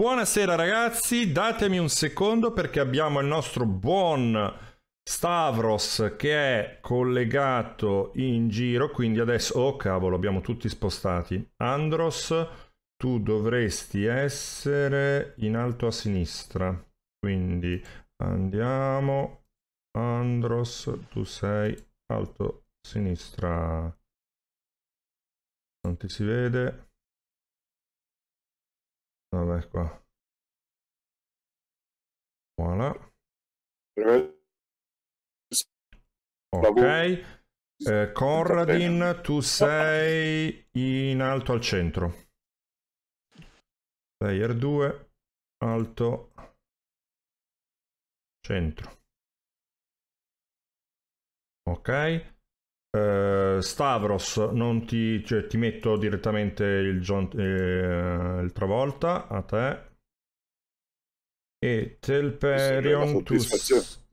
Buonasera ragazzi, datemi un secondo perché abbiamo il nostro buon Stavros che è collegato in giro, quindi adesso, oh cavolo, abbiamo tutti spostati. Andros, tu dovresti essere in alto a sinistra, quindi andiamo. Andros, tu sei alto a sinistra. Non ti si vede. Vabbè, qua. Voilà. Ok. Eh, Conradin, tu sei in alto al centro. Player 2, alto, centro. Ok. Uh, Stavros, non ti, cioè, ti metto direttamente il, John, eh, il travolta a te. E Telperion, tu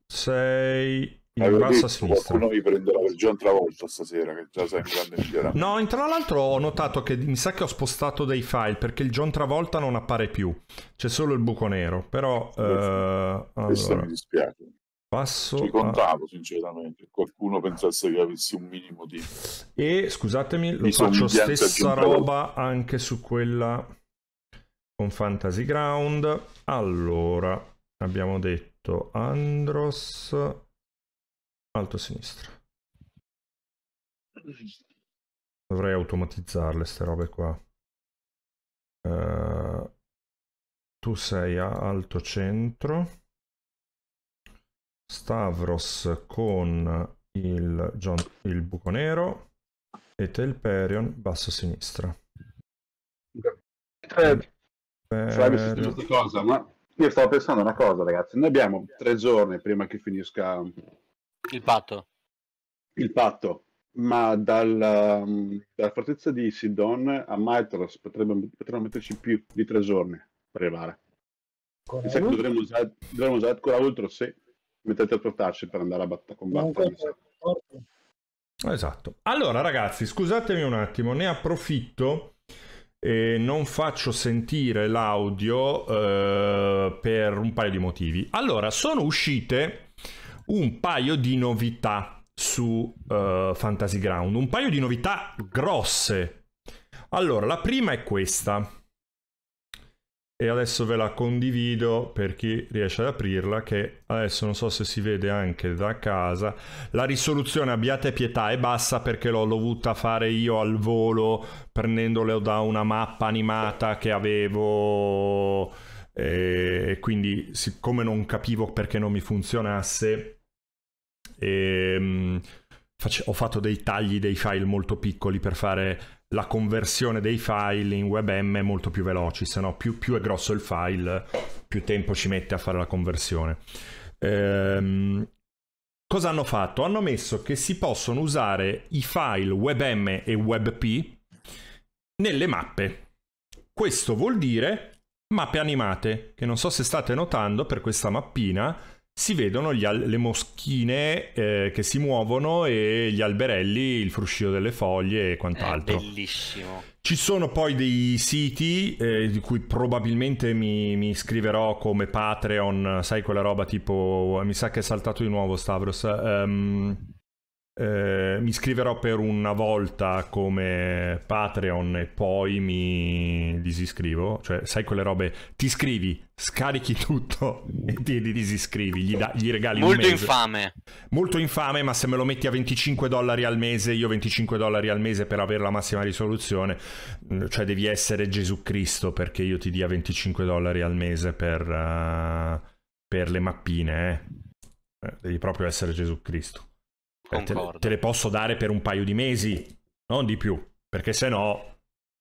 sei in basso a sinistra. Qualcuno mi prenderà per John Travolta stasera, che già sei in grande miglioramento. No, tra l'altro ho notato che mi sa che ho spostato dei file perché il John Travolta non appare più, c'è solo il buco nero. Però, uh, questo allora. mi dispiace. Passo Ci contavo a... sinceramente, qualcuno pensasse che avessi un minimo di... E scusatemi, lo faccio stessa roba anche su quella con Fantasy Ground. Allora, abbiamo detto Andros, alto sinistra. Dovrei automatizzarle queste robe qua. Uh, tu sei a alto centro. Stavros con il, John, il buco nero e Telperion basso sinistra. Eh, per... cosa, ma io stavo pensando una cosa, ragazzi. Noi abbiamo tre giorni prima che finisca il patto. Il patto, ma dal, um, dalla fortezza di Sidon a Maitros potremmo, potremmo metterci più di tre giorni per arrivare. Dovremmo usare, dovremmo usare ancora oltre se mettete a portarci per andare a, bat- a combattere. Esatto. Allora ragazzi, scusatemi un attimo, ne approfitto e non faccio sentire l'audio eh, per un paio di motivi. Allora, sono uscite un paio di novità su uh, Fantasy Ground, un paio di novità grosse. Allora, la prima è questa e adesso ve la condivido per chi riesce ad aprirla che adesso non so se si vede anche da casa. La risoluzione abbiate pietà è bassa perché l'ho dovuta fare io al volo prendendolo da una mappa animata che avevo. E quindi siccome non capivo perché non mi funzionasse ehm, ho fatto dei tagli dei file molto piccoli per fare la conversione dei file in WebM è molto più veloci, se no più, più, è grosso il file, più tempo ci mette a fare la conversione. Ehm, cosa hanno fatto? Hanno messo che si possono usare i file WebM e WebP nelle mappe. Questo vuol dire mappe animate, che non so se state notando per questa mappina si vedono al- le moschine eh, che si muovono e gli alberelli, il fruscio delle foglie e quant'altro. È bellissimo. Ci sono poi dei siti eh, di cui probabilmente mi, mi, iscriverò come Patreon, sai quella roba tipo, mi sa che è saltato di nuovo Stavros. Um, eh, mi iscriverò per una volta come Patreon e poi mi disiscrivo. Cioè, sai quelle robe? Ti iscrivi, scarichi tutto e ti disiscrivi, gli, da, gli regali Molto infame. Molto infame, ma se me lo metti a 25 dollari al mese, io 25 dollari al mese per avere la massima risoluzione, mm, cioè devi essere Gesù Cristo perché io ti dia 25 dollari al mese per, uh, per le mappine, eh. eh. Devi proprio essere Gesù Cristo. Eh, te, te, le posso dare per un paio di mesi, non di più, perché se no,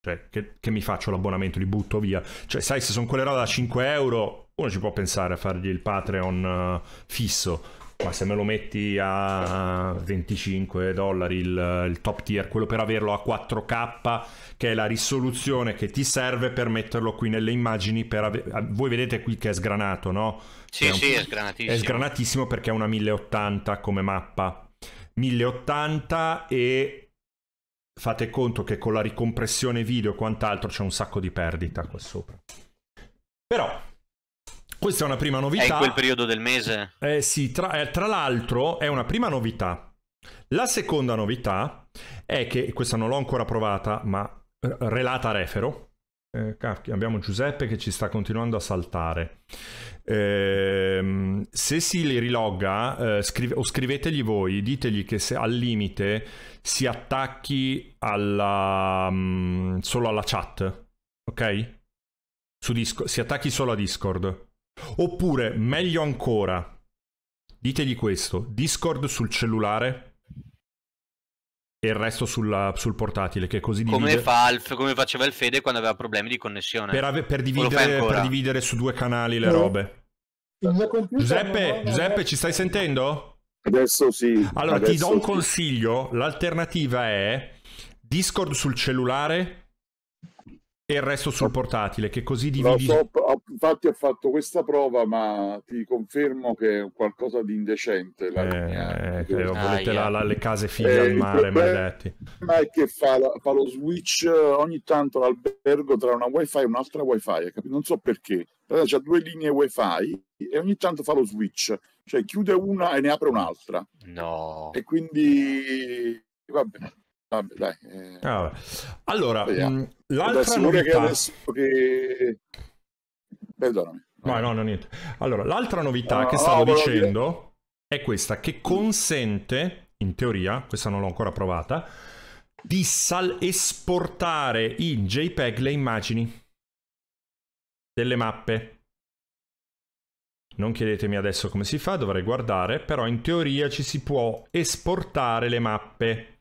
cioè, che, che, mi faccio l'abbonamento, li butto via. Cioè, sai, se sono quelle robe da 5 euro, uno ci può pensare a fargli il Patreon uh, fisso, ma se me lo metti a 25 dollari il, il, top tier, quello per averlo a 4K, che è la risoluzione che ti serve per metterlo qui nelle immagini, per ave- voi vedete qui che è sgranato, no? Sì, è sì, è sgranatissimo. È sgranatissimo perché è una 1080 come mappa 1080 e fate conto che con la ricompressione video e quant'altro c'è un sacco di perdita qua sopra. Però, questa è una prima È novità. in quel periodo del mese? Eh sì, tra, eh, tra l'altro è una prima novità. La seconda novità è che, questa non l'ho ancora provata, ma eh, relata a Refero. Eh, abbiamo Giuseppe che ci sta continuando a saltare. Ehm, se si li rilogga, eh, scrive- o scrivetegli voi, ditegli che se al limite si attacchi alla, mm, solo alla chat, ok? Su Discord, si attacchi solo a Discord. Oppure, meglio ancora, ditegli questo, Discord sul cellulare e il resto sulla- sul portatile, che così Come, divide... fa il- come faceva il Fede quando aveva problemi di connessione. per, ave- per dividere, per dividere su due canali le No. robe. Giuseppe, Giuseppe, ci stai sentendo? Adesso sì. Allora, ti adesso do un sì. consiglio. L'alternativa è Discord sul cellulare e il resto sul portatile, che così dividi... so, infatti ho fatto questa prova, ma ti confermo che è qualcosa di indecente. La linea. Eh, che volete Aia. la- la- le case fighe Eh, al il mare, maledetti. Ma è che fa, la- fa lo switch eh, ogni tanto l'albergo tra una wifi e un'altra wifi, non so perché. Però C'ha due linee wifi e ogni tanto fa lo switch, cioè chiude una e ne apre un'altra. No. E quindi vabbè, vabbè dai. eh. Ah, vabbè. Allora, mh, l'altra che novità... adesso che... Perdonami. No, no, no, niente. Allora, l'altra novità No, che no, stavo volevo dicendo è questa, che consente, in teoria, questa non l'ho ancora provata, di sal- esportare in JPEG le immagini delle mappe. Non chiedetemi adesso come si fa, dovrei guardare, però in teoria ci si può esportare le mappe.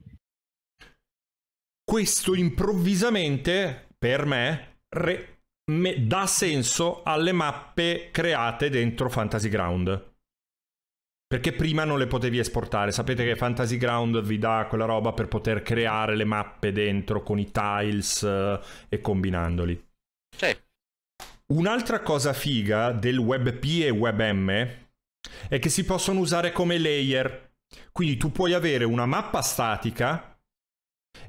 Questo improvvisamente, per me, re- me- dà senso alle mappe create dentro Fantasy Ground. Perché prima non le potevi esportare. Sapete che Fantasy Ground vi dà quella roba per poter creare le mappe dentro con i tiles eh, e combinandoli. Sì. Un'altra cosa figa del WebP e WebM è che si possono usare come layer. Quindi tu puoi avere una mappa statica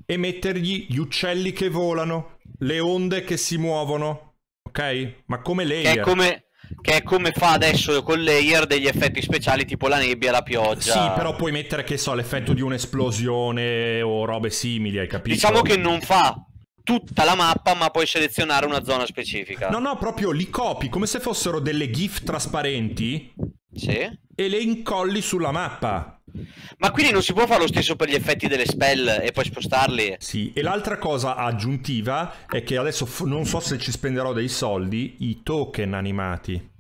e mettergli gli uccelli che volano, le onde che si muovono, ok? Ma come Che layer. è come, che è come fa adesso con layer degli effetti speciali tipo la nebbia, la pioggia. Sì, però puoi mettere, che so, l'effetto di un'esplosione o robe simili, hai capito? Diciamo che non fa tutta la mappa, ma puoi selezionare una zona specifica. No, no, proprio li copi come se fossero delle GIF trasparenti Sì. e le incolli sulla mappa. Ma quindi non si può fare lo stesso per gli effetti delle spell e poi spostarli? Sì, e l'altra cosa aggiuntiva è che adesso non so se ci spenderò dei soldi, i token animati.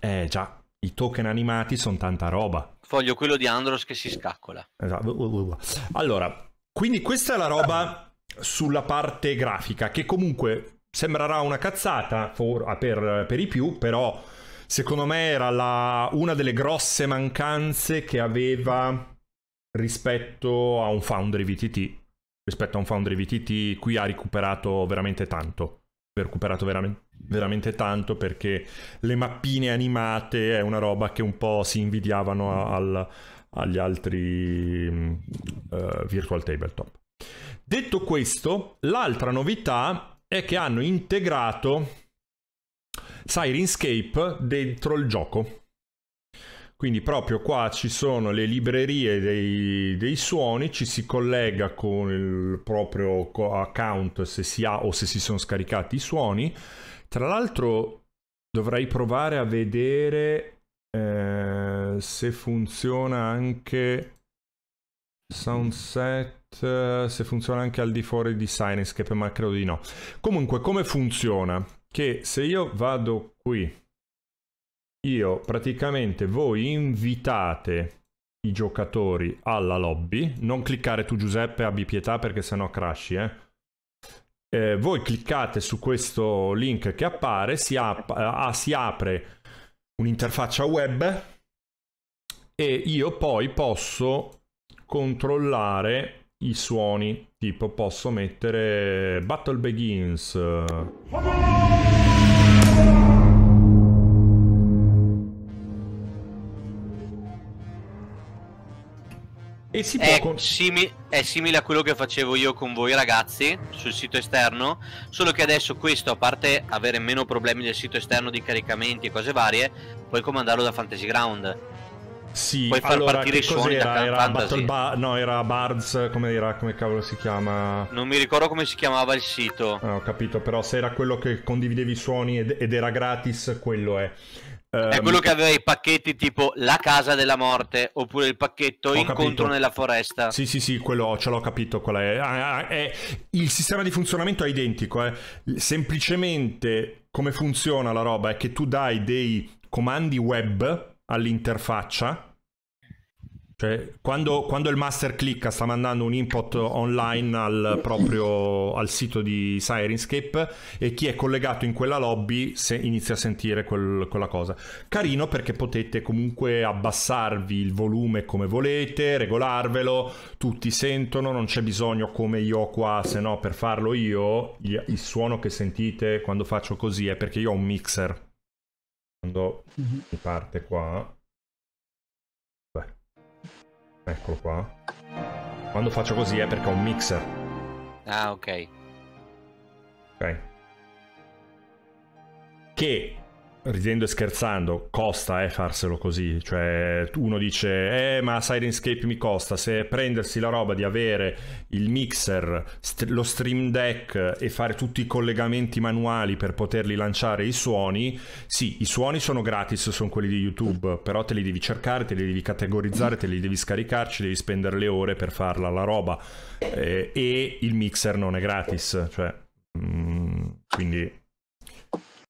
Eh già, i token animati sono tanta roba. Voglio quello di Andros che si scaccola. Esatto. Allora, quindi questa è la roba sulla parte grafica, che comunque sembrerà una cazzata for- per, per i più, però secondo me era la- una delle grosse mancanze che aveva rispetto a un Foundry VTT. Rispetto a un Foundry VTT, qui ha recuperato veramente tanto. Ha recuperato veramente, veramente tanto perché le mappine animate è una roba che un po' si invidiavano al- agli altri eh, virtual tabletop. Detto questo, l'altra novità è che hanno integrato Sirenscape dentro il gioco. Quindi proprio qua ci sono le librerie dei, dei suoni, ci si collega con il proprio co- account se si ha o se si sono scaricati i suoni. Tra l'altro dovrei provare a vedere eh, se funziona anche Soundset, se funziona anche al di fuori di Sirenscape, ma credo di no. Comunque, come funziona? Che se io vado qui, io praticamente voi invitate i giocatori alla lobby, non cliccare tu Giuseppe, abbi pietà perché sennò crashi, eh. Eh, voi cliccate su questo link che appare, si, ap- ah, si apre un'interfaccia web e io poi posso controllare i suoni, tipo posso mettere Battle Begins. E si È, può... con- simi- è simile a quello che facevo io con voi ragazzi sul sito esterno, solo che adesso questo, a parte avere meno problemi del sito esterno di caricamenti e cose varie, puoi comandarlo da Fantasy Ground. Sì, Puoi far allora partire i suoni cos'era? da Era. Battle Ba- no, era Bards, come era, come cavolo si chiama? Non mi ricordo come si chiamava il sito. Ah, ho capito, però se era quello che condividevi i suoni ed, ed era gratis, quello è. È quello che aveva i pacchetti tipo La Casa della Morte oppure il pacchetto Incontro capito. nella foresta. Sì, sì, sì, quello ce l'ho capito qual è. Ah, ah, è- Il sistema di funzionamento è identico, eh. semplicemente come funziona la roba è che tu dai dei comandi web all'interfaccia. Cioè, quando, quando il master clicca sta mandando un input online al proprio al sito di Sirenscape e chi è collegato in quella lobby se inizia a sentire quel- quella cosa. Carino perché potete comunque abbassarvi il volume come volete, regolarvelo, tutti sentono, non c'è bisogno come io qua, se no per farlo io il, il suono che sentite quando faccio così è perché io ho un mixer. Quando Mhm. mi parte qua. Eccolo qua. Quando faccio così è perché ho un mixer. Ah, ok. Ok. Che ridendo e scherzando costa eh, farselo così. Cioè, uno dice: Eh, ma Sirenscape mi costa. Se prendersi la roba di avere il mixer, st- lo stream deck e fare tutti i collegamenti manuali per poterli lanciare i suoni, sì, i suoni sono gratis, sono quelli di YouTube, però te li devi cercare, te li devi categorizzare, te li devi scaricarci, devi spendere le ore per farla la roba. Eh, e il mixer non è gratis, cioè. mm, quindi.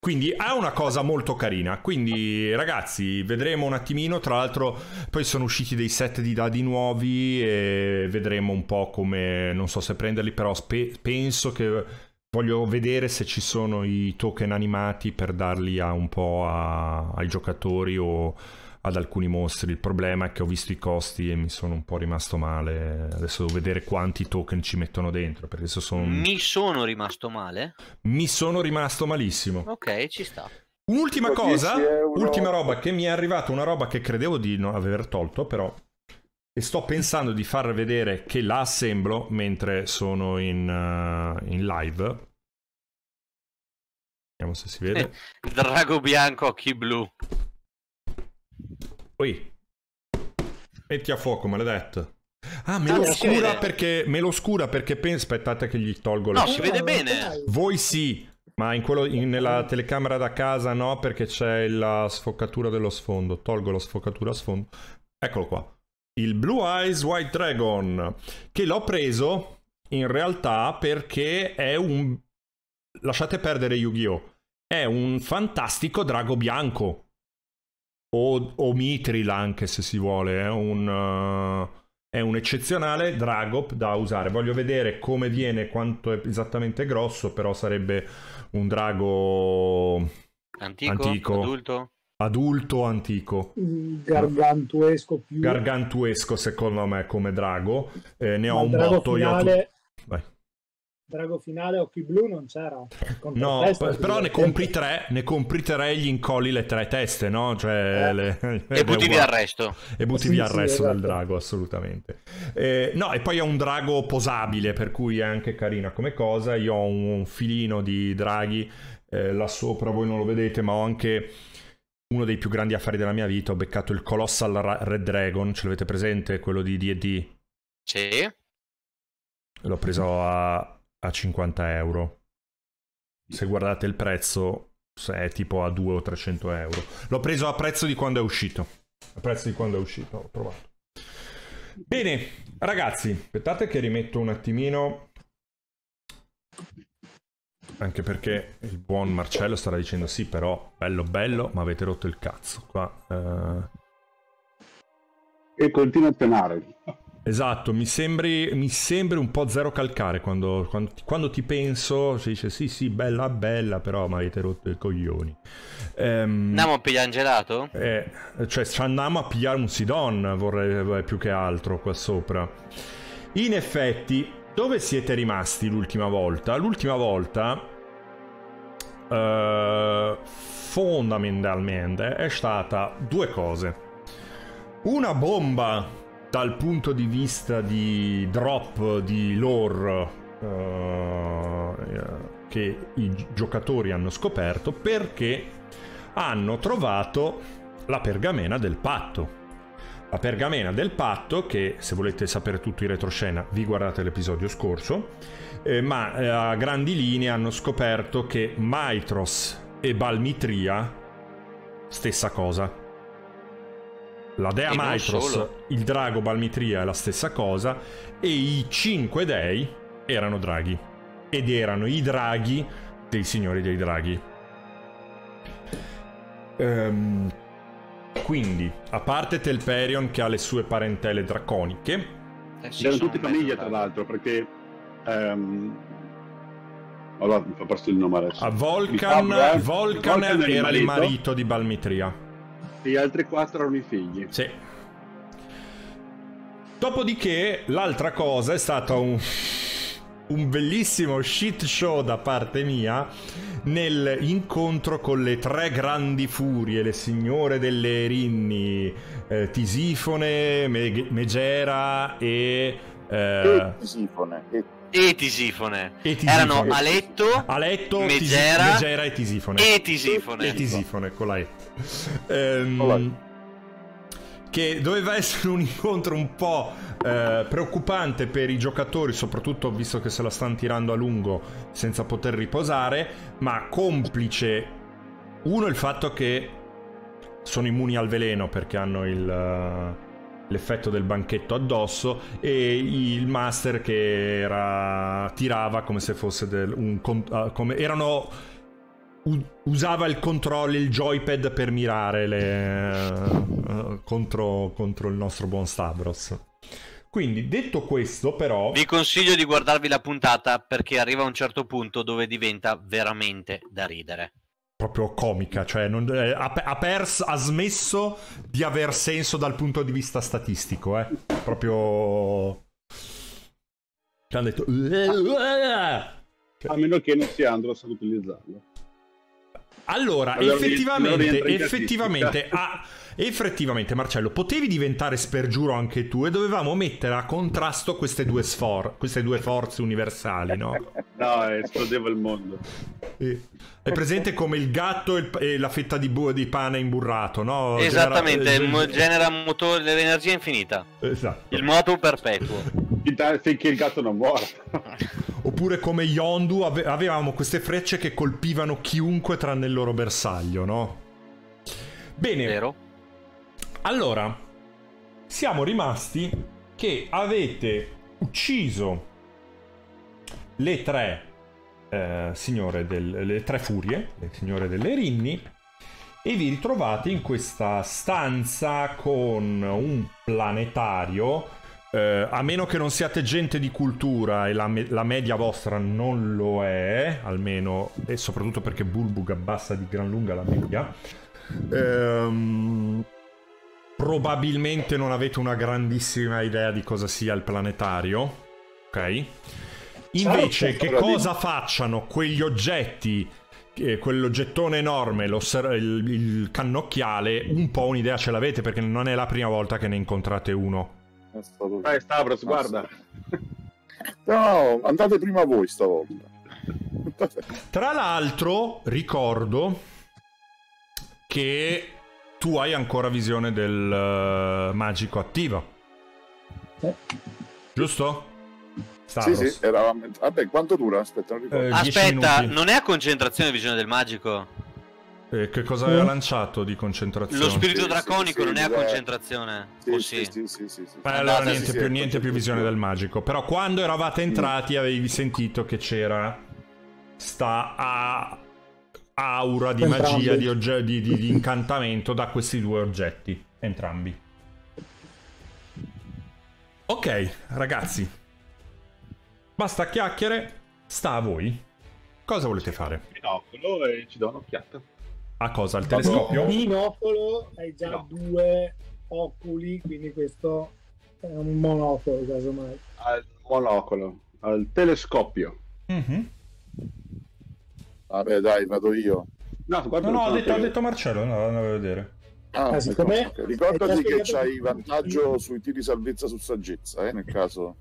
Quindi ha una cosa molto carina. Quindi, ragazzi, vedremo un attimino. Tra l'altro, poi sono usciti dei set di dadi nuovi e vedremo un po' come. Non so se prenderli, però spe- penso che voglio vedere se ci sono i token animati per darli a un po' a- ai giocatori o ad alcuni mostri. Il problema è che ho visto i costi e mi sono un po' rimasto male. Adesso devo vedere quanti token ci mettono dentro. Perché adesso sono. Mi sono rimasto male. Mi sono rimasto malissimo. Ok, ci sta. Un'ultima cosa, 10 euro. ultima roba che mi è arrivata, una roba che credevo di non aver tolto, però e sto pensando di far vedere che la assemblo mentre sono in, uh, in live. Vediamo se si vede. Drago bianco, occhi blu. Ui. Metti a fuoco, maledetto. Ah, me Ah, lo oscura vede. perché me lo oscura perché penso aspettate che gli tolgo le No, si vede bene. Voi sì, ma in quello, in- nella telecamera da casa no, perché c'è la sfocatura dello sfondo. Tolgo la sfocatura a sfondo. Eccolo qua. Il Blue Eyes White Dragon, che l'ho preso in realtà perché è un... Lasciate perdere Yu-Gi-Oh! È un fantastico drago bianco. O, o Mithril anche se si vuole. È un... uh, è un eccezionale Dragop da usare. Voglio vedere come viene, quanto è esattamente grosso, però sarebbe un drago Antico, Antico. adulto. adulto antico. gargantuesco più Gargantuesco secondo me come drago. Eh, ne ma ho un botto io. finale, tu-. Drago finale occhi blu non c'era No, teste, p- però ne compri tre, ne compri tre e gli incolli le tre teste, no? Cioè, Eh. le- E è butti via il resto. E butti Sì, via il sì, resto del esatto. drago, assolutamente. Eh, no, e poi è un drago posabile, per cui è anche carina come cosa. Io ho un filino di draghi eh, là sopra, voi non lo vedete, ma ho anche uno dei più grandi affari della mia vita. Ho beccato il Colossal Ra- Red Dragon, ce l'avete presente? Quello di D&D. Sì. L'ho preso a, a 50 euro. Se guardate il prezzo, se è tipo a 200 o 300 euro. L'ho preso a prezzo di quando è uscito. A prezzo di quando è uscito, ho provato. Bene, ragazzi, aspettate che rimetto un attimino. Anche perché il buon Marcello starà dicendo sì, però bello bello, ma avete rotto il cazzo. Qua, eh, E continua a tenere. Esatto, mi sembri, mi sembri un po' zero calcare quando, quando, quando ti penso, si dice sì sì, bella bella, però mi avete rotto i coglioni. Ehm, Andiamo a pigliare un gelato? eh, cioè ci andiamo a pigliare un Sidon, vorrei più che altro qua sopra. In effetti, dove siete rimasti l'ultima volta? L'ultima volta, eh, fondamentalmente, è stata due cose. Una bomba dal punto di vista di drop di lore eh, che i giocatori hanno scoperto perché hanno trovato la pergamena del patto. La pergamena del patto, che se volete sapere tutto in retroscena vi guardate l'episodio scorso, eh, ma eh, a grandi linee hanno scoperto che Maitros e Balmitria, stessa cosa. La dea E Maitros, il drago Balmitria è la stessa cosa, e i cinque dei erano draghi. Ed erano i draghi dei signori dei draghi. Ehm, quindi, a parte Telperion che ha le sue parentele draconiche, Eh sì, Erano sono tutti famiglie, tra l'altro, perché... ehm, Allora, mi fa il nome adesso. a Volcan, Mi fa- eh, Volcan Volcan era il marito di Balmitria. E gli altri quattro erano i figli. Sì. Dopodiché, l'altra cosa è stata un, un bellissimo shit show da parte mia nell'incontro con le tre grandi furie, le signore delle Rinni, eh, Tisifone, Meg- Megera e... eh, E Tisifone. E E Tisifone. E Tisifone. Erano Aletto Aletto, Tisi- Megera Megera e Tisifone. e Tisifone. E Tisifone con la E. Ehm, Con la E. che doveva essere un incontro un po' eh, preoccupante per i giocatori, soprattutto visto che se la stanno tirando a lungo senza poter riposare, ma complice uno il fatto che sono immuni al veleno perché hanno il, eh, l'effetto del banchetto addosso e il master che era, tirava come se fosse del- un ah, come erano usava il controllo il joypad per mirare le, eh, contro, contro il nostro buon Stavros quindi detto questo però Vi consiglio di guardarvi la puntata perché arriva a un certo punto dove diventa veramente da ridere. Proprio comica, cioè non- eh, ha, ha pers- ha smesso di aver senso dal punto di vista statistico, eh. Proprio... Ci hanno detto... A meno che non sia Andros ad utilizzarlo. Allora, Allora effettivamente, effettivamente, ah, effettivamente, Marcello, potevi diventare spergiuro anche tu e dovevamo mettere a contrasto queste due, sfor- queste due forze universali, no? No, esplodeva il mondo. Eh, È presente come il gatto e, il- e la fetta di, bu- di pane imburrato, no? Esattamente, Genera- mo- genera motore dell'energia infinita. Esatto. Il moto perpetuo. Finché il gatto non muore. Oppure come Yondu ave- avevamo queste frecce che colpivano chiunque tranne il loro bersaglio, no? Bene, Vero? Allora siamo rimasti che avete ucciso le tre eh, signore del- le tre furie, le signore delle Rinni e vi ritrovate in questa stanza con un planetario eh, a meno che non siate gente di cultura e la, me- la media vostra non lo è, almeno e soprattutto perché Bulbug abbassa di gran lunga la media, ehm, probabilmente non avete una grandissima idea di cosa sia il planetario, ok? Invece, Certo, che però cosa facciano quegli oggetti, eh, quell'oggettone enorme, il, il cannocchiale, un po' un'idea ce l'avete perché non è la prima volta che ne incontrate uno. Dai, Stavros, guarda. No, andate prima voi stavolta. Tra l'altro, ricordo che tu hai ancora visione del eh, magico attiva, Eh, giusto? Sì, Stavros. sì, eravamo... Vabbè, quanto dura? Aspetta, non ricordo. Eh, 10 Aspetta, non è a concentrazione visione del magico? Eh, che cosa aveva lanciato di concentrazione? Lo spirito Sì, draconico sì, non è a sì, concentrazione? Sì, sì, sì? sì, sì, sì, sì. Beh, allora niente, sì, sì, più, niente più visione del magico. Però quando eravate entrati avevi sentito che c'era sta a- aura di Entrambi. magia, di, ogge- di- di- di incantamento da questi due oggetti, entrambi. Ok, ragazzi. Basta chiacchiere, sta a voi. Cosa volete fare? Binocolo e ci do un'occhiata. A cosa? Al telescopio? binocolo hai già No. due oculi, quindi questo è un monocolo, casomai. Al monocolo, al telescopio. Mhm. Vabbè, dai, vado io. No, guarda No, no, ha sono detto, ha io. detto Marcello, no, andiamo a vedere. Ah, Eh, siccome- ecco, ok. Ricordati che c'hai vantaggio sui tiri salvezza su saggezza, eh, nel caso.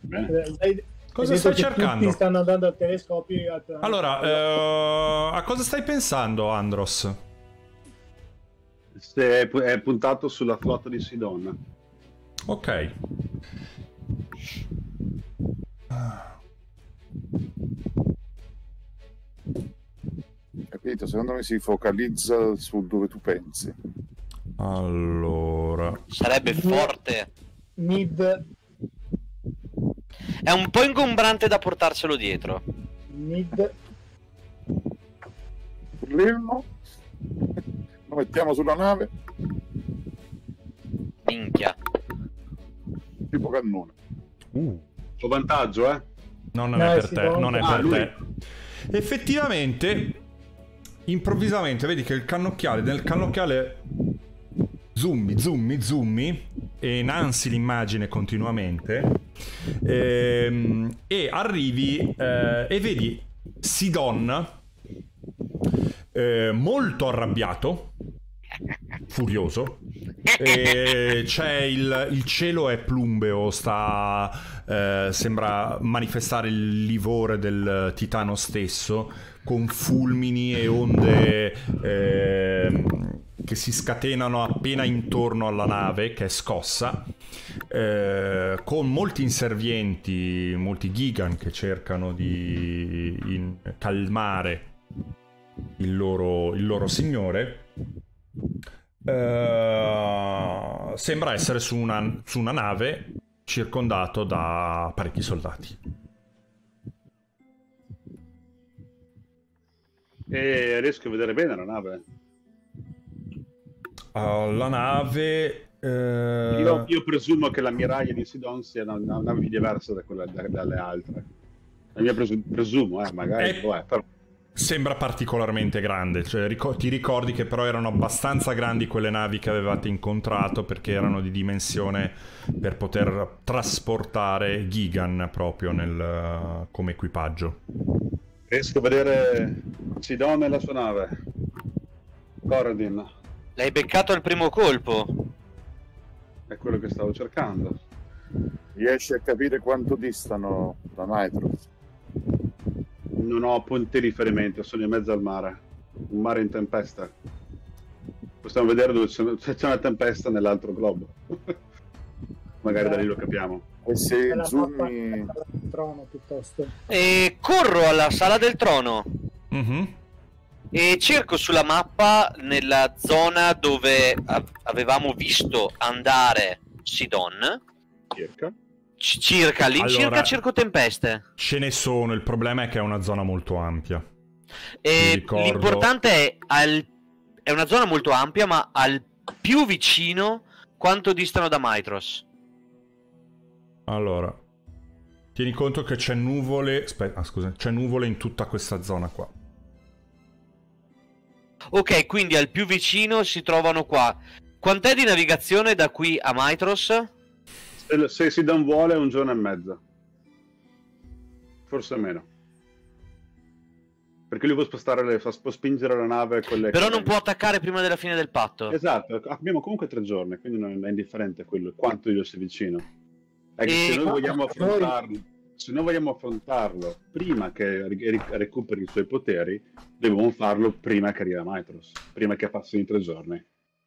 Bene. Eh, Cosa stai cercando? Tutti stanno andando al telescopio. al- Allora, eh, a cosa stai pensando, Andros? Se è pu- è puntato sulla flotta di Sidon. Ok. Capito? Secondo me si focalizza su dove tu pensi. Allora, Sarebbe forte. Mid, È un po' ingombrante da portarselo dietro. mid, Urlino. Lo mettiamo sulla nave, Minchia. tipo cannone. uh, Suo vantaggio, eh? no, non No, è per si te, può- non è Ah, per lui. te. Effettivamente, improvvisamente, vedi che il cannocchiale, nel cannocchiale zoomi, zoomi, zoomi e nansi l'immagine continuamente ehm, e arrivi eh, e vedi Sidon eh, molto arrabbiato, furioso. E c'è il, il cielo è plumbeo, sta, eh, sembra manifestare il livore del titano stesso, con fulmini e onde ehm, che si scatenano appena intorno alla nave che è scossa, eh, con molti inservienti, molti gigan che cercano di in- calmare il loro, il loro signore. Eh, sembra essere su una, su una nave circondato da parecchi soldati. E riesco a vedere bene la nave. Uh, la nave... eh, Io, io presumo che l'ammiraglia di Sidon sia una, una nave diversa da quella, da- dalle altre. Io presu- presumo, eh, magari. Eh. vabbè, però- Sembra particolarmente grande, cioè, ricor- ti ricordi che però erano abbastanza grandi quelle navi che avevate incontrato perché erano di dimensione per poter trasportare Gigan proprio nel, come equipaggio. Riesco a vedere Sidon e la sua nave. Coradin, L'hai beccato al primo colpo. è quello che stavo cercando. Riesci a capire quanto distano da Nitro? Non ho punti di riferimento, sono in mezzo al mare. Un mare in tempesta. Possiamo vedere dove c'è una tempesta nell'altro globo. Magari da lì lo capiamo. E se zoomi... trono. E corro alla sala del trono Mhm. e cerco sulla mappa nella zona dove avevamo visto andare Sidon. Circa. C- circa all'incirca Allora- cerco tempeste. Ce ne sono, il problema è che è una zona molto ampia. E ricordo- l'importante è al- è una zona molto ampia, ma al più vicino quanto distano da Mitros. Allora, tieni conto che c'è nuvole. Aspetta, ah, scusa, c'è nuvole in tutta questa zona qua. Ok, quindi al più vicino si trovano qua. Quant'è di navigazione da qui a Mitros? Se, se Sidon vuole, un giorno e mezzo. Forse meno. Perché lui può spostare le, può spingere la nave con le Però non può attaccare prima della fine del patto. Esatto, abbiamo comunque tre giorni, quindi non è indifferente quello, quanto io sia vicino. E- se noi vogliamo affrontarlo, se noi vogliamo affrontarlo prima che ri- ri- recuperi i suoi poteri, dobbiamo farlo prima che arriva Mitros, prima che passino i tre giorni.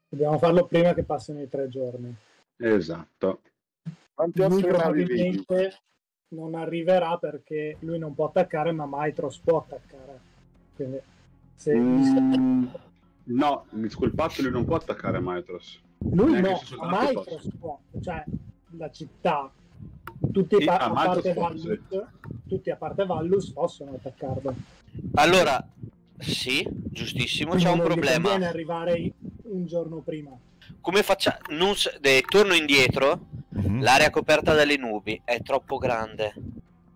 Dobbiamo farlo prima che passino i tre giorni. Esatto. Quante Lui probabilmente non arriverà perché lui non può attaccare, ma Mitros può attaccare. Quindi, se Mm, no, discolpato lui non può attaccare Mitros. lui neanche no, Mitros può, cioè la città, tutti Sì, pa- a, parte Vallus, tutti a parte Vallus possono attaccarlo. Allora, sì, giustissimo, c'è un problema. conviene arrivare un giorno prima. Come facciamo? Torno indietro. Mhm. L'area coperta dalle nubi è troppo grande.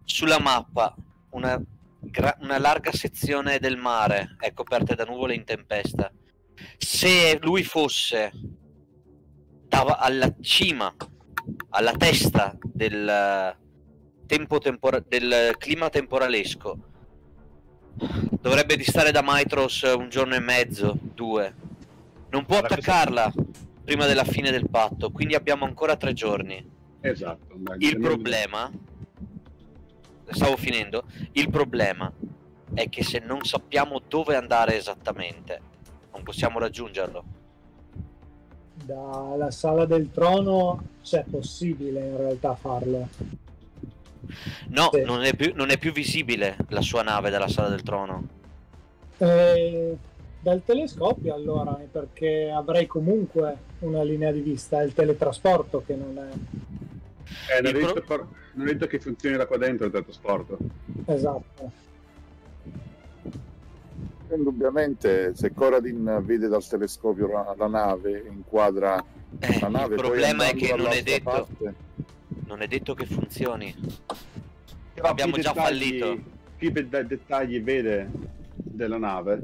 Sulla mappa una, gra- una larga sezione del mare è coperta da nuvole in tempesta. Se lui fosse dav- alla cima, alla testa del, eh, tempo tempora- del clima temporalesco, dovrebbe distare da Mitros un giorno e mezzo, due. Non può attaccarla prima della fine del patto, quindi abbiamo ancora tre giorni. Esatto. Il problema, stavo finendo, il problema è che se non sappiamo dove andare esattamente, non possiamo raggiungerlo. Dalla sala del trono c'è possibile in realtà farlo. No, Sì. non, è più, non è più visibile la sua nave dalla sala del trono. Eh, dal telescopio allora, perché avrei comunque una linea di vista, è il teletrasporto che non è Eh, non, è pro- detto, non è detto che funzioni da qua dentro il teletrasporto. esatto. Indubbiamente, se Coradin vede dal telescopio la, la nave, inquadra Eh, la nave, il problema è che non è detto, parte- non è detto che funzioni. Però Abbiamo già dettagli- fallito. Più de- de- dettagli vede della nave,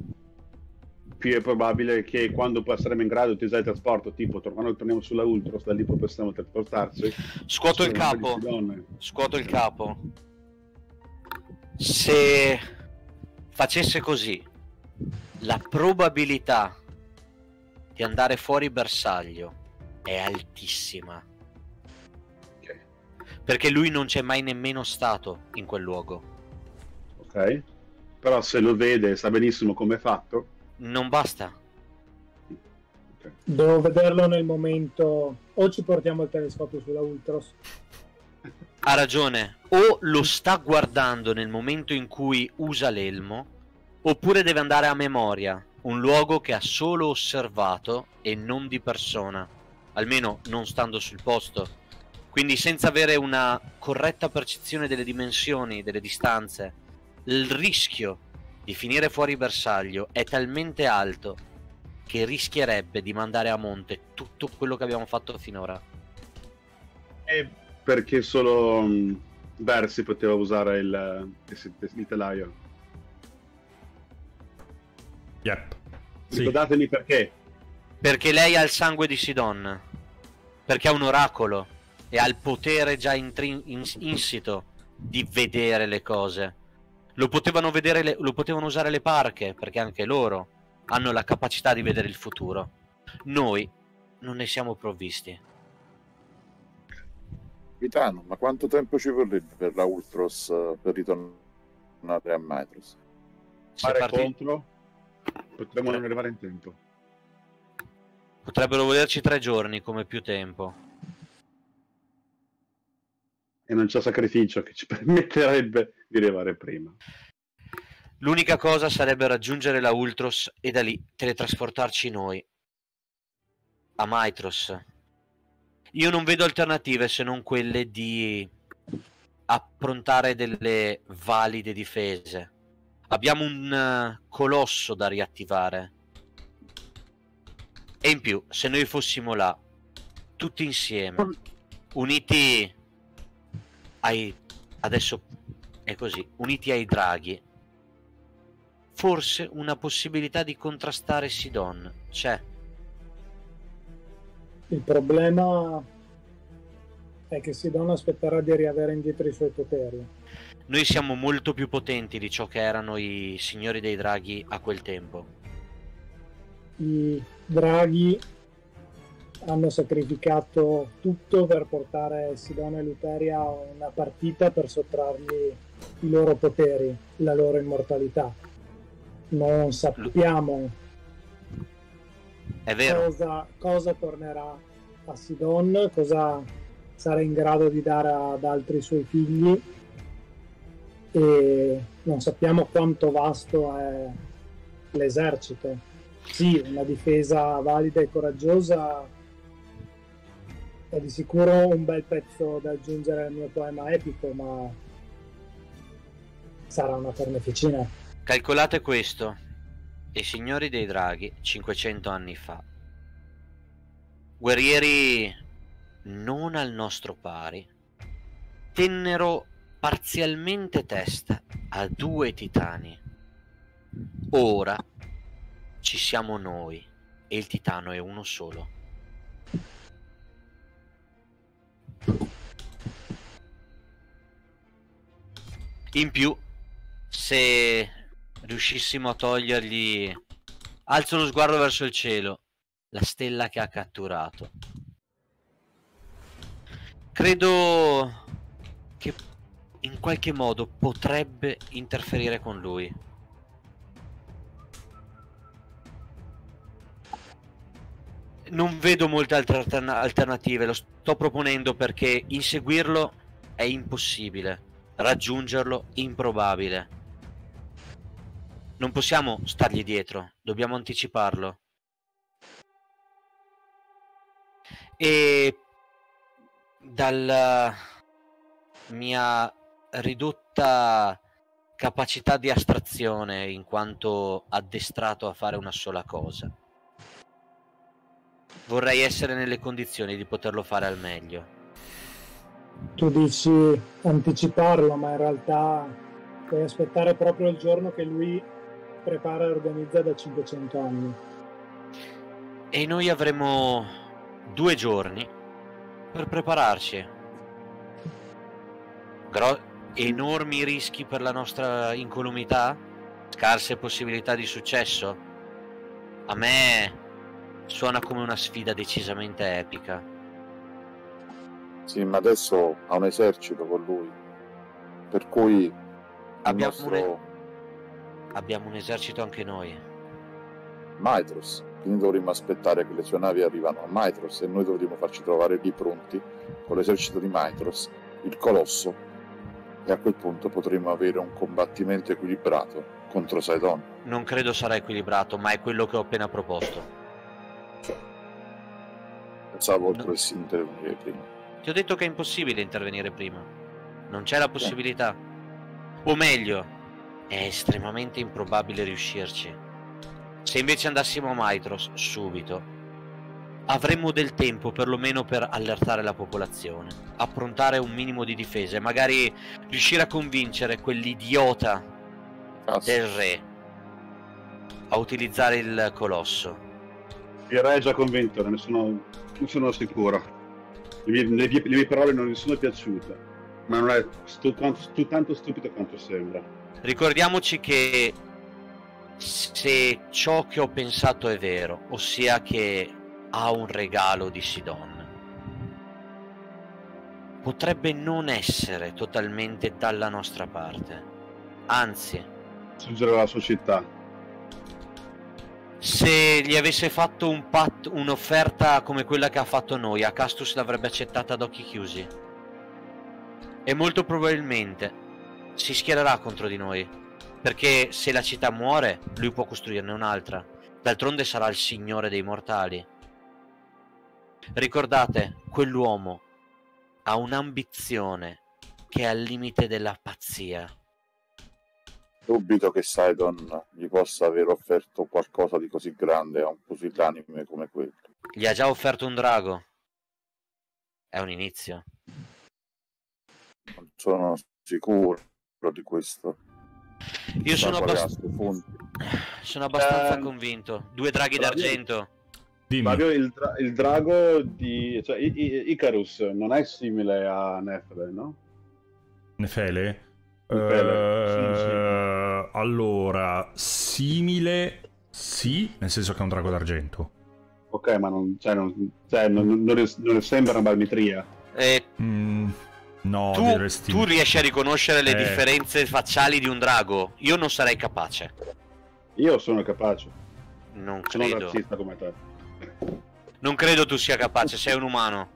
più è probabile che quando poi saremo in grado di utilizzare il trasporto, tipo quando torniamo sulla Ultros, da lì poi possiamo trasportarci. Scuoto il capo. Scuoto il capo. Se facesse così, la probabilità di andare fuori bersaglio è altissima. Perché lui non c'è mai nemmeno stato in quel luogo. Ok? Però se lo vede, sa benissimo come è fatto. Non basta. ok. Devo vederlo nel momento. O ci portiamo il telescopio sulla Ultros. Ha ragione. O lo sta guardando nel momento in cui usa l'elmo, oppure deve andare a memoria, un luogo che ha solo osservato e non di persona, almeno non stando sul posto. Quindi senza avere una corretta percezione delle dimensioni, delle distanze, il rischio di finire fuori bersaglio è talmente alto che rischierebbe di mandare a monte tutto quello che abbiamo fatto finora. E perché solo mh, Versi poteva usare il, il telaio. Yep. Sì. Ricordatemi perché. Perché lei ha il sangue di Sidon. Perché ha un oracolo. E ha il potere già intrin- in- insito di vedere le cose. Lo potevano, vedere le- lo potevano usare le parche, perché anche loro hanno la capacità di vedere il futuro. Noi non ne siamo provvisti. Capitano, ma quanto tempo ci vorrebbe per la Ultros eh, per ritornare a Mitros? Se Fare parti- contro, potremmo non arrivare in tempo. Potrebbero volerci tre giorni come più tempo. E non c'è sacrificio che ci permetterebbe di arrivare prima. L'unica cosa sarebbe raggiungere la Ultros e da lì teletrasportarci noi a Mitros. Io non vedo alternative se non quelle di approntare delle valide difese. Abbiamo un eh, colosso da riattivare. E in più, se noi fossimo là, tutti insieme, uniti ai... adesso è così, uniti ai draghi, forse una possibilità di contrastare Sidon c'è. Il problema è che Sidon aspetterà di riavere indietro i suoi poteri. Noi siamo molto più potenti di ciò che erano i signori dei draghi a quel tempo. I draghi hanno sacrificato tutto per portare Sidon e Luteria a una partita per sottrargli i loro poteri, la loro immortalità. Non sappiamo È vero, cosa, cosa tornerà a Sidon, cosa sarà in grado di dare ad altri suoi figli e non sappiamo quanto vasto è l'esercito. Sì, una difesa valida e coraggiosa è di sicuro un bel pezzo da aggiungere al mio poema epico, ma sarà una carneficina. calcolate questo. I signori dei draghi 500 anni fa. Guerrieri non al nostro pari. Tennero parzialmente testa a due titani. Ora ci siamo noi e il titano è uno solo. In più, se riuscissimo a togliergli... Alzo lo sguardo verso il cielo. la stella che ha catturato. Credo che in qualche modo potrebbe interferire con lui. Non vedo molte altre alterna- alternative, lo sto proponendo perché inseguirlo è impossibile, raggiungerlo improbabile. Non possiamo stargli dietro, dobbiamo anticiparlo. E dalla mia ridotta capacità di astrazione in quanto addestrato a fare una sola cosa. Vorrei essere nelle condizioni di poterlo fare al meglio. Tu dici anticiparlo, ma in realtà puoi aspettare proprio il giorno che lui prepara e organizza da 500 anni. E noi avremo due giorni per prepararci. Gro- enormi rischi per la nostra incolumità? Scarse possibilità di successo? A me suona come una sfida decisamente epica. Sì, ma adesso ha un esercito con lui. Per cui Abbiamo nostro Abbiamo un esercito anche noi. Maitros. Quindi dovremmo aspettare che le sue navi arrivano a Maitros e noi dovremmo farci trovare lì pronti con l'esercito di Maitros, il colosso, e a quel punto potremmo avere un combattimento equilibrato contro Saidon. Non credo sarà equilibrato, ma è quello che ho appena proposto. Pensavo No. dovessi intervenire prima. Ti ho detto che è impossibile intervenire prima. Non c'è la possibilità. O meglio, è estremamente improbabile riuscirci. Se invece andassimo a Maitros subito, avremmo del tempo perlomeno per allertare la popolazione, approntare un minimo di difesa e magari riuscire a convincere quell'idiota Cazzo. del re a utilizzare il colosso. Il re è già convinto, ne sono, ne sono sicuro. Le mie, le mie- le mie parole non gli sono piaciute, ma non è stu- quanto- stu- tanto stupido quanto sembra. Ricordiamoci che se ciò che ho pensato è vero, ossia che ha un regalo di Sidon, potrebbe non essere totalmente dalla nostra parte. Anzi, Giungere alla sua città. se gli avesse fatto un pat- un'offerta come quella che ha fatto noi, Acastus l'avrebbe accettata ad occhi chiusi. E molto probabilmente si schiererà contro di noi. Perché se la città muore, lui può costruirne un'altra. D'altronde sarà il signore dei mortali. Ricordate, quell'uomo ha un'ambizione che è al limite della pazzia. Dubito che Saidon gli possa aver offerto qualcosa di così grande a un pusillanime come quello. Gli ha già offerto un drago. È un inizio. Non sono sicuro di questo. Io sono, abbast- sono abbastanza Ehm, convinto. Due draghi d'argento. Dimmi. Fabio, il, dra- il drago di... cioè I- I- Icarus non è simile a Nefre, no? Nefele? Nefele, Eh, sì, sì. Allora, simile, sì, nel senso che è un drago d'argento. Ok, ma non, cioè, non, cioè, non, non, non- non sembra una balmitria. Eh, Mm, no, tu, diresti... tu riesci a riconoscere le Eh. differenze facciali di un drago? Io non sarei capace. Io sono capace, Non sono credo. razzista come te. Non credo tu sia capace, sei un umano.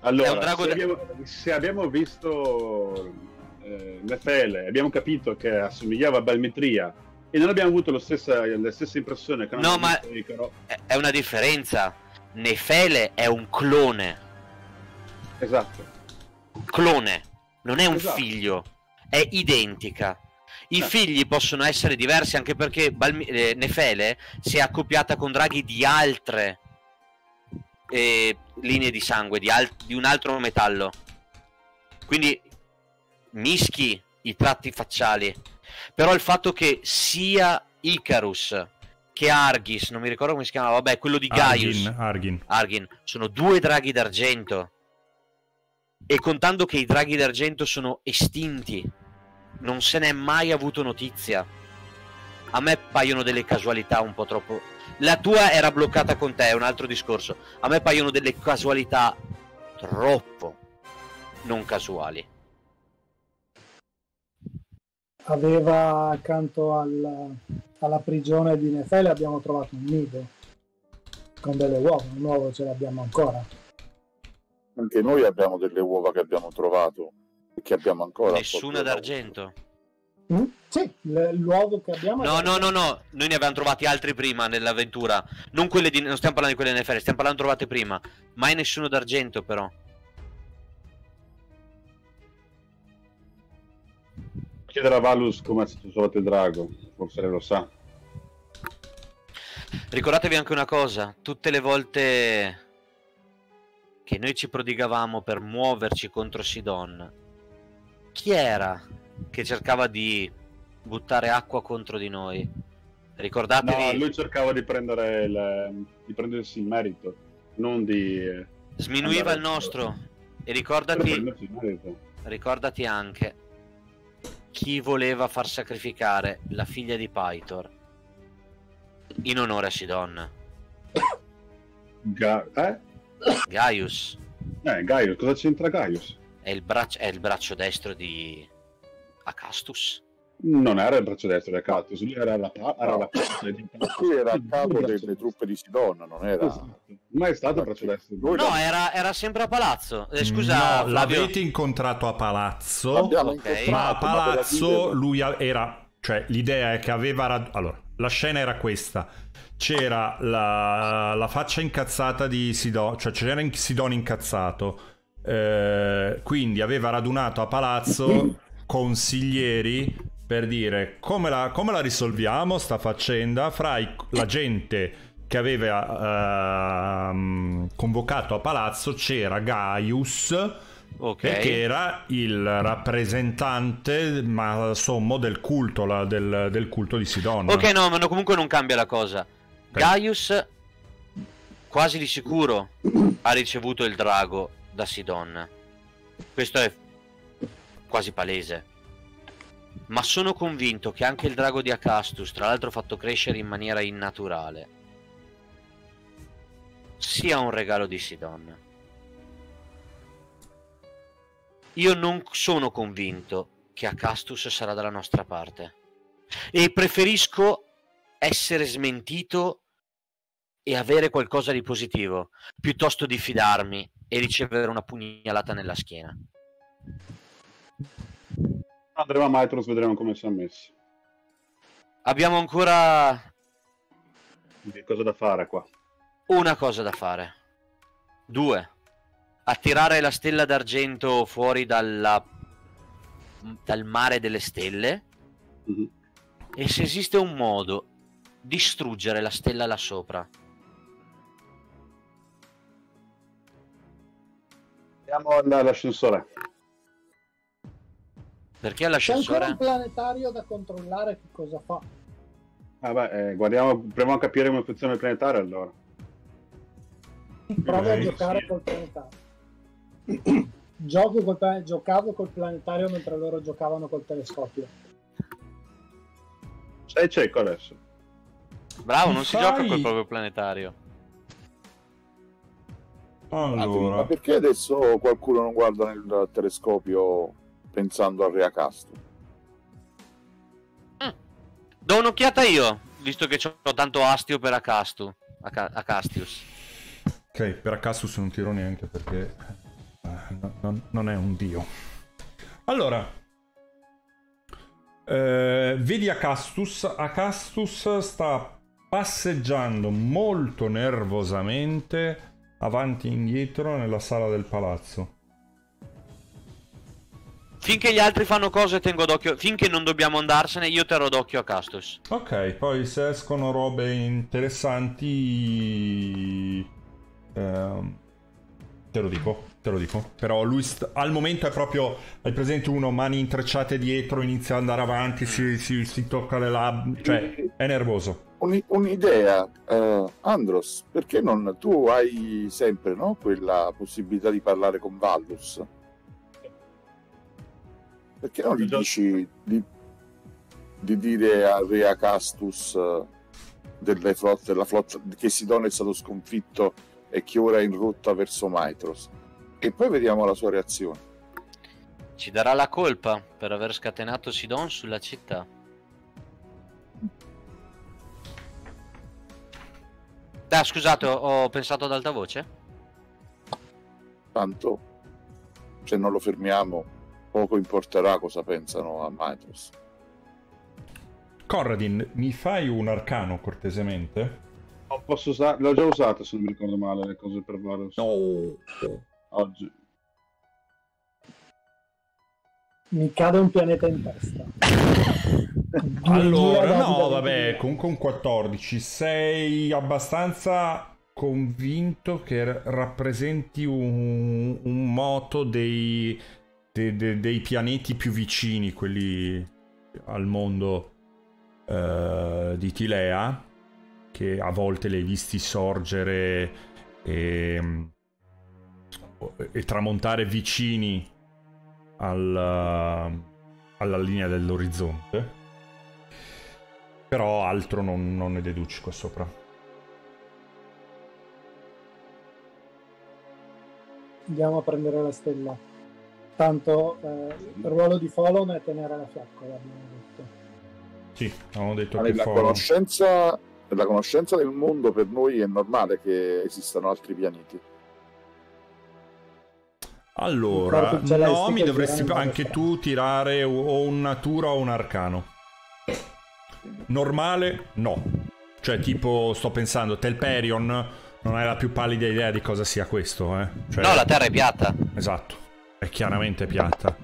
Allora, un se, abbiamo, se abbiamo visto eh, Nefele, abbiamo capito che assomigliava a Balmetria e non abbiamo avuto lo stessa, la stessa impressione che No, ma-. È è una differenza. Nefele è un clone. Esatto. Clone. Non è un Esatto. figlio. È identica. I Eh. figli possono essere diversi anche perché Balmi- eh, Nefele si è accoppiata con draghi di altre eh, linee di sangue, di, al- di un altro metallo. Quindi mischi i tratti facciali. Però il fatto che sia Icarus che Argis, non mi ricordo come si chiamava, vabbè, quello di Gaius. Argin, Argin. Argin, sono due draghi d'argento. E contando che i draghi d'argento sono estinti, non se n'è mai avuto notizia. A me paiono delle casualità un po' troppo La tua era bloccata con te, è un altro discorso. A me paiono delle casualità troppo non casuali. Aveva accanto al, alla prigione di Nefele abbiamo trovato un nido con delle uova, un uovo ce l'abbiamo ancora. Anche noi abbiamo delle uova che abbiamo trovato che abbiamo ancora. Nessuna d'argento. Mm? Sì, l'uovo che abbiamo. No, no, no, no, noi ne abbiamo trovati altri prima nell'avventura. Non quelle di. Non stiamo parlando di quelle nefere, stiamo parlando trovate prima. Mai nessuno d'argento, però. Chiedere a Valus come stato trovato il drago, forse lo sa. Ricordatevi anche una cosa: tutte le volte che noi ci prodigavamo per muoverci contro Sidon, chi era che cercava di buttare acqua contro di noi? Ricordatevi. No, lui cercava di prendere il, di prendersi il merito, non di... eh, Sminuiva il nostro. E ricordati, ricordati anche chi voleva far sacrificare la figlia di Pythor in onore a Sidon. Ga- eh? Gaius Eh, Gaius, cosa c'entra Gaius? È il, braccio, è il braccio destro di Acastus. Non era il braccio destro del Catus, lui era la, pa- era la parte di... Lui era a capo delle truppe di Sidon, non era... Esatto. Mai stato il braccio destro. Lui- No, era, era sempre a palazzo. Eh, scusa, No, l'avete incontrato a palazzo. Abbiamo Ok. incontrato, Ma a palazzo lui era, cioè l'idea è che aveva, rad- allora, la scena era questa, c'era la, la faccia incazzata di Sidon, cioè c'era in- Sidon incazzato, eh, quindi aveva radunato a palazzo consiglieri per dire come la, come la risolviamo sta faccenda fra i- la gente che aveva ehm, convocato a palazzo c'era Gaius Ok. perché era il rappresentante ma sommo del culto, la- del, del culto di Sidon. Ok, no, ma no, comunque non cambia la cosa. Gaius, quasi di sicuro, ha ricevuto il drago da Sidon. Questo è quasi palese. Ma sono convinto che anche il drago di Acastus, tra l'altro fatto crescere in maniera innaturale, sia un regalo di Sidon. Io non sono convinto che Acastus sarà dalla nostra parte. E preferisco essere smentito e avere qualcosa di positivo, piuttosto di fidarmi e ricevere una pugnalata nella schiena. Andremo a Maitros, vedremo come si è messo. Abbiamo ancora Che cosa da fare qua? una cosa da fare. Due. Attirare la stella d'argento fuori dalla... dal mare delle stelle. Mhm. E se esiste un modo, distruggere la stella là sopra. Andiamo all- all'ascensore. Perché C'è ancora all'ascensore? un planetario da controllare che cosa fa. Vabbè, eh, guardiamo, proviamo a capire come funziona il planetario allora. Prova a Direi giocare sì. col planetario. Gioco col giocavo col planetario mentre loro giocavano col telescopio. Sei cieco adesso. Bravo, non si Sai- gioca col proprio planetario. Ah, Ma Allora, perché adesso qualcuno non guarda nel telescopio pensando al Reacasto? Do un'occhiata io, visto che ho tanto astio per Acastu. Aca- Acastius. ok, per Acastus non tiro neanche perché eh, no- non- non è un dio. Allora, eh, vedi Acastus, Acastus sta passeggiando molto nervosamente avanti e indietro nella sala del palazzo. Finché gli altri fanno cose tengo d'occhio. Finché non dobbiamo andarsene, io terrò d'occhio a Castus. Ok, poi se escono robe interessanti... ehm, te lo dico, te lo dico. Però lui al momento è proprio... Hai presente uno, mani intrecciate dietro, inizia ad andare avanti, si, si- si tocca le labbra... Cioè, è nervoso. Un- un'idea, eh, Andros, perché non tu hai sempre no, quella possibilità di parlare con Vallus? Perché non gli dici di, di dire a Reacastus eh, delle flotte, della flotta che Sidone è stato sconfitto e che ora è in rotta verso Maitros. E poi vediamo la sua reazione. Ci darà la colpa per aver scatenato Sidon sulla città. Ah, scusate, ho- pensato ad alta voce. Tanto, se non lo fermiamo, poco importerà cosa pensano a Maitros. Corradin, mi fai un arcano cortesemente? Non posso usare, l'ho già usato se non mi ricordo male le cose per Varus. No. Oggi. Mi cade un pianeta in testa. Allora, no, vabbè, comunque un 14. Sei abbastanza convinto che rappresenti un, un moto dei, de- de- dei pianeti più vicini, quelli al mondo eh, di Tilea, che a volte li hai visti sorgere e, e tramontare vicini al- alla linea dell'orizzonte. Però altro non, non ne deduci qua sopra. Andiamo a prendere la stella. Tanto eh, il ruolo di Folon è tenere la fiaccola, abbiamo detto. Sì, avevamo detto Ma che nella, Follow- conoscenza, nella conoscenza del mondo per noi è normale che esistano altri pianeti. Allora, no, mi dovresti anche tu tirare o un natura o un arcano. Normale, no. Cioè, tipo, sto pensando, Telperion non hai la più pallida idea di cosa sia questo, eh. Cioè- No, la Terra è piatta. Esatto, è chiaramente piatta.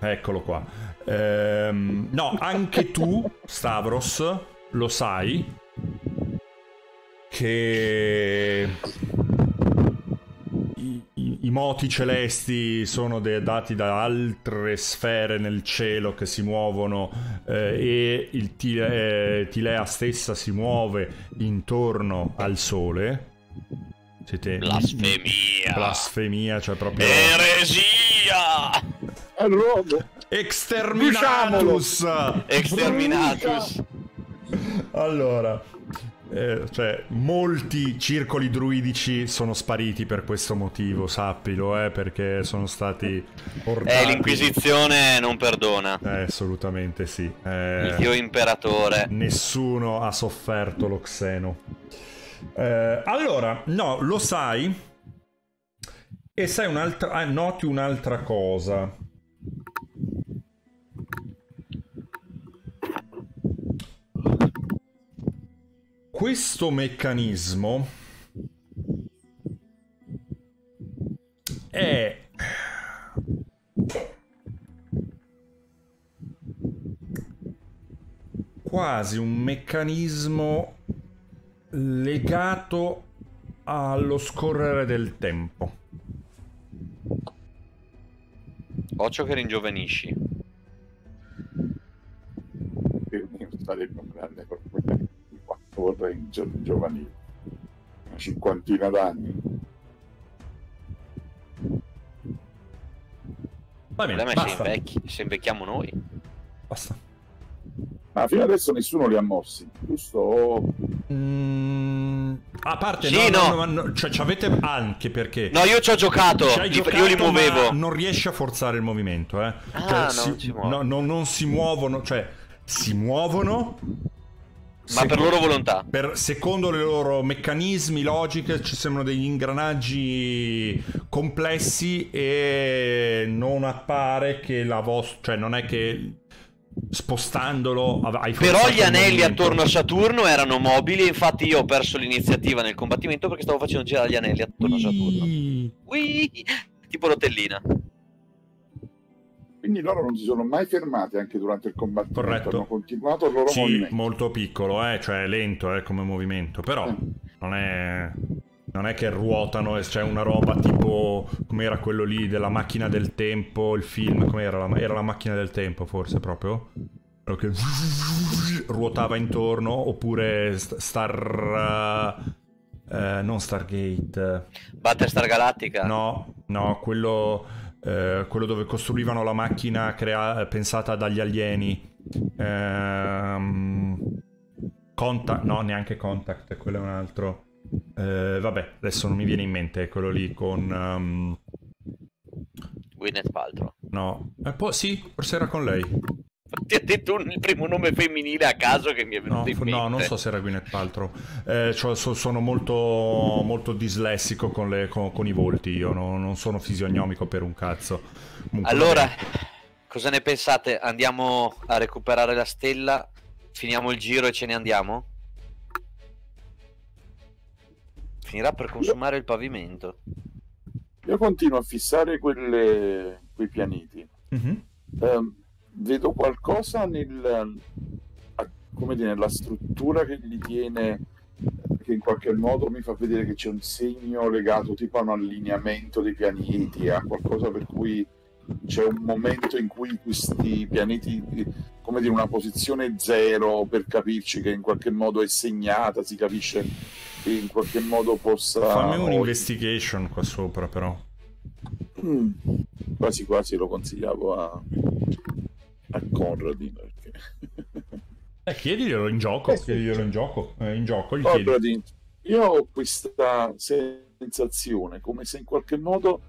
Eccolo qua. Ehm, no, anche tu, Stavros, lo sai che i, moti celesti sono de- dati da altre sfere nel cielo che si muovono eh, e il Tile- Tilea stessa si muove intorno al sole. Siete Blasfemia. blasfemia, cioè proprio Eresia! È robo! Exterminatus! Exterminatus. Allora, eh, cioè, molti circoli druidici sono spariti per questo motivo, sappilo, eh, perché sono stati portati... Eh, l'Inquisizione non perdona. Eh, assolutamente sì. Eh, Il dio imperatore. Nessuno ha sofferto lo xeno. Eh, allora, no, lo sai. E sai un'altra. ah, noti un'altra cosa. Questo meccanismo è quasi un meccanismo legato allo scorrere del tempo. Occhio che ringiovanisci. Vorrei in gio- giovanile. Una cinquantina d'anni. Va bene, è se, basta. invecchi- se invecchiamo noi. basta. Ma fino adesso nessuno li ha mossi, giusto? Mm, a parte, Sì, no, no. no, no, no, cioè, ci avete anche perché No, io ci ho giocato. li- giocato, io li muovevo. non riesci a forzare il movimento, eh. Ah, Cioè, si- non si muove. no, no, non si muovono, cioè si muovono. Ma per loro volontà. per- secondo le loro meccanismi, logiche, ci sembrano degli ingranaggi complessi e non appare che la vostra... cioè non è che spostandolo hai Però gli anelli attorno a Saturno erano mobili infatti io ho perso l'iniziativa nel combattimento perché stavo facendo girare gli anelli attorno a Saturno. Ui, tipo rotellina. Quindi loro non si sono mai fermati anche durante il combattimento, Corretto. hanno continuato il loro Sì, movimento. molto piccolo, eh, cioè lento eh, come movimento, però Eh. non è, non è che ruotano e c'è una roba tipo com'era quello lì della macchina del tempo, il film, com'era la, era la macchina del tempo forse proprio? Quello che ruotava intorno oppure st- Star... eh, non Stargate, Battlestar Galactica. no, no, quello, eh, quello dove costruivano la macchina crea- pensata dagli alieni. Ehm, Contact, no, neanche Contact, quello è un altro. Eh, vabbè, adesso non mi viene in mente, quello lì con... Um... Gwyneth Paltrow. No, eh, po- sì, forse era con lei. Ti ha detto un- il primo nome femminile a caso che mi è venuto No, in mente. no, non so se era Gwyneth Paltrow. Eh, cioè, so- sono molto, molto dislessico con, le- con- con i volti. Io no- non sono fisionomico per un cazzo. Comunque, Allora, cosa ne pensate? Andiamo a recuperare la stella, finiamo il giro e ce ne andiamo? Finirà per consumare il pavimento. Io continuo a fissare quelle- quei pianeti. Mhm. Ehm, vedo qualcosa nel, come dire, nella struttura che li tiene, che in qualche modo mi fa vedere che c'è un segno legato tipo a un allineamento dei pianeti, a qualcosa per cui c'è un momento in cui questi pianeti, come dire, una posizione zero per capirci che in qualche modo è segnata, si capisce che in qualche modo possa... Fammi un o- investigation qua sopra, però. Mm, quasi quasi lo consigliavo a Conradin perché Eh, chiediglielo in gioco. Eh, sì, chiediglielo sì. in gioco. Eh, in gioco gli chiedi. Conradin io ho questa sensazione come se in qualche modo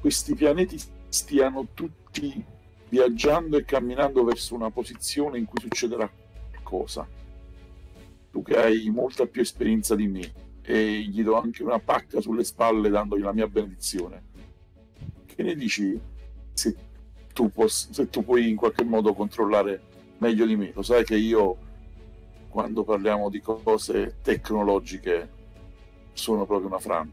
questi pianeti stiano tutti viaggiando e camminando verso una posizione in cui succederà qualcosa tu che hai molta più esperienza di me e gli do anche una pacca sulle spalle dandogli la mia benedizione che ne dici se tu, poss- se tu puoi in qualche modo controllare meglio di me. Lo sai che io quando parliamo di cose tecnologiche sono proprio una frana.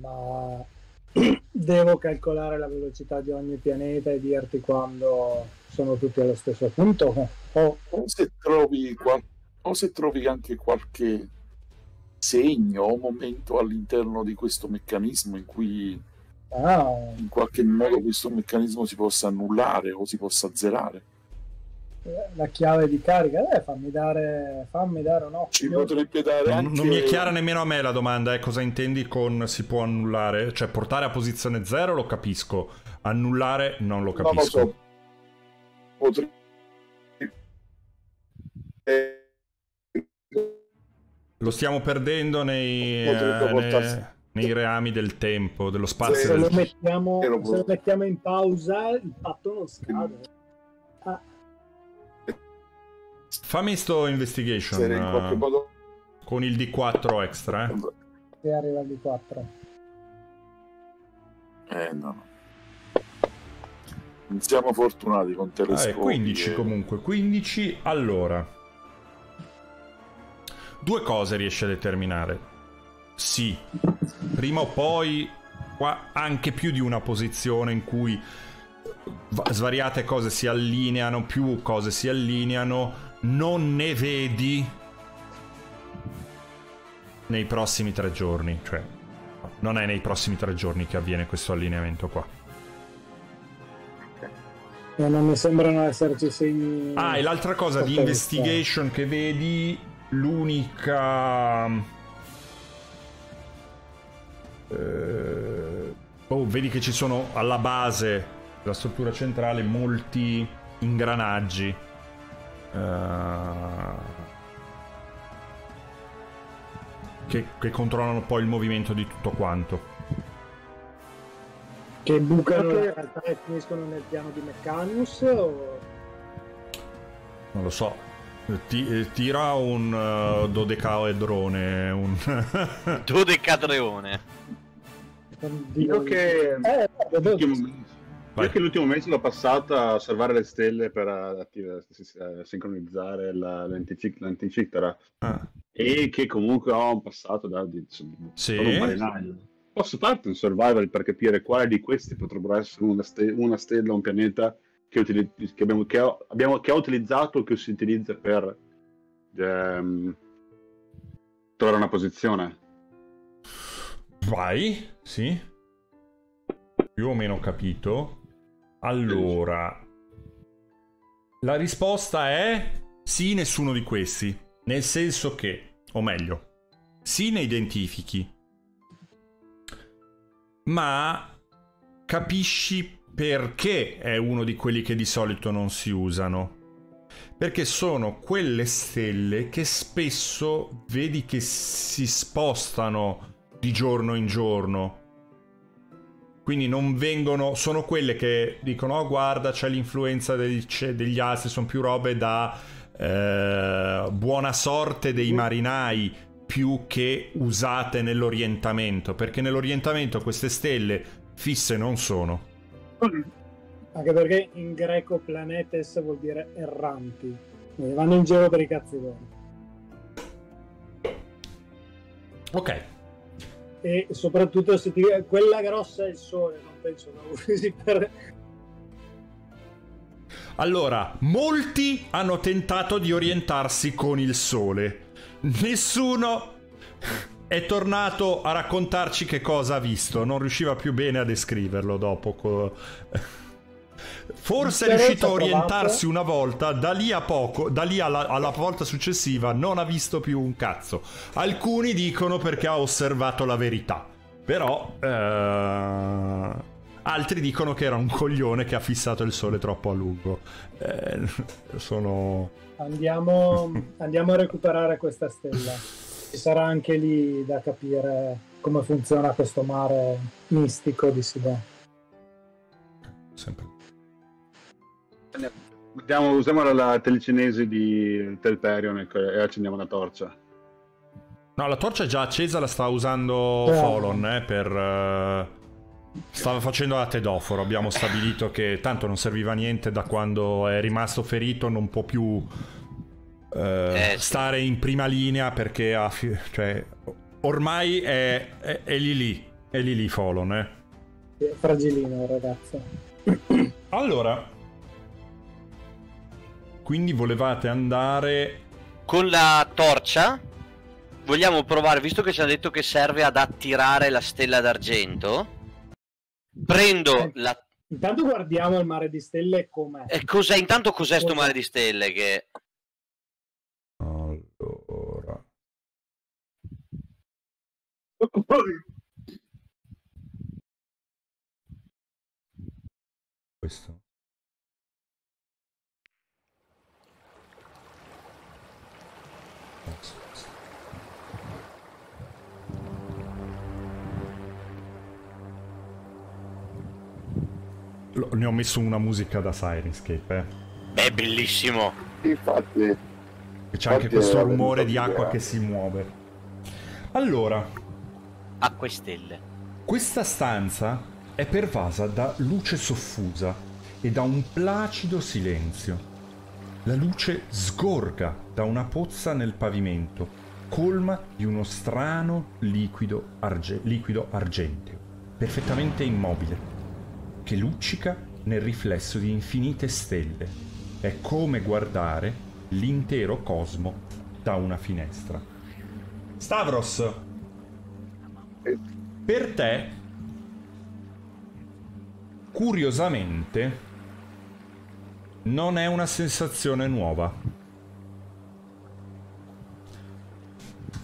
Ma devo calcolare la velocità di ogni pianeta e dirti quando sono tutti allo stesso punto? O o se trovi, o se trovi anche qualche segno o momento all'interno di questo meccanismo in cui ah, in qualche modo questo meccanismo si possa annullare o si possa azzerare. la chiave di carica eh, fammi dare fammi dare un Ci occhio potrebbe dare Non, anche... non mi è chiara nemmeno a me la domanda, eh, cosa intendi con si può annullare? Cioè portare a posizione zero lo capisco, annullare non lo capisco. so. Potrebbe... Lo stiamo perdendo nei, Potrebbe eh, portarsi- nei- nei reami del tempo, dello spazio. Se lo, del- mettiamo, Ero se lo mettiamo in pausa il patto non scade ah, Fammi sto investigation in eh, modo... con il D4 extra. Eh. se arriva al D4 Eh, no, no. Non siamo fortunati con Ah, telescopi. è 15 e- comunque, 15. Allora, due cose riesce a determinare. Sì, prima o poi qua anche più di una posizione in cui va- svariate cose si allineano, più cose si allineano, non ne vedi nei prossimi tre giorni, cioè non è nei prossimi tre giorni che avviene questo allineamento qua. e non mi sembrano esserci segni. Ah, e l'altra cosa di investigation che vedi, l'unica... Eh, oh, vedi che ci sono alla base della struttura centrale molti ingranaggi. eh, che, che controllano poi il movimento di tutto quanto. che bucano Ok. in realtà e finiscono nel piano di Meccanus o Non lo so. Ti- eh, tira un uh, dodecaedrone, un... Dodecadreone. Io dico- che, eh, Vai. io che l'ultimo mese l'ho passato a osservare le stelle per eh, attiva- eh, sincronizzare la- l'antici- l'anticictera Ah, e che comunque ho un passato da di, insomma, Sì. un marinaio. Posso farti un survival per capire quale di questi potrebbero essere una, ste- una stella, un pianeta che, utili- che abbiamo, che, ho- abbiamo- che ha utilizzato o che si utilizza per ehm, trovare una posizione? Vai, sì. Più o meno capito. Allora, la risposta è sì, nessuno di questi. Nel senso che, o meglio, sì, ne identifichi, ma capisci perché è uno di quelli che di solito non si usano. perché sono quelle stelle che spesso vedi che si spostano di giorno in giorno. Quindi non vengono, sono quelle che dicono, oh guarda c'è l'influenza degli, degli altri, sono più robe da eh, buona sorte dei marinai più che usate nell'orientamento, perché nell'orientamento queste stelle fisse non sono. Anche perché in greco planetes vuol dire erranti, vanno in giro per i cazzi loro. Ok. E soprattutto se ti... quella grossa è il sole, non penso la usi per... Allora, molti hanno tentato di orientarsi con il sole. Nessuno è tornato a raccontarci che cosa ha visto. Non riusciva più bene a descriverlo dopo. Forse è riuscito a orientarsi una volta, da lì a poco, da lì alla, alla, volta successiva non ha visto più un cazzo. Alcuni dicono perché ha osservato la verità. Però eh, altri dicono che era un coglione che ha fissato il sole troppo a lungo. Eh, sono... Andiamo, andiamo a recuperare questa stella. Ci sarà anche lì da capire come funziona questo mare mistico di Sidon. Sempre Andiamo, usiamo la telecinesi di Telperion e accendiamo una torcia. No, la torcia è già accesa, la sta usando eh. Folon eh, per... Uh, stava facendo la tedoforo, abbiamo stabilito che tanto non serviva a niente da quando è rimasto ferito, non può più uh, eh, stare in prima linea perché ha... Cioè, ormai è, è, è, lì lì, è lì lì Folon, eh. È fragilino ragazzo. Allora, quindi volevate andare... Con la torcia vogliamo provare, visto che ci hanno detto che serve ad attirare la stella d'argento, prendo eh, la... Intanto guardiamo il mare di stelle com'è. E cos'è, intanto cos'è sto mare di stelle che... Allora... Questo. Ne ho messo una musica da Sirenscape, eh. Beh, bellissimo. Infatti. E c'è anche questo rumore di acqua che si muove. Allora. Acqua e stelle. Questa stanza è pervasa da luce soffusa e da un placido silenzio. La luce sgorga da una pozza nel pavimento, colma di uno strano liquido, arge- liquido argenteo, perfettamente immobile che luccica nel riflesso di infinite stelle. È come guardare l'intero cosmo da una finestra. Stavros, per te, curiosamente, non è una sensazione nuova.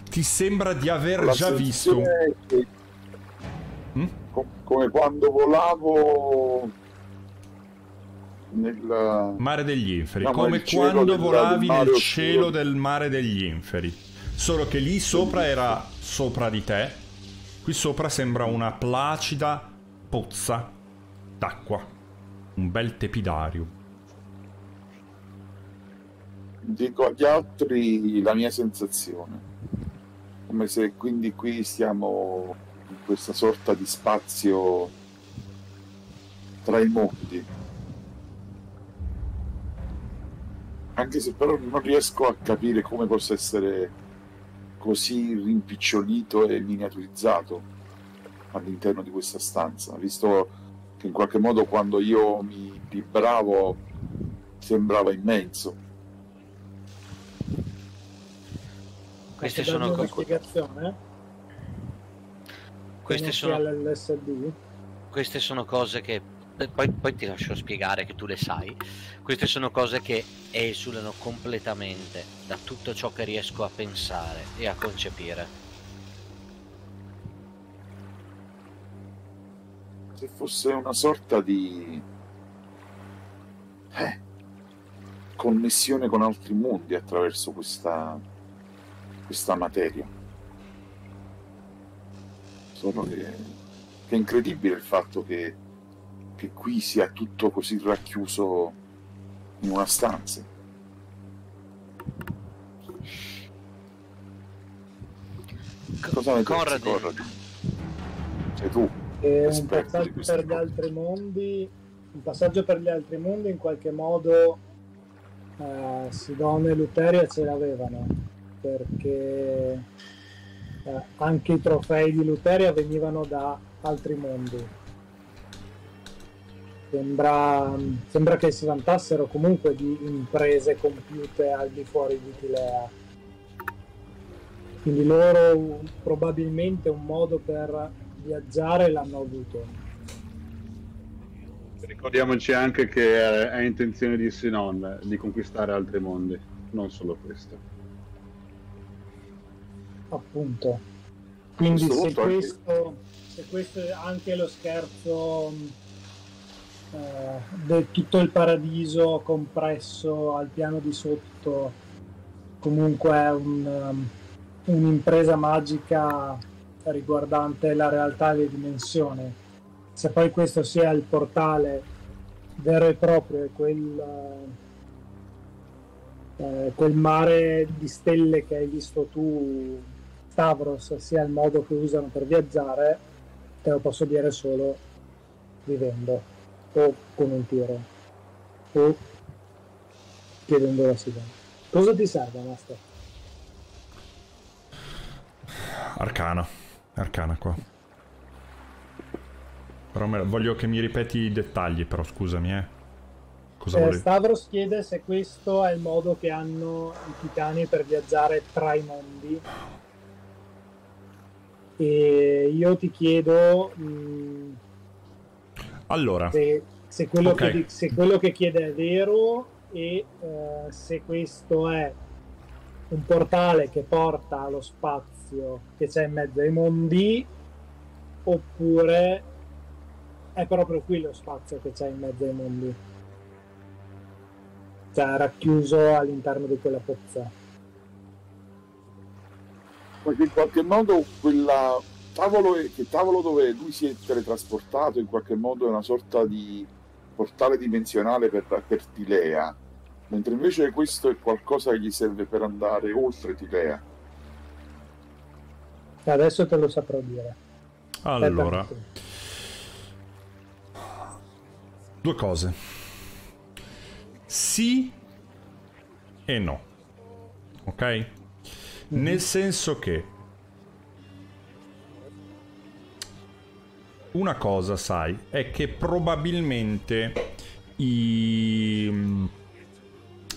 Ti sembra di aver La già visto... Che... Mm? come quando volavo nel mare degli inferi, no, come quando volavi nel cielo oscuro. del mare degli inferi. Solo che lì sopra era sopra di te, qui sopra sembra una placida pozza d'acqua, un bel tepidario. Dico agli altri la mia sensazione, come se quindi qui stiamo questa sorta di spazio tra i mondi. Anche se però non riesco a capire come possa essere così rimpicciolito e miniaturizzato all'interno di questa stanza, visto che in qualche modo quando io mi libravo sembrava immenso. Queste sono una spiegazione? Queste sono, queste sono cose che eh, poi, poi, ti lascio spiegare che tu le sai. Queste sono cose che esulano completamente da tutto ciò che riesco a pensare e a concepire. Se fosse una sorta di... Eh, connessione con altri mondi attraverso questa, questa materia. Solo che, che è incredibile il fatto che, che qui sia tutto così racchiuso in una stanza. Cosa ne Conrad. pensi, Conrad? Sei tu. E un Esperto di passaggio per gli altri mondi, un passaggio per gli altri mondi in qualche modo eh, Sidone e Luteria ce l'avevano perché eh, anche i trofei di Luteria venivano da altri mondi. Sembra, sembra che si vantassero comunque di imprese compiute al di fuori di Tilea. Quindi loro probabilmente un modo per viaggiare l'hanno avuto. Ricordiamoci anche che ha intenzione di Sinon di conquistare altri mondi, non solo questo. Appunto. Quindi Questo se voto anche- questo, se questo è anche lo scherzo eh, del tutto il paradiso compresso al piano di sotto, comunque è un, um, un'impresa magica riguardante la realtà e le dimensioni. Se poi questo sia il portale vero e proprio e quel, eh, quel mare di stelle che hai visto tu, Stavros, sia il modo che usano per viaggiare, te lo posso dire solo vivendo o con un tiro o chiedendo la sigla. Cosa ti serve, Master? Arcana. Arcana qua. Però me- voglio che mi ripeti i dettagli, però scusami, eh. Cosa Eh, volevi? Stavros chiede se questo è il modo che hanno i titani per viaggiare tra i mondi. E io ti chiedo mh, Allora, se, se quello Ok. che, se quello che chiede è vero e eh, se questo è un portale che porta allo spazio che c'è in mezzo ai mondi oppure è proprio qui lo spazio che c'è in mezzo ai mondi. Cioè racchiuso all'interno di quella pozza Perché in qualche modo quella tavolo, è- che tavolo dove lui si è teletrasportato in qualche modo è una sorta di portale dimensionale per, per Tilea, mentre invece questo è qualcosa che gli serve per andare oltre Tilea. Adesso te lo saprò dire allora, due cose. Sì e no. Ok? Nel senso che una cosa, sai, è che probabilmente i,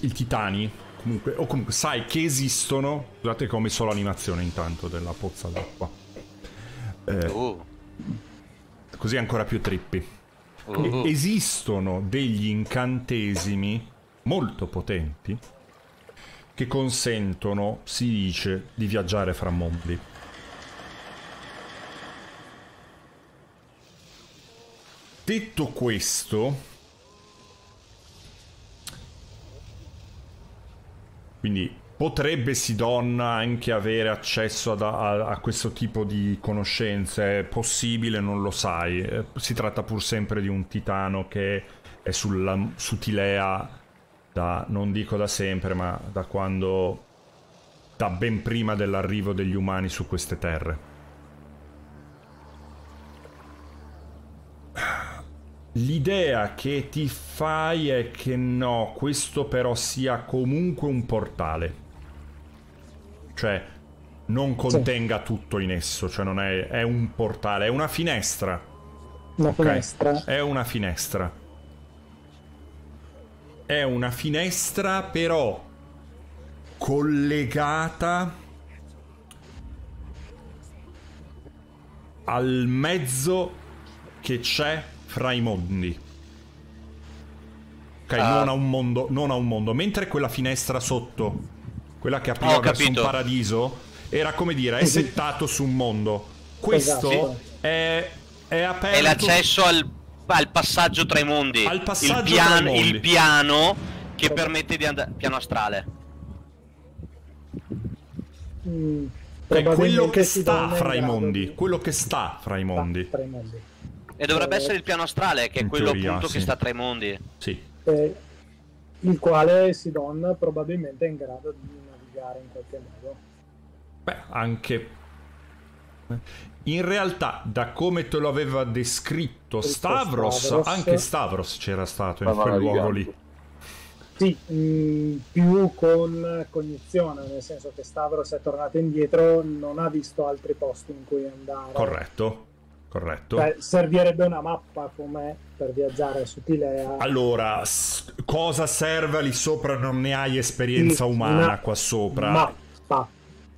i titani, comunque, o comunque sai che esistono. Scusate che ho messo l'animazione intanto della pozza d'acqua. Eh, Uh, così ancora più trippi. E- esistono degli incantesimi molto potenti che consentono, si dice, di viaggiare fra mondi. Detto questo, quindi potrebbe Sidon anche avere accesso ad- a, a questo tipo di conoscenze, è possibile, non lo sai, Eh, si tratta pur sempre di un titano che è sulla, su Tilea da, non dico da sempre, ma da quando, da ben prima dell'arrivo degli umani su queste terre. L'idea che ti fai è che no, questo però sia comunque un portale. Cioè, non contenga tutto in esso, cioè non è, è un portale, è una finestra. una Ok. finestra È una finestra. È una finestra però collegata al mezzo che c'è fra i mondi. Ok, Ah. non a un mondo, non a un mondo, mentre quella finestra sotto, quella che apriva ho verso un capito. paradiso, era come dire, è settato su un mondo. Questo Esatto. è, è aperto è l'accesso al, al passaggio tra i mondi. Al passaggio il, tra i mondi. il piano che permette di andare piano astrale. Mm, È quello che sta fra i mondi, di- quello che sta fra i mondi. Fra i mondi. E dovrebbe Eh, essere il piano astrale, che è quello teoria, appunto sì. che sta tra i mondi. Sì. Eh, il quale Sidon probabilmente è in grado di navigare in qualche modo. Beh, anche... In realtà, da come te lo aveva descritto Stavros, Stavros. anche Stavros c'era stato in quel luogo lì. Sì, mm, più con cognizione, nel senso che Stavros è tornato indietro, non ha visto altri posti in cui andare. Corretto, corretto. Beh, servirebbe una mappa come per viaggiare su Tilea. Allora, s- cosa serve lì sopra? Non ne hai esperienza umana una qua sopra. Mappa.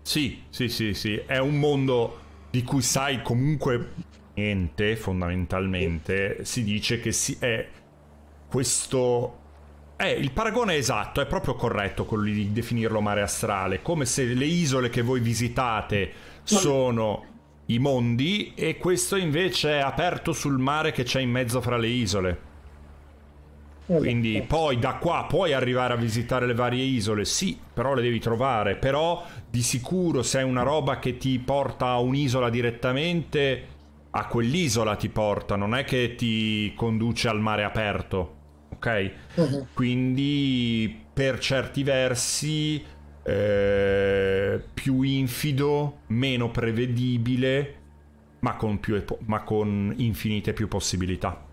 Sì, sì, sì, sì. È un mondo di cui sai comunque niente, fondamentalmente. Si dice che si è questo... Eh, il paragone è esatto, è proprio corretto quello di definirlo mare astrale, come se le isole che voi visitate sono i mondi e questo invece è aperto sul mare che c'è in mezzo fra le isole. Quindi poi da qua puoi arrivare a visitare le varie isole, sì, però le devi trovare. Però di sicuro se è una roba che ti porta a un'isola direttamente, a quell'isola ti porta, non è che ti conduce al mare aperto, ok? Mhm. Quindi per certi versi eh, più infido, meno prevedibile, ma con, più, ma con infinite più possibilità.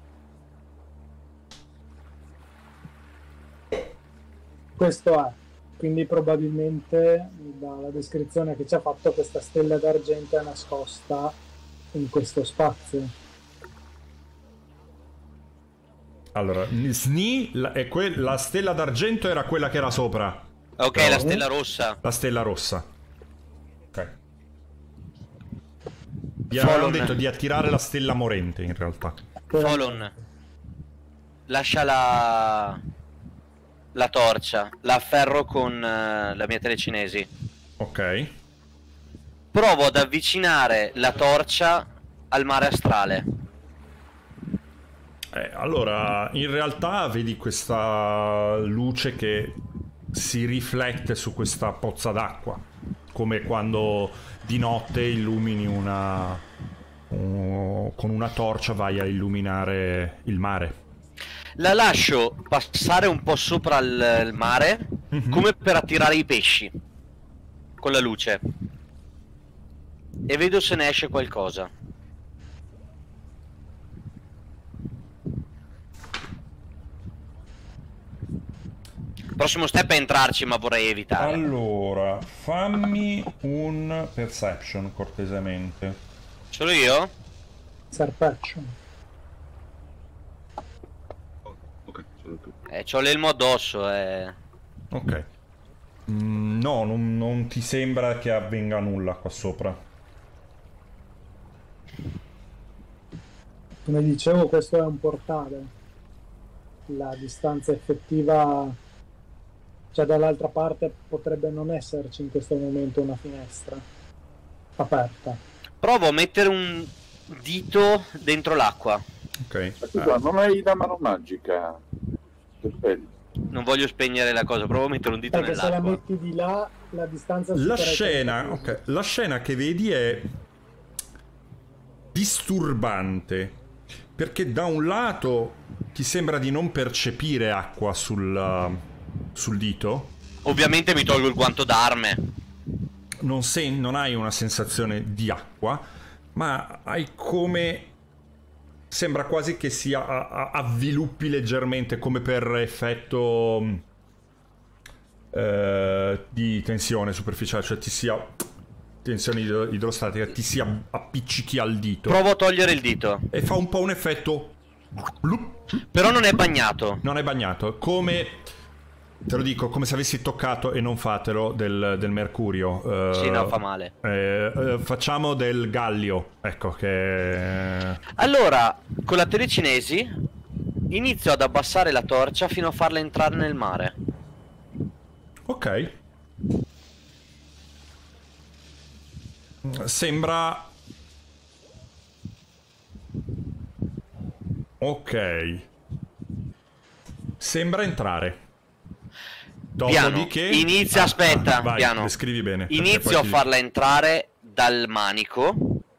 Questo è. Quindi probabilmente dalla descrizione che ci ha fatto questa stella d'argento è nascosta in questo spazio. Allora, Sni, la, è que- la stella d'argento era quella che era sopra, Ok, No. la stella rossa. la stella rossa. Ok. Gli avevano detto di attirare la stella morente in realtà. Folon. Lascia la... la torcia. La afferro con eh, la mia telecinesi. Ok. Provo ad avvicinare la torcia al mare astrale. Eh, allora, in realtà vedi questa luce che si riflette su questa pozza d'acqua, come quando di notte illumini una... un- con una torcia vai a illuminare il mare. La lascio passare un po' sopra il, il mare, Mhm. come per attirare i pesci. Con la luce. E vedo se ne esce qualcosa. Prossimo step è entrarci, ma vorrei evitare. Allora, fammi un perception cortesemente. Solo io? Serpeccio. Ok, sono tu. Eh, c'ho l'elmo addosso, eh. Ok. Mm, no, non, non ti sembra che avvenga nulla qua sopra. Come dicevo, questo è un portale. La distanza effettiva, cioè dall'altra parte potrebbe non esserci in questo momento una finestra aperta. Provo a mettere un dito dentro l'acqua. Ok. Ma scusa, non hai la mano magica? Perfetto. Non voglio spegnere la cosa, provo a mettere un dito Perché se la nell'acqua. metti di là, la distanza La scena, 30 ok, la scena che vedi è disturbante perché da un lato ti sembra di non percepire acqua sul, uh, sul dito, Ovviamente mi tolgo il guanto d'arme. non, non hai una sensazione di acqua, ma hai come sembra quasi che si a- a- avviluppi leggermente come per effetto eh, di tensione superficiale, cioè ti sia tensione idro- idrostatica, ti si appiccichi al dito Provo a togliere il dito. e fa un po' un effetto Però non è bagnato. non è bagnato, come te lo dico, come se avessi toccato e non fatelo del, del mercurio. eh, Sì, no, fa male. eh, eh, facciamo del gallio, ecco che... Allora, con la telecinesi inizio ad abbassare la torcia fino a farla entrare nel mare. Ok. Sembra... Ok. Sembra entrare. Dopodiché... Piano. Inizia, Ah, aspetta, vai, piano. descrivi bene. Inizio a ti- farla entrare dal manico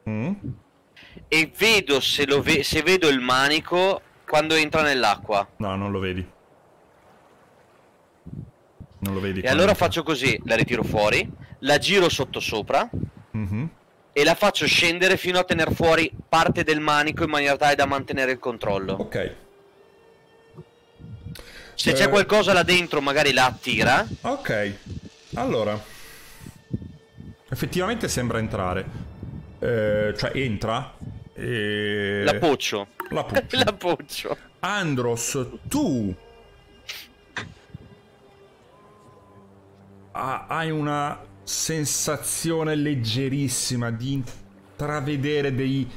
Mm? e vedo se, ve- se vedo il manico quando entra nell'acqua. No, non lo vedi. Non lo vedi. E allora faccio così, la ritiro fuori, la giro sotto sopra Mhm. e la faccio scendere fino a tenere fuori parte del manico in maniera tale da mantenere il controllo. Ok. Se Eh. c'è qualcosa là dentro magari la attira. Ok. Allora. Effettivamente sembra entrare. Eh, cioè entra. E... La poccio. La pucci. la poccio. Andros, tu ha- hai una sensazione leggerissima di intravedere dei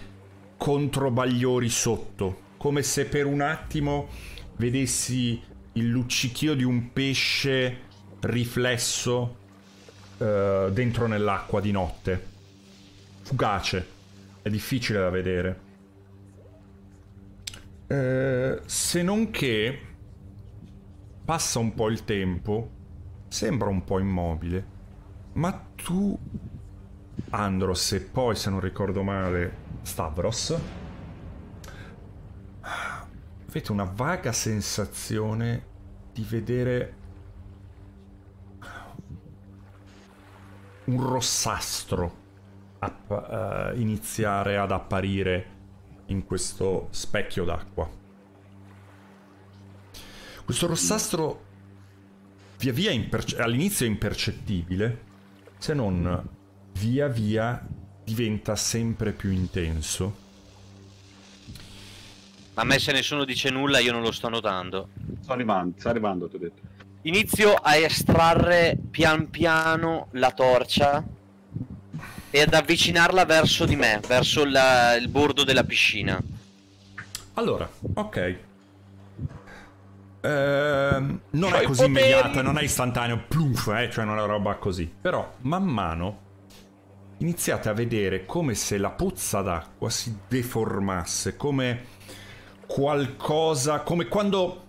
controbagliori sotto, come se per un attimo vedessi il luccichio di un pesce riflesso eh, dentro nell'acqua di notte. Fugace, è difficile da vedere. Eh, se non che passa un po' il tempo, sembra un po' immobile, ma tu, Andros, e poi se non ricordo male, Stavros, avete una vaga sensazione di vedere un rossastro app- eh, iniziare ad apparire in questo specchio d'acqua. Questo rossastro via via imperce- all'inizio è impercettibile, se non via via diventa sempre più intenso. A me se nessuno dice nulla io non lo sto notando. Sta arrivando, sta arrivando, ti ho detto. Inizio a estrarre pian piano la torcia e ad avvicinarla verso di me, verso la- il bordo della piscina. Allora, ok. Ehm, non C'ho è così poteri! immediato, non è istantaneo, pluf, eh, cioè non è una roba così. Però, man mano, iniziate a vedere come se la pozza d'acqua si deformasse, come qualcosa, come quando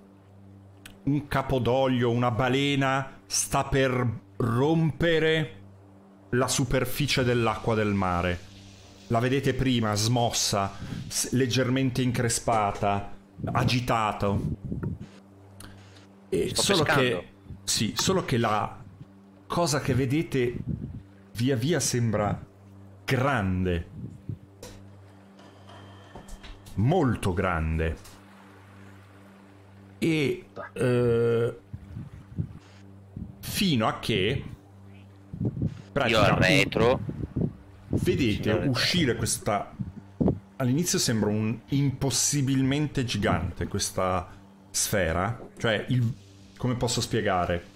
un capodoglio, una balena sta per rompere la superficie dell'acqua del mare. La vedete prima, smossa, leggermente increspata, agitato. E Sto solo pescando. che sì, solo che la cosa che vedete via via sembra grande. Molto grande. E eh, fino a che Io pratica- al retro. Vedete uscire questa. All'inizio sembra un impossibilmente gigante questa sfera. Cioè, il... come posso spiegare?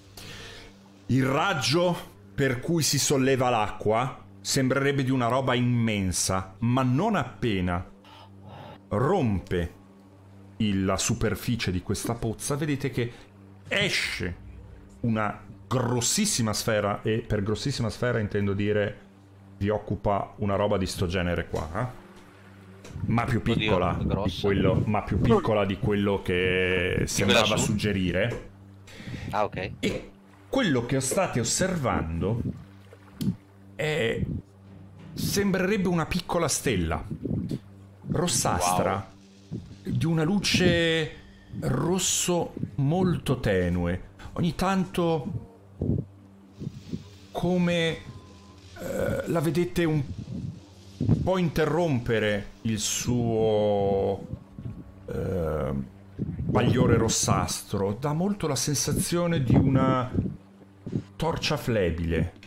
Il raggio per cui si solleva l'acqua sembrerebbe di una roba immensa, ma non appena rompe il- la superficie di questa pozza, vedete che esce una grossissima sfera, e per grossissima sfera intendo dire vi occupa una roba di sto genere qua, eh? ma più Oddio, piccola, di grossa. quello, ma più piccola di quello che sembrava su? suggerire. Ah, ok. E quello che state osservando è... sembrerebbe una piccola stella rossastra di una luce rosso molto tenue. Ogni tanto come eh, la vedete un po' interrompere il suo eh, bagliore rossastro, dà molto la sensazione di una torcia flebile.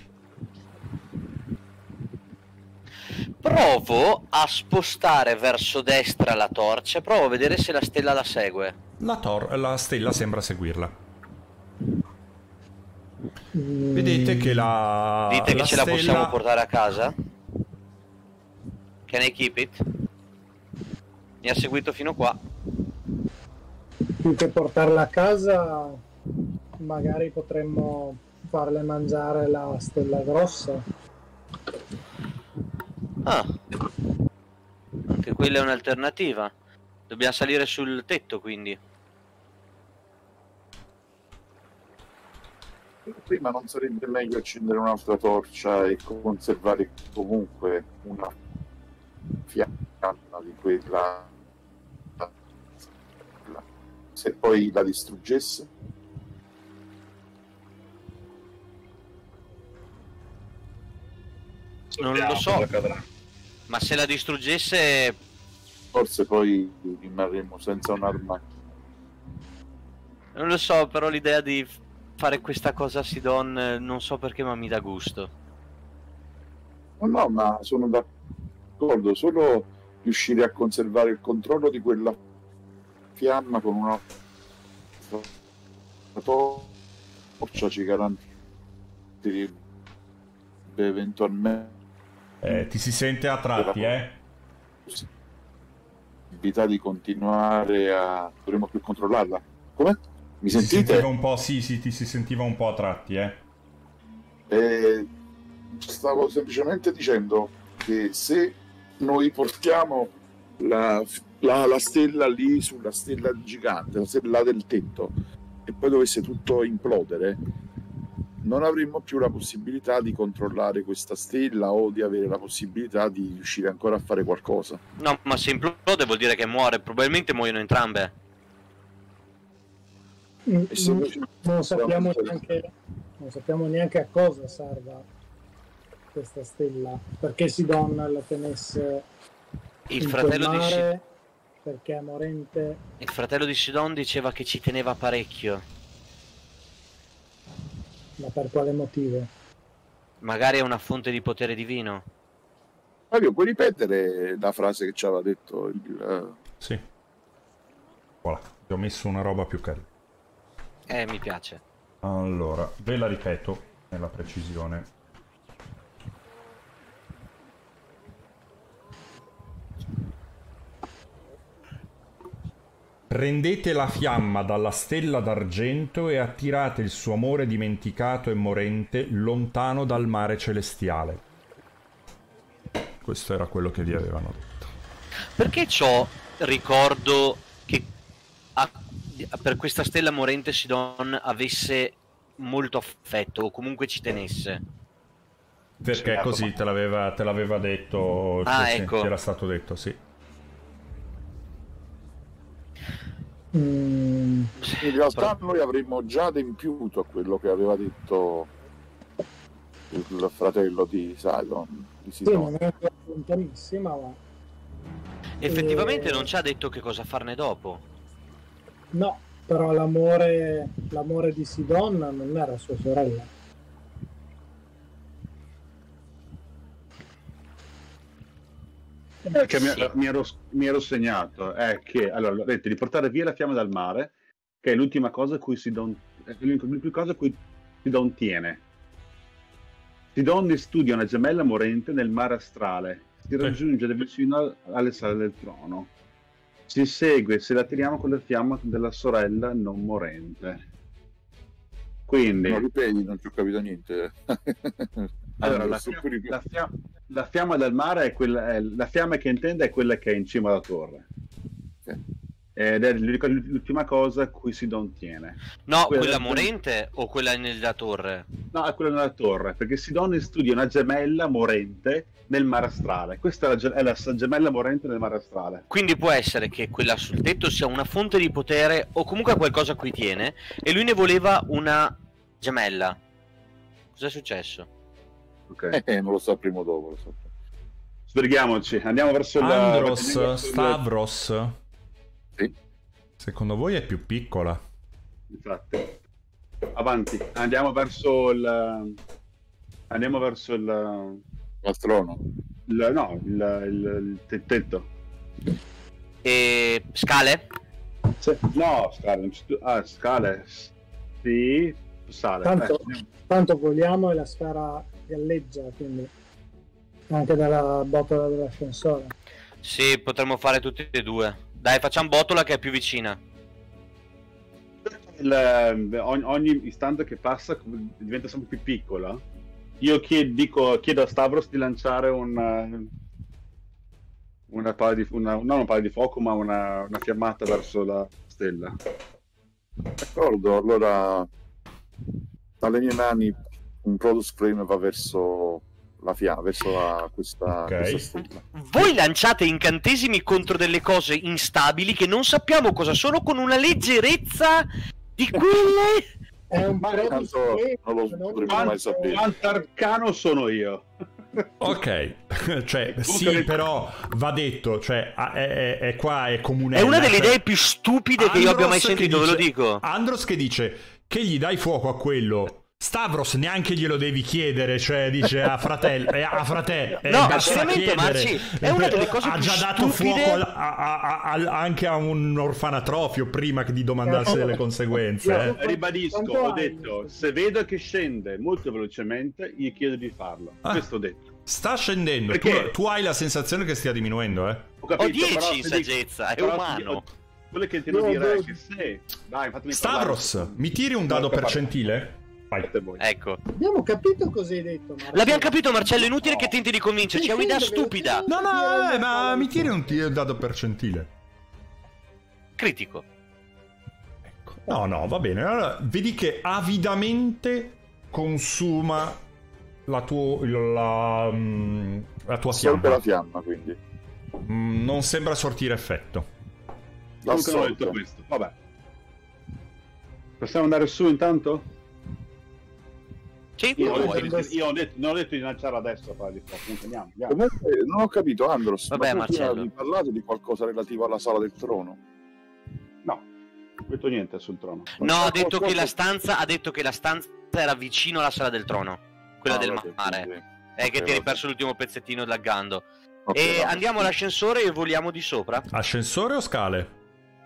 Provo a spostare verso destra la torcia. Provo a vedere se la stella la segue. La, tor- la stella sembra seguirla. Mm, Vedete che la. Dite che la ce la stella- possiamo portare a casa? Can I keep it? Mi ha seguito fino qua. più che portarla a casa, magari potremmo farle mangiare la stella grossa. Ah. Anche quella è un'alternativa. Dobbiamo salire sul tetto quindi. prima non sarebbe meglio accendere un'altra torcia e conservare comunque una fiamma di quella se poi la distruggesse? Non lo so, ma se la distruggesse Forse poi rimarremo senza un'arma. Non lo so, però l'idea di fare questa cosa a Sidon eh, non so perché ma mi dà gusto. No, no, ma sono d'accordo, solo riuscire a conservare il controllo di quella fiamma con una torcia ci garantirebbe eventualmente Eh, ti si sente a tratti, eh? possibilità di continuare a dovremmo più controllarla. Come? Mi Si sentite? sentiva un po', sì, sì, ti si sentiva un po' a tratti, eh? Eh, stavo semplicemente dicendo che se noi portiamo la, la- la stella lì sulla stella gigante, la stella del tetto, e poi dovesse tutto implodere, non avremmo più la possibilità di controllare questa stella o di avere la possibilità di riuscire ancora a fare qualcosa. No, ma se implode vuol dire che muore, probabilmente muoiono entrambe. Mm, se invece- non, sappiamo neanche, non sappiamo neanche a cosa serva questa stella. Perché Sidon la tenesse Il in fratello, quel di Si- mare, perché è morente. il fratello di Sidon diceva che ci teneva parecchio. Ma per quale motivo? Magari è una fonte di potere divino. Fabio, puoi ripetere la frase che ci aveva detto il... Sì. Voilà, ti ho messo una roba più carina. Eh, mi piace. Allora, ve la ripeto nella precisione. Prendete la fiamma dalla stella d'argento e attirate il suo amore dimenticato e morente lontano dal mare celestiale. Questo era quello che vi avevano detto. Perché ciò ricordo che a- per questa stella morente Sidon avesse molto affetto o comunque ci tenesse? Perché Sì, così te l'aveva, te l'aveva detto, Ah, sì, sì, ecco. ti era stato detto, sì. Mm, In realtà noi avremmo già adempiuto a quello che aveva detto il fratello di Sidon. Di sì, Sidon. non è ancora lontanissima, ma Effettivamente Eh. non ci ha detto che cosa farne dopo. no. Però l'amore, l'amore di Sidon non era sua sorella. Che mi, Sì. mi ero, mi ero segnato è che allora vedete di portare via la fiamma dal mare che è l'ultima cosa a cui si don è l'unica l'unica cosa a cui Sidon tiene Sidon studia una gemella morente nel mare astrale si raggiunge da vicino alle sale del trono si segue se la tiriamo con la fiamma della sorella non morente quindi Non ripeti, non ci ho capito niente. Allora, la, Adesso fia- tu ripeti. la fia- la fiamma del mare è quella, è- la fiamma che intende è quella che è in cima alla torre. Ok. Ed è l'ultima cosa a cui si non tiene. No, Quella- quella morente o quella nella torre? No, è quella nella torre, perché Sidon studia una gemella morente nel mare astrale. Questa è la, è la gemella morente nel mare astrale. Quindi può essere che quella sul tetto sia una fonte di potere o comunque qualcosa a cui tiene e lui ne voleva una gemella. Cos'è successo? Ok. Eh, non lo sapremo dopo. Lo so. Sbrighiamoci, andiamo verso il... Andros, andiamo verso il- Stavros, Sì. secondo voi è più piccola? Infatti. Avanti, andiamo verso il... Andiamo verso il... Mastrono. il no, il, il, il tetto. E scale? No, scale, ah, scale. Sì, sale. Tanto- Eh, Tanto vogliamo e la sfera galleggia, quindi anche dalla botola dell'ascensore. Sì, potremmo fare tutti e due. Dai, facciamo botola che è più vicina. il- eh, ogni, ogni istante che passa diventa sempre più piccola. Io chied- dico- chiedo a Stavros di lanciare un, eh, una palla di, una, non una palla di fuoco, ma una, una fiammata verso la stella. D'accordo, allora dalle mie mani un product frame va verso la fiamma, verso la, questa, Ok. questa stella. Voi lanciate incantesimi contro delle cose instabili che non sappiamo cosa sono con una leggerezza di quelle... È un tanto frame, non lo un- mai sapere. Quanto arcano sono io? Ok, cioè sì, però va detto, cioè è, è- è qua, è comune. È una delle idee più stupide che io abbia mai sentito, ve lo dico. Andros che dice che gli dai fuoco a quello. Stavros neanche glielo devi chiedere, cioè dice a fratello, eh, a frate, eh, No, chiedere. Marci, è una delle cose ha più già dato stupide- fuoco a- a- a- anche a un orfanatrofio prima che di domandarsi delle conseguenze. eh. Ribadisco, ho detto, se vedo che scende molto velocemente, gli chiedo di farlo. Ah. Questo ho detto. Sta scendendo, tu, tu hai la sensazione che stia diminuendo, eh? Ho capito, Ho 10 però in se dico- saggezza, è umano. Quello che Io ho dire è 12. che se... Dai, fatemi Stavros, parlare. mi tiri un dado percentile? Vai. Ecco. Abbiamo capito cosa hai detto, Marco. L'abbiamo capito Marcello, inutile che tenti di convincerci, è un'idea stupida. No, no, eh, ma mi tiri un, un dado percentile. Critico. Ecco. No, no, va bene. Allora, vedi che avidamente consuma la, tua la, mm, la tua fiamma. la fiamma, quindi. Mm, non sembra sortire effetto. Comunque non ho detto L'assorbe. questo. Vabbè. Possiamo andare su intanto? Sì, Io, ho detto, io ho detto- non ho detto di lanciare adesso a fare di fuoco. Comunque andiamo, andiamo. Comunque, non ho capito, Andros, Vabbè, ma Marcello. avevi parlato di qualcosa relativo alla sala del trono? No, non ho detto niente sul trono. No, ha detto Qualcosa- che la stanza, ha detto che la stanza era vicino alla sala del trono, quella Ah, del vabbè, mare. quindi- È che ok, ti eri perso l'ultimo pezzettino laggando. ok, e vabbè. andiamo all'ascensore e voliamo di sopra. Ascensore o scale?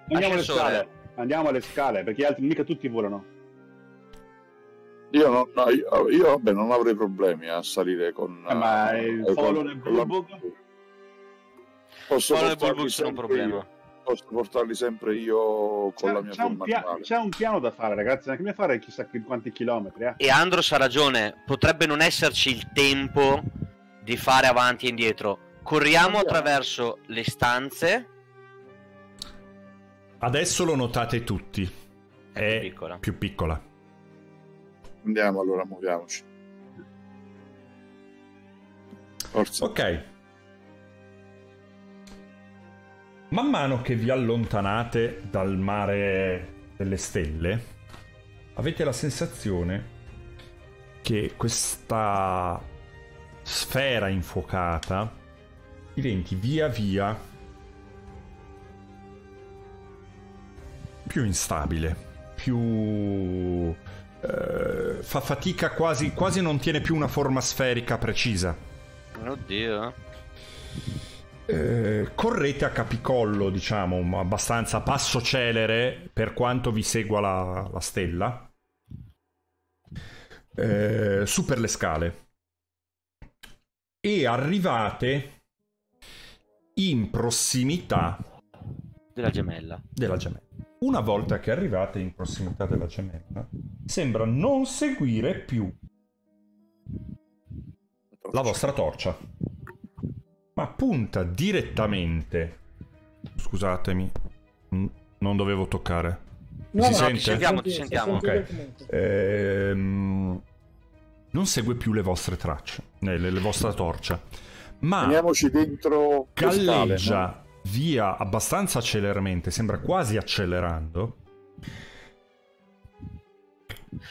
Andiamo alle Ascensore. scale. Andiamo alle scale, perché gli altri mica tutti volano. Io, non, no, io, io, vabbè, non avrei problemi a salire con... Eh, ma eh, il con- Follow la- Bulbug? Posso il portarli Bulbux non un sempre problema. io- Posso portarli sempre io con C'è, la mia c'è un forma pia- animale. c'è un piano da fare, ragazzi. Anche me fare chissà quanti chilometri. Eh. E Andros ha ragione, potrebbe non esserci il tempo di fare avanti e indietro. Corriamo Andiamo. attraverso le stanze. Adesso lo notate tutti. È È più piccola. più piccola. Andiamo allora, muoviamoci. Forza. Ok. Man mano che vi allontanate dal mare delle stelle, avete la sensazione che questa sfera infuocata diventi via via più instabile, più... eh, fa fatica quasi, quasi non tiene più una forma sferica precisa. Oddio. Eh, correte a capicollo, diciamo, abbastanza a passo celere per quanto vi segua la, la stella. Eh, su per le scale. E arrivate in prossimità Della gemella. della gemella. Una volta che arrivate in prossimità della gemella, sembra non seguire più la vostra torcia, ma punta direttamente. Scusatemi, n- non dovevo toccare. No, Si no, sente? ti sentiamo, ti sentiamo. sente Ok. comunque. Ehm, non segue più le vostre tracce, eh, le, le vostra torcia, ma Teniamoci dentro le galleggia no? Via abbastanza celermente, sembra quasi accelerando.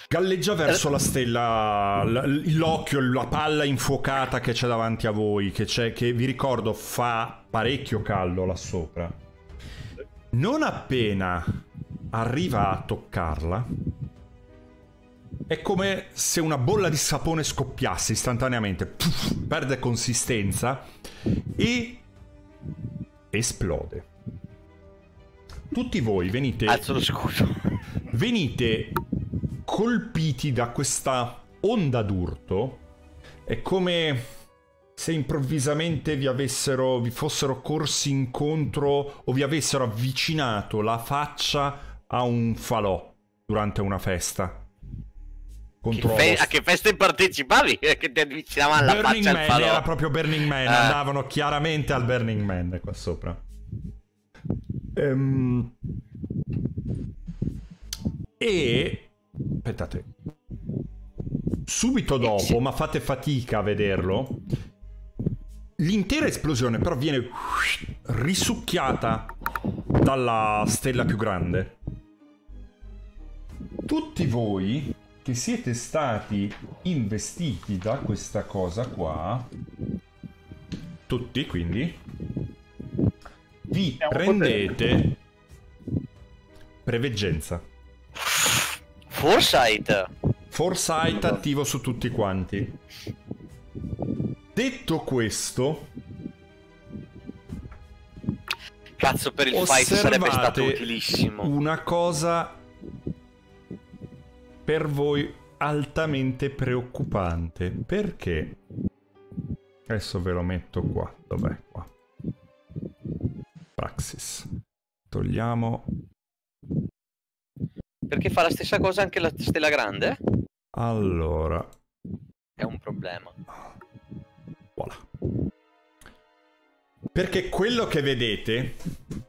Galleggia verso la stella, l'occhio, la palla infuocata che c'è davanti a voi, che, che vi ricordo fa parecchio caldo là sopra. Non appena arriva a toccarla, è come se una bolla di sapone scoppiasse istantaneamente, Puff, perde consistenza e esplode. Tutti voi venite, Alzo lo scudo. venite colpiti da questa onda d'urto. È come se improvvisamente vi avessero, vi fossero corsi incontro o vi avessero avvicinato la faccia a un falò durante una festa. Che Contro fe- a che feste partecipavi? che ti avvicinavano alla Burning faccia al Man falò. era proprio Burning Man, Ah. andavano chiaramente al Burning Man qua sopra. Ehm, E aspettate. subito dopo, ma fate fatica a vederlo, l'intera esplosione però viene risucchiata dalla stella più grande. Tutti voi che siete stati investiti da questa cosa qua, tutti quindi, vi prendete preveggenza. Foresight. Foresight attivo su tutti quanti. Detto questo, Cazzo, per il fight sarebbe stato utilissimo. una cosa per voi altamente preoccupante. Perché? Adesso ve lo metto qua. Dov'è? Qua. Praxis. Togliamo. Perché fa la stessa cosa anche la stella grande? Allora. È un problema. Voilà. Perché quello che vedete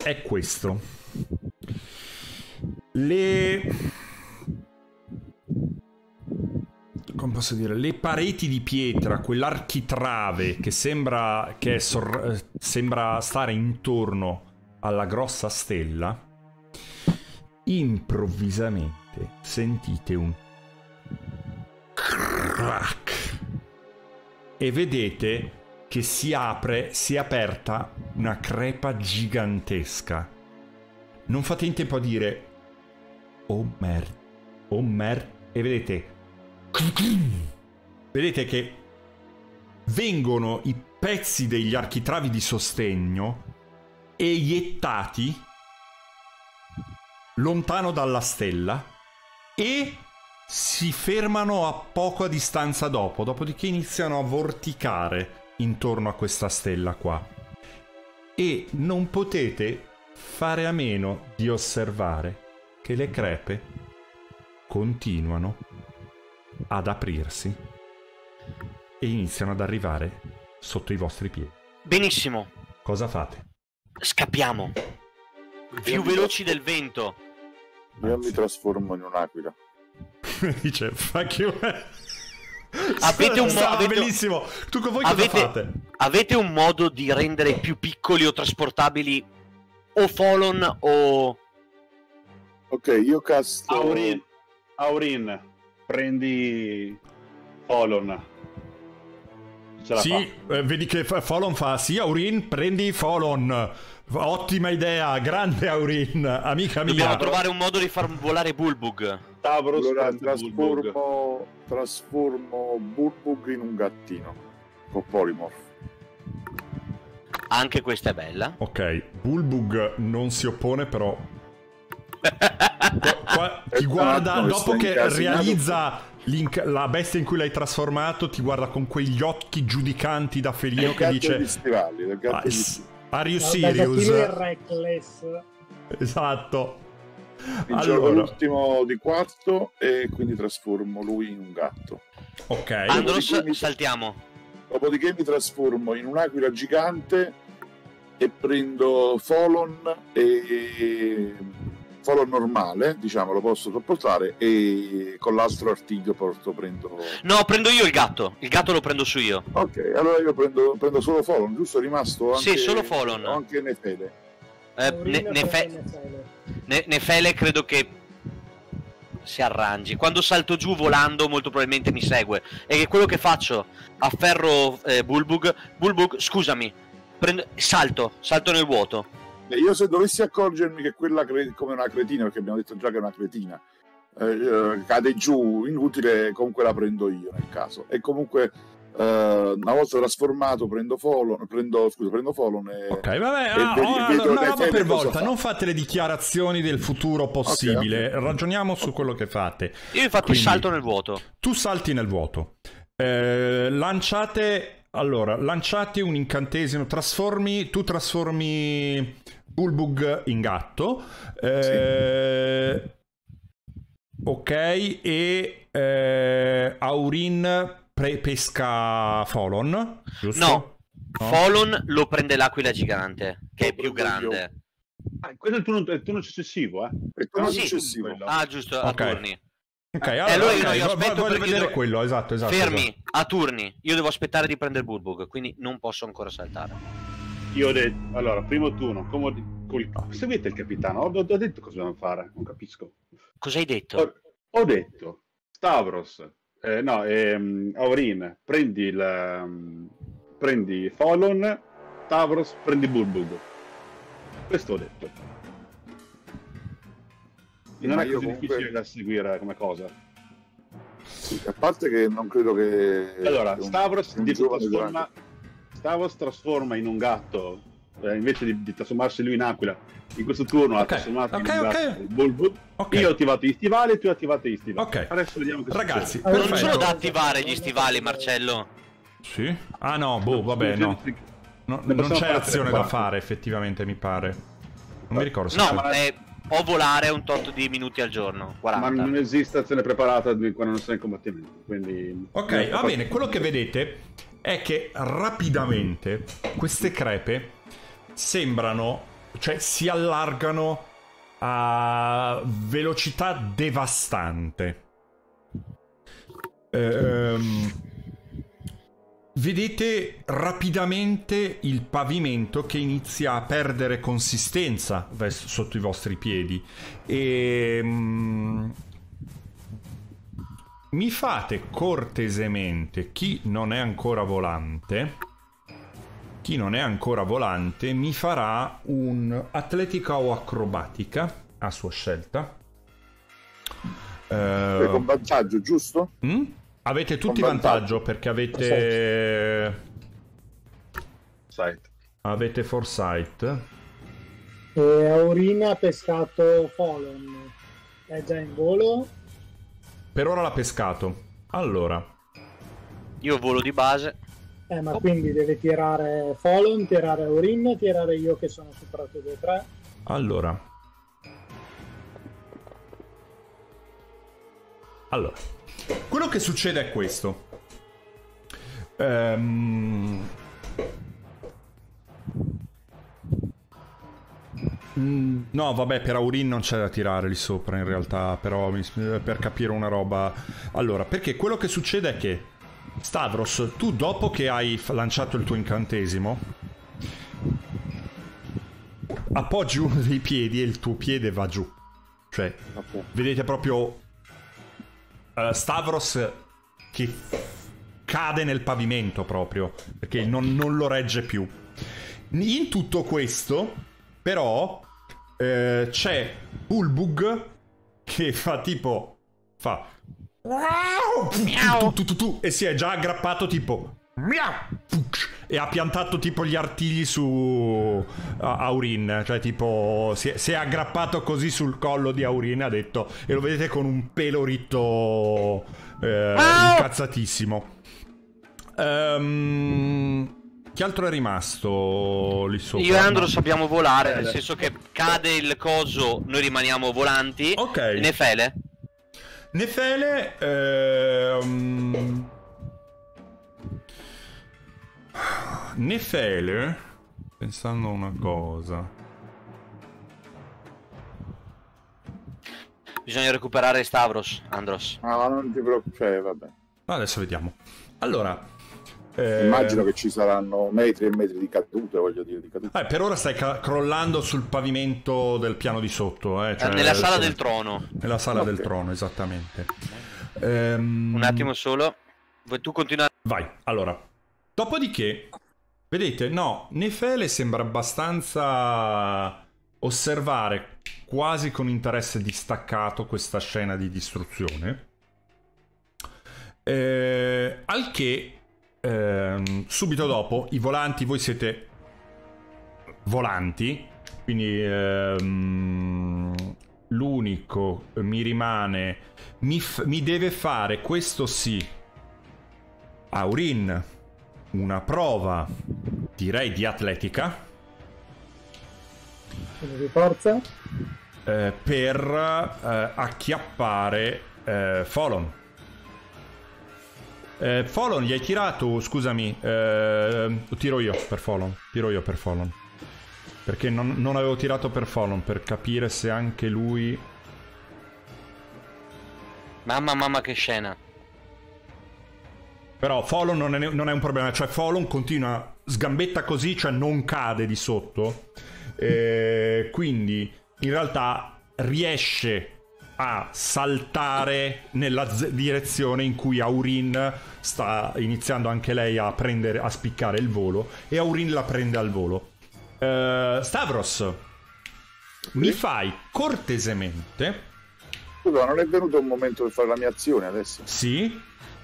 è questo. Le... Come posso dire? Le pareti di pietra, quell'architrave che sembra, che sor- sembra stare intorno alla grossa stella, improvvisamente sentite un crack e vedete che si apre, si è aperta una crepa gigantesca. Non fate in tempo a dire oh merda, oh merda e vedete vedete che vengono i pezzi degli architravi di sostegno eiettati lontano dalla stella e si fermano a poca distanza dopo, dopodiché iniziano a vorticare intorno a questa stella qua. E non potete fare a meno di osservare che le crepe continuano ad aprirsi e iniziano ad arrivare sotto i vostri piedi. Benissimo. Cosa fate? Scappiamo. Più veloci del vento. Io mi trasformo in un'aquila. Dice, fuck you. Avete un mo- Stava avete- bellissimo. Tu con voi cosa Avete, fate? avete un modo di rendere più piccoli o trasportabili o Fallen o... Ok, io casto... Aurin, Aurin, prendi Folon. Sì, eh, vedi che Folon fa sì, Aurin, prendi Folon. Ottima idea, grande Aurin, amica Dobbiamo mia. trovare un modo di far volare Bulbug. fa. Stavros Allora prendi Bulbug. trasformo, trasformo Bulbug in un gattino. Con Polymorph. Anche questa è bella. Ok, Bulbug non si oppone, però. Qua- qua- ti guarda dopo che incasinato. realizza l'inc- la bestia in cui l'hai trasformato, ti guarda con quegli occhi giudicanti da felino che dice: stivali, del gatto "Ah. Are you serious? Esatto. Gioco Allora, l'ultimo di quarto e quindi trasformo lui in un gatto. ok. Andros, Dopodiché mi- saltiamo. Dopodiché mi trasformo in un'aquila gigante e prendo Folon e Folon normale, diciamo, lo posso sopportare e con l'altro artiglio porto prendo No, prendo io il gatto. Il gatto lo prendo su io. Ok, allora io prendo, prendo solo Folon, giusto? È rimasto anche Sì, solo Folon. anche Nefede. Eh, ne- Nefe- Nefele. Ne- Nefele credo che si arrangi. Quando salto giù volando molto probabilmente mi segue. E quello che faccio, afferro eh, Bulbug. Bulbug, scusami, prendo- salto, salto nel vuoto. E io se dovessi accorgermi che quella cre- come una cretina, perché abbiamo detto già che è una cretina, eh, eh, cade giù, inutile, comunque la prendo io nel caso. E comunque eh, una volta trasformato prendo Folon, prendo, scusa, prendo Folon e... Ok, vabbè, E ah, vedi- oh, vedo allora, una roba per volta, fa. non fate le dichiarazioni del futuro possibile, Ok, ok. ragioniamo su quello che fate. Io infatti Quindi- salto nel vuoto. Tu salti nel vuoto, Eh, lanciate, allora, lanciate un incantesimo, trasformi, tu trasformi Bulbug in gatto, eh, ok, e eh, Aurin pre- pesca Folon, giusto? No. Folon lo prende l'aquila gigante, che è più io. grande. Ah, quello è il turno, è il turno succeessivo, eh. E quello Sì. successivo. Ah, giusto, a Ok. turni. Ok, Eh, allora, allora io ok, non io aspetto voglio vedere devo- quello, esatto, esatto. Fermi, esatto. a turni. Io devo aspettare di prendere Bulbug, quindi non posso ancora saltare. Io ho detto, allora, primo turno, comodi, col- seguite il capitano, ho, ho detto cosa dobbiamo fare, non capisco. Cosa hai detto? Ho, ho detto, Stavros, eh, no, ehm, Aurin, prendi il, ehm, prendi Folon, Stavros, prendi Bulbug. Questo ho detto. Non Ma è così comunque- difficile da seguire come cosa. Sì, a parte che non credo che... Allora, che un- Stavros, un ti giovane trasforma, Stavros trasforma in un gatto, eh, invece di, di trasformarsi lui in aquila. In questo turno ha Ok, trasformato ok, in un ok. gatto Bulbug. Ok. Io ho attivato gli stivali e tu hai attivato gli stivali. Ok. Adesso vediamo che Ragazzi, succede. non perfetto. sono da attivare gli stivali, Marcello. Sì? Ah no, boh, vabbè, no. No, non c'è azione da fare, effettivamente, mi pare. Non mi ricordo se No, ma è, o volare un tot di minuti al giorno. 40. Ma non esiste azione preparata quando non sei in combattimento. Quindi... Ok, va bene, quello che vedete è che rapidamente queste crepe sembrano, cioè si allargano a velocità devastante. Ehm, vedete rapidamente il pavimento che inizia a perdere consistenza sotto i vostri piedi e mm, mi fate cortesemente chi non è ancora volante chi non è ancora volante mi farà un atletica o acrobatica a sua scelta Eh, con vantaggio, giusto? mm? avete tutti vantaggio vantaggio. perché avete Site. avete foresight E Aurin ha pescato Folon. È già in volo. Per ora l'ha pescato allora Io volo di base. Eh, ma quindi deve tirare Folon, tirare Aurin, tirare io che sono superato 2-3. Allora. Allora. Quello che succede è questo. Ehm, mm, No, vabbè, per Aurin non c'è da tirare lì sopra in realtà, però mi- per capire una roba... Allora, perché quello che succede è che, Stavros, tu dopo che hai lanciato il tuo incantesimo, appoggi uno dei piedi e il tuo piede va giù. Cioè, vedete proprio eh, Stavros che cade nel pavimento proprio, perché non, non lo regge più. In tutto questo, però, eh, c'è Bulbug che fa tipo... fa... Tu, tu, tu, e si è già aggrappato tipo... E ha piantato tipo gli artigli su Aurin, cioè tipo si è, si è aggrappato così sul collo di Aurin, ha detto, e lo vedete con un pelo ritto eh, incazzatissimo. Ehm, chi altro è rimasto lì sopra? Io e Andro sappiamo volare, nel Fele. senso che cade il coso, noi rimaniamo volanti. Ok. Nefele? Nefele. ehm, Nefele. Pensando a una cosa. Bisogna recuperare Stavros, Andros. Ah, ma non ti preoccupare, cioè, vabbè. Adesso vediamo. Allora. Eh, Immagino che ci saranno metri e metri di cadute, voglio dire, di cadute. eh, per ora stai ca- crollando sul pavimento del piano di sotto. eh, cioè- Nella sala del trono. Nella sala Ok. del trono, esattamente. Ehm, Un attimo solo. Vuoi tu continuare? Vai, allora. Dopodiché, vedete, no, Nefele sembra abbastanza osservare quasi con interesse distaccato questa scena di distruzione. Eh, al che, ehm, subito dopo, i volanti, voi siete volanti, quindi ehm, l'unico mi rimane, mi, mi deve fare questo sì, Aurin, una prova, direi di atletica, di forza. eh, per eh, acchiappare eh, Folon. Eh, Folon, gli hai tirato, scusami, eh, tiro io per Folon, tiro io per Folon. Perché non, non avevo tirato per Folon, per capire se anche lui... Mamma, mamma, che scena. Però Folon non è, non è un problema, cioè Folon continua, sgambetta così, cioè non cade di sotto. Eh, quindi in realtà riesce a saltare nella z- direzione in cui Aurin sta iniziando anche lei a prendere, a spiccare il volo e Aurin la prende al volo. Eh, Stavros, mi fai cortesemente, Scusa, non è venuto un momento per fare la mia azione adesso? sì,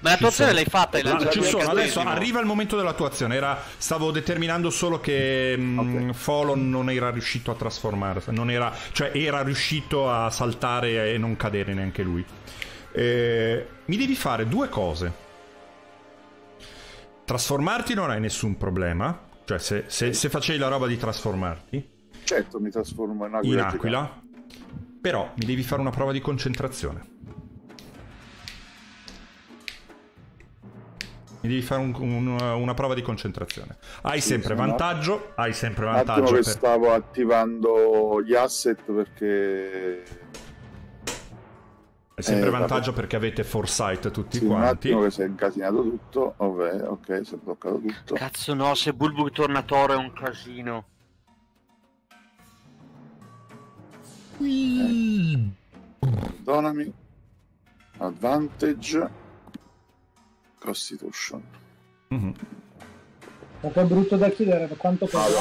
Ma la tua Ci azione sono. l'hai fatta, hai lanciato ci sono, adesso arriva il momento della tua azione. Era, stavo determinando solo che mm, Ok. Folon non era riuscito a trasformarsi, non era, cioè era riuscito a saltare e non cadere neanche lui. Eh, mi devi fare due cose. Trasformarti non hai nessun problema. Cioè, se, se- se facevi la roba di trasformarti Certo, mi trasformo in aquila. in aquila, però mi devi fare una prova di concentrazione. Mi devi fare un- un- una prova di concentrazione. Hai sempre sì, no. vantaggio, hai sempre Un attimo vantaggio per... stavo attivando gli asset perché... Hai sempre eh, vantaggio perché avete foresight tutti Sì, un quanti. attimo che si è incasinato tutto. Vabbè, ok, si è bloccato tutto. Cazzo no, se Bulbug torna toro è un casino. Perdonami. Advantage. Constitution. Mhm. Ma che è brutto da chiedere, quanto costa?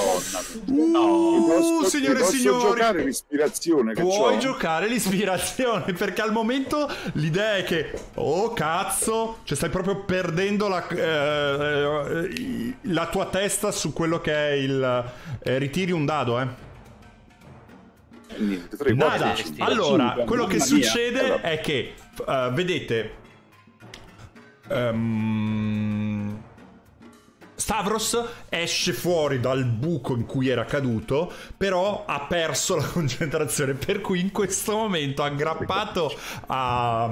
Madonna. Uh, Posso- signore e signori, giocare l'ispirazione che Puoi c'ho? giocare l'ispirazione perché al momento l'idea è che oh cazzo cioè stai proprio perdendo la, eh, eh, la tua testa su quello che è il eh, ritiri un dado eh Niente, 3, 4, Nada. 5. allora quello che mia. succede è che eh, vedete ehm, Stavros esce fuori dal buco in cui era caduto, però ha perso la concentrazione, per cui in questo momento aggrappato a,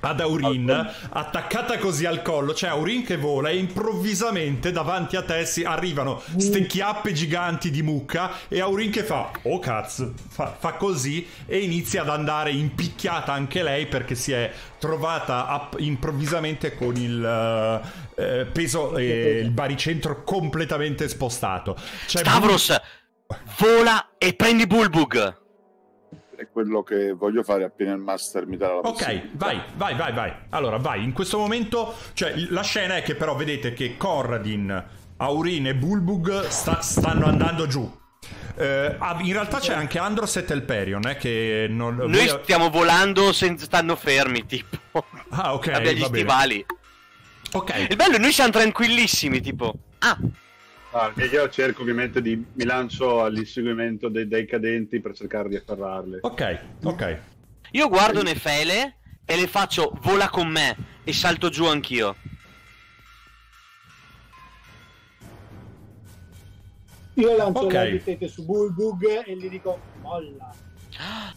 ad Aurin, attaccata così al collo, c'è Aurin che vola e improvvisamente davanti a te si arrivano ste chiappe giganti di mucca e Aurin che fa, oh cazzo, fa, fa così e inizia ad andare impicchiata anche lei perché si è trovata app- improvvisamente con il eh, eh, peso e il baricentro completamente spostato. C'è Stavros, vola e prendi Bulbug. È quello che voglio fare appena il master mi darà la Ok, vai, vai, vai, vai. Allora, vai. In questo momento, cioè, la scena è che però vedete che Corradin, Aurin e Bulbug sta- stanno andando giù. Eh, in realtà c'è anche Androset e il Perion, eh, che non... Noi stiamo volando senza stanno fermi, tipo. Ah, ok, Abbia gli va bene. stivali. Ok, Il bello è noi siamo tranquillissimi, tipo. Ah, Ah, io cerco ovviamente di mi lancio all'inseguimento dei, dei cadenti per cercare di afferrarli. ok, ok. io guardo Nefele e le faccio vola con me e salto giù anch'io. Io lancio Ok. l'Habitate su Bulbug e gli dico molla.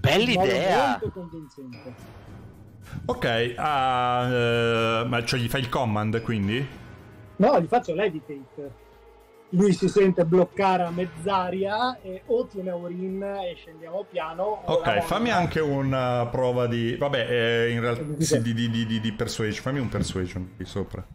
Bella idea. molto convincente. Ok, ah, eh, ma cioè gli fai il command, quindi? No, gli faccio l'Habitate. Lui si sente bloccare a mezz'aria e o tiene Aurin e scendiamo piano. Ok, fammi anche una prova di... Vabbè, eh, in realtà Di sì, di, di, di, di persuasion. Fammi un persuasion qui sopra.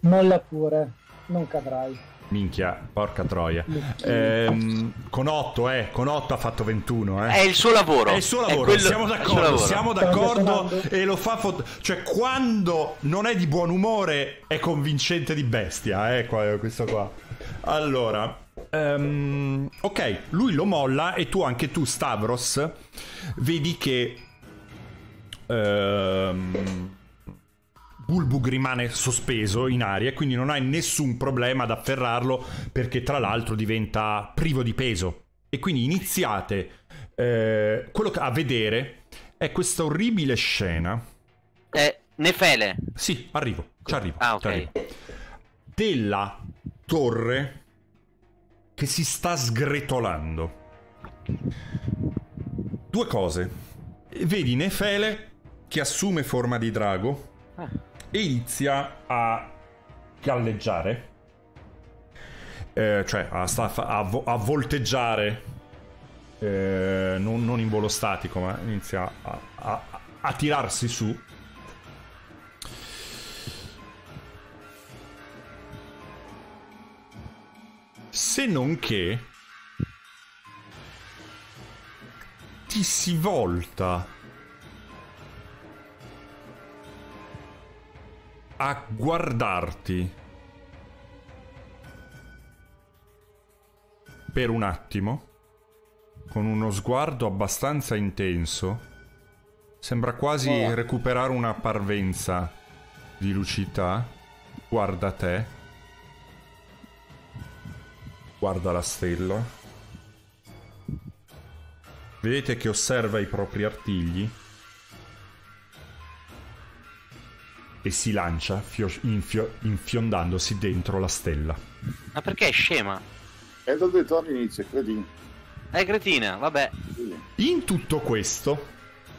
Molla pure, non cadrai. Minchia, porca troia. Ehm, con 8, eh, con 8 ha fatto 21, eh. È il suo lavoro. È il suo lavoro, quello- siamo d'accordo, lavoro. siamo d'accordo e lo fa fot- cioè quando non è di buon umore è convincente di bestia, eh, qua- questo qua. Allora, ehm, ok, lui lo molla e tu anche tu Stavros vedi che ehm, Bulbug rimane sospeso in aria e quindi non hai nessun problema ad afferrarlo perché tra l'altro diventa privo di peso. E quindi iniziate eh, quello che- a vedere è questa orribile scena. Eh, Nefele. Sì, arrivo, ci arrivo. Ah, ok. arrivo. Della torre che si sta sgretolando. Due cose. Vedi Nefele che assume forma di drago Ah. E inizia a galleggiare. Eh, cioè a, a a volteggiare. eh, non, non in volo statico, ma inizia a- a tirarsi su. Se non che ti si volta a guardarti per un attimo con uno sguardo abbastanza intenso. Sembra quasi Oh. recuperare una parvenza di lucidità. Guarda te. Guarda la stella. Vedete che osserva i propri artigli. E si lancia fio- infio- infiondandosi dentro la stella. Ma perché è scema? E l'ho detto all'inizio, è cretino. È cretina, vabbè. In tutto questo,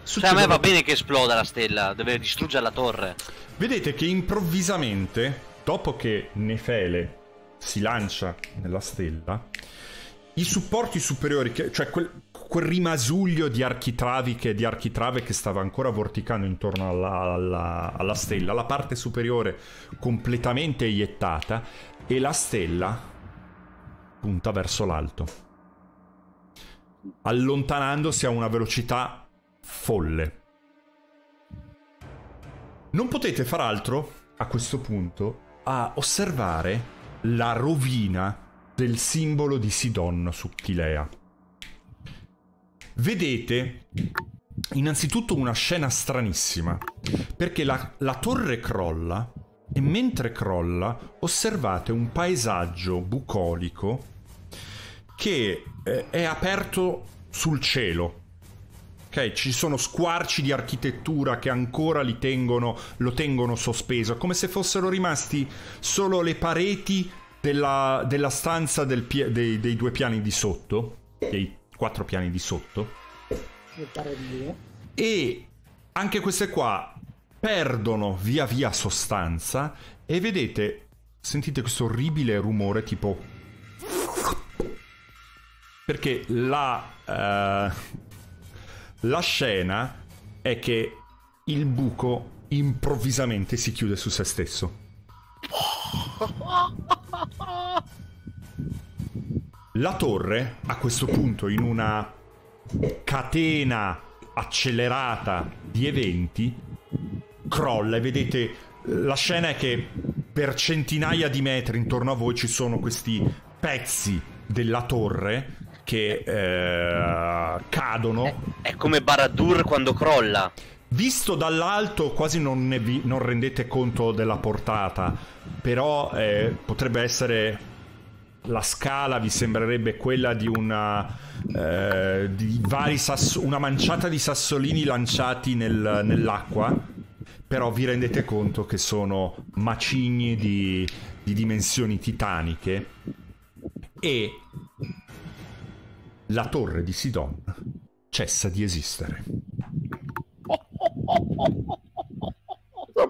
Cioè, a me va bene che esploda la stella, deve distruggere la torre. vedete che improvvisamente, dopo che Nefele si lancia nella stella, i supporti superiori, che- cioè quel, quel rimasuglio di architravi che, di architrave che stava ancora vorticando intorno alla, alla- alla stella, la parte superiore completamente iettata e la stella punta verso l'alto, allontanandosi a una velocità folle. Non potete far altro a questo punto a osservare la rovina del simbolo di Sidon su Chilea. Vedete innanzitutto una scena stranissima, perché la, la torre crolla e mentre crolla osservate un paesaggio bucolico che eh, è aperto sul cielo. Ok, ci sono squarci di architettura che ancora tengono, lo tengono sospeso, come se fossero rimasti solo le pareti della, della stanza del pie- dei, dei due piani di sotto, dei quattro piani di sotto. E anche queste qua perdono via via sostanza e vedete, sentite questo orribile rumore tipo... Perché la, eh, la scena è che il buco improvvisamente si chiude su se stesso. La torre, a questo punto, in una catena accelerata di eventi, crolla e vedete la scena è che per centinaia di metri intorno a voi ci sono questi pezzi della torre che eh, cadono È come Baradur quando crolla. Visto dall'alto quasi non, vi- non rendete conto della portata, però eh, potrebbe essere la scala vi sembrerebbe quella di una eh, di sasso- una manciata di sassolini lanciati nel- nell'acqua, però vi rendete conto che sono macigni di, di dimensioni titaniche e la torre di Sidon cessa di esistere.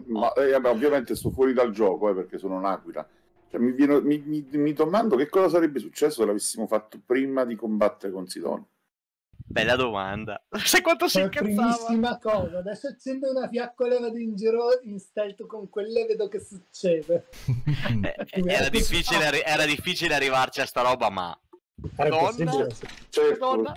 Ma eh, ovviamente sto fuori dal gioco eh, perché sono un'aquila. Cioè, mi, viene- mi- mi- mi domando che cosa sarebbe successo se l'avessimo fatto prima di combattere con Sidon. Bella domanda. Sai quanto si Per incazzava? primissima cosa, adesso accendo una fiaccola e vado in giro in stealth con quella e vedo che succede. Eh, Era difficile, arri- era difficile arrivarci a sta roba, ma Madonna. Certo, Madonna.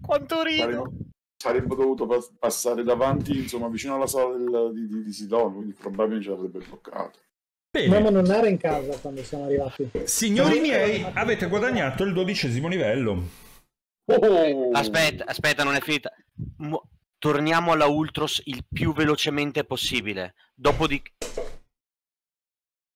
quanto rido. saremmo, saremmo dovuto pas- passare davanti, insomma, vicino alla sala del- di, di, di Sidon, quindi probabilmente ci avrebbe bloccato. Bene. No, ma non era in casa quando siamo arrivati. Signori miei, avete guadagnato il dodicesimo livello. Oh! Aspetta, aspetta, non è finita. Mo- torniamo alla Ultros il più velocemente possibile. Dopodiché,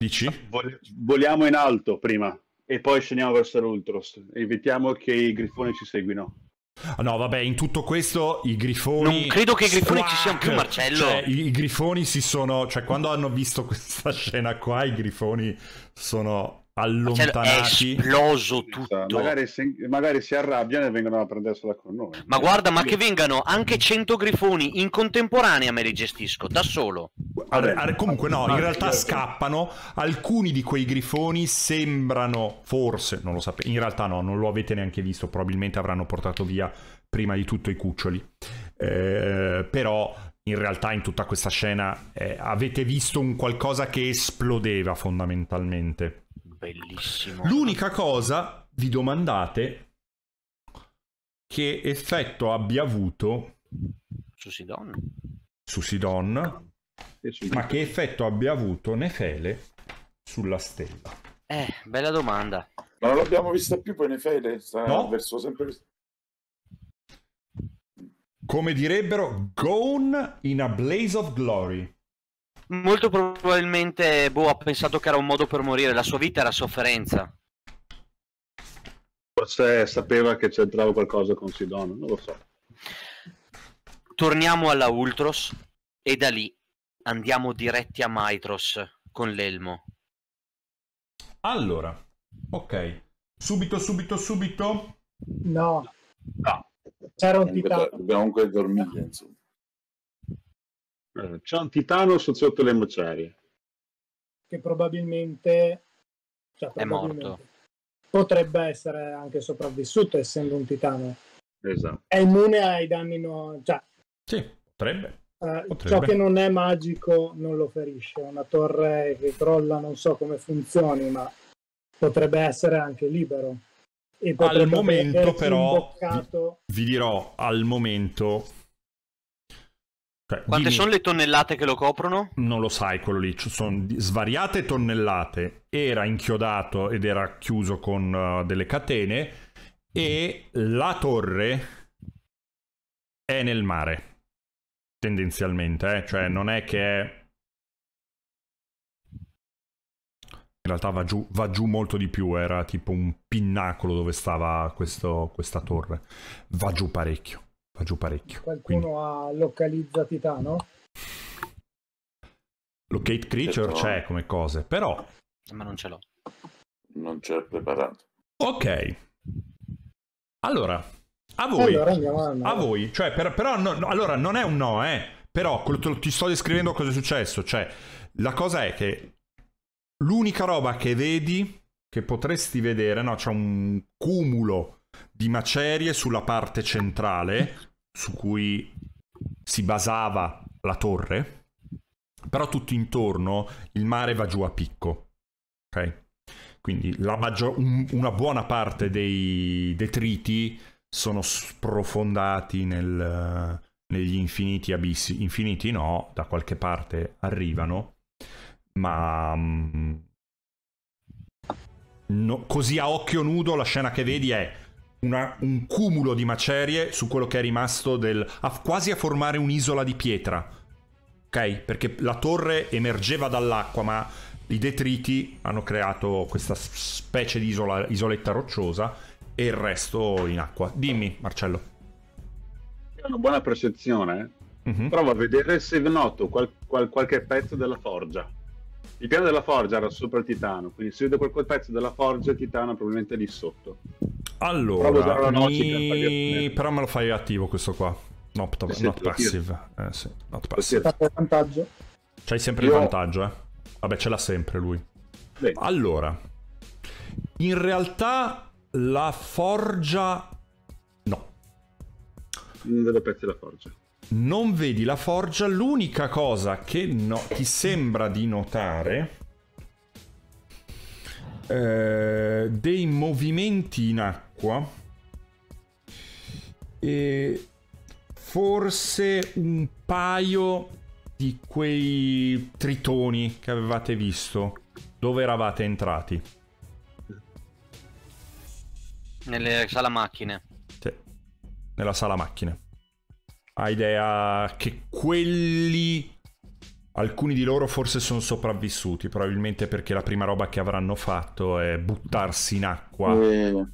Dici? Vol- voliamo in alto prima e poi scendiamo verso l'Ultros. Evitiamo che i grifoni ci seguino. Ah, No, vabbè, in tutto questo i grifoni. Non credo che i grifoni ci Squawk! siano più, Marcello. Cioè, i, i grifoni si sono. Cioè, quando hanno visto questa scena qua, i grifoni sono cioè, è allontanati. esploso tutto. Magari, si- magari si arrabbiano e vengono a prendersela con noi. Ma guarda, ma che vengano anche 100 grifoni in contemporanea me li gestisco da solo. Allora, allora, comunque, no, in realtà certo. scappano. Alcuni di quei grifoni sembrano, forse, non lo sapete, in realtà no, non lo avete neanche visto. Probabilmente avranno portato via prima di tutto i cuccioli. Eh, però in realtà in tutta questa scena eh, avete visto un qualcosa che esplodeva fondamentalmente. Bellissimo. L'unica cosa, vi domandate, che effetto abbia avuto Su Sidon. su Sidon, ma che effetto abbia avuto Nefele sulla stella. Eh, bella domanda. Ma non l'abbiamo vista più poi Nefele? Sta No. verso sempre... Come direbbero, gone in a blaze of glory. Molto probabilmente Boh ha pensato che era un modo per morire, la sua vita era sofferenza. Forse sapeva che c'entrava qualcosa con Sidon, non lo so. Torniamo alla Ultros e da lì andiamo diretti a Maitros con l'elmo. Allora, ok. Subito, subito, subito. No, No. c'era un titano. Dobbiamo comunque dormire, insomma. Eh, C'è un titano su- sotto le macerie. che probabilmente, cioè, È probabilmente morto. potrebbe essere anche sopravvissuto essendo un titano. Esatto. È immune ai danni, no... cioè Sì, potrebbe. eh, Potrebbe. ciò che non è magico non lo ferisce. Una torre che crolla non so come funzioni, ma potrebbe essere anche libero. E potrebbe momento, però, imboccato- Vi dirò, al momento... Cioè, Quante dimmi- sono le tonnellate che lo coprono? Non lo sai quello lì, ci sono svariate tonnellate, era inchiodato ed era chiuso con uh, delle catene e la torre è nel mare, tendenzialmente, eh? cioè non è che. In realtà va giù, va giù molto di più, era tipo un pinnacolo dove stava questo- questa torre, va giù parecchio, va giù parecchio. qualcuno Quindi, ha localizza Titano? locate creature Certo. c'è come cose, però... Ma non ce l'ho. Non c'è preparato. Ok. Allora, a voi. Allora andiamo a A voi. Cioè, per- però, no- no, allora, non è un no, eh. Però ti sto descrivendo cosa è successo. Cioè, la cosa è che l'unica roba che vedi, che potresti vedere, no, c'è un cumulo di macerie sulla parte centrale, su cui si basava la torre. Però tutto intorno il mare va giù a picco. Ok? Quindi maggior- un- una buona parte dei detriti sono sprofondati nel- negli infiniti abissi. Infiniti no, da qualche parte arrivano, ma mm, no- così a occhio nudo la scena che vedi è una- un cumulo di macerie su quello che è rimasto del... a- quasi a formare un'isola di pietra. Ok? Perché la torre emergeva dall'acqua, ma i detriti hanno creato questa specie di isola- isoletta rocciosa e il resto in acqua. Dimmi, Marcello. È una buona percezione. eh. Mhm. Prova a vedere se noto qual- qual- qualche pezzo della forgia. Il piano della forgia era sopra il titano, quindi se vedo quel, pezzo della forgia, il titano è probabilmente lì sotto. Allora, la mi- però me lo fai attivo questo qua. Not, Sì, sì, not lo passive. Eh, sì, not passive. Vantaggio. C'hai sempre Io- il vantaggio, eh. Vabbè, ce l'ha sempre lui. Bene. Allora, in realtà la forgia... No, Non vedo pezzi della forgia. Non vedi la forgia, l'unica cosa che no- ti sembra di notare eh, dei movimenti in acqua e forse un paio di quei tritoni che avevate visto dove eravate entrati. Nelle sala macchine. Sì, nella sala macchine. Hai idea che quelli, alcuni di loro forse sono sopravvissuti, probabilmente perché la prima roba che avranno fatto è buttarsi in acqua. Eh,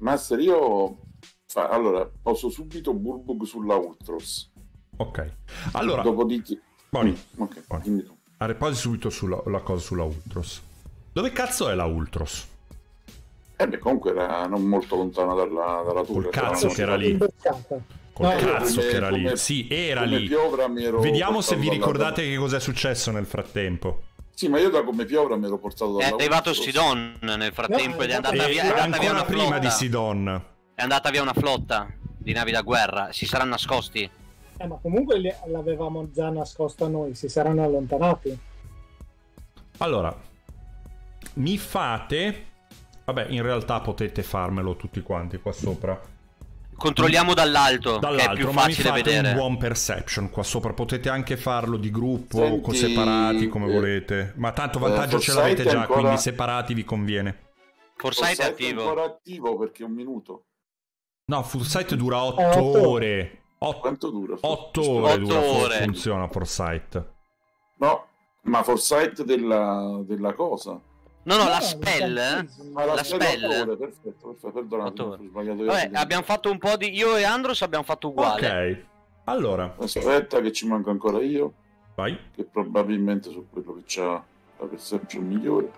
Master, io... Allora, posso subito Burbug sulla Ultros. Ok. Allora, Dopodiché... Boni, Ok, Boni. dimmi tu. riposi subito sulla la cosa sulla Ultros. Dove cazzo è la Ultros? Eh beh, comunque era non molto lontano dalla, dalla Col torre. cazzo che era lì. Col No, cazzo come- che era lì. Sì, era lì. Piovra Vediamo se vi ricordate che cos'è successo nel frattempo. Sì, ma io da come Piovra mi ero portato È dalla arrivato. Sidon nel frattempo No, ed è è andata andato- via, è andata via una prima flotta. di Sidon. È andata via una flotta di navi da guerra. Si saranno nascosti. Eh, ma comunque l'avevamo già nascosto a noi, si saranno allontanati. Allora, mi fate... Vabbè, in realtà potete farmelo tutti quanti qua sopra. Controlliamo dall'alto, che è più facile vedere. un buon perception qua sopra. Potete anche farlo di gruppo o Senti, separati come eh, volete. Ma tanto vantaggio eh, ce l'avete già, ancora- quindi separati vi conviene. Forsyth è attivo. ancora attivo perché è un minuto. No, Full Sight dura 8 Otto. ore. 8, Quanto dura? 8 ore Otto dura ore. funziona Foresight. No, ma Forsyth della, della cosa. No, no, la spell, eh? La spell spell. otto ore, perfetto, perfetto, perdonate, Otto ore. ho sbagliato io. Vabbè, abbiamo fatto un po' di... Io e Andros abbiamo fatto uguale. Ok, allora, Aspetta che ci manco ancora io, vai. che probabilmente sono quello che ha la perception migliore.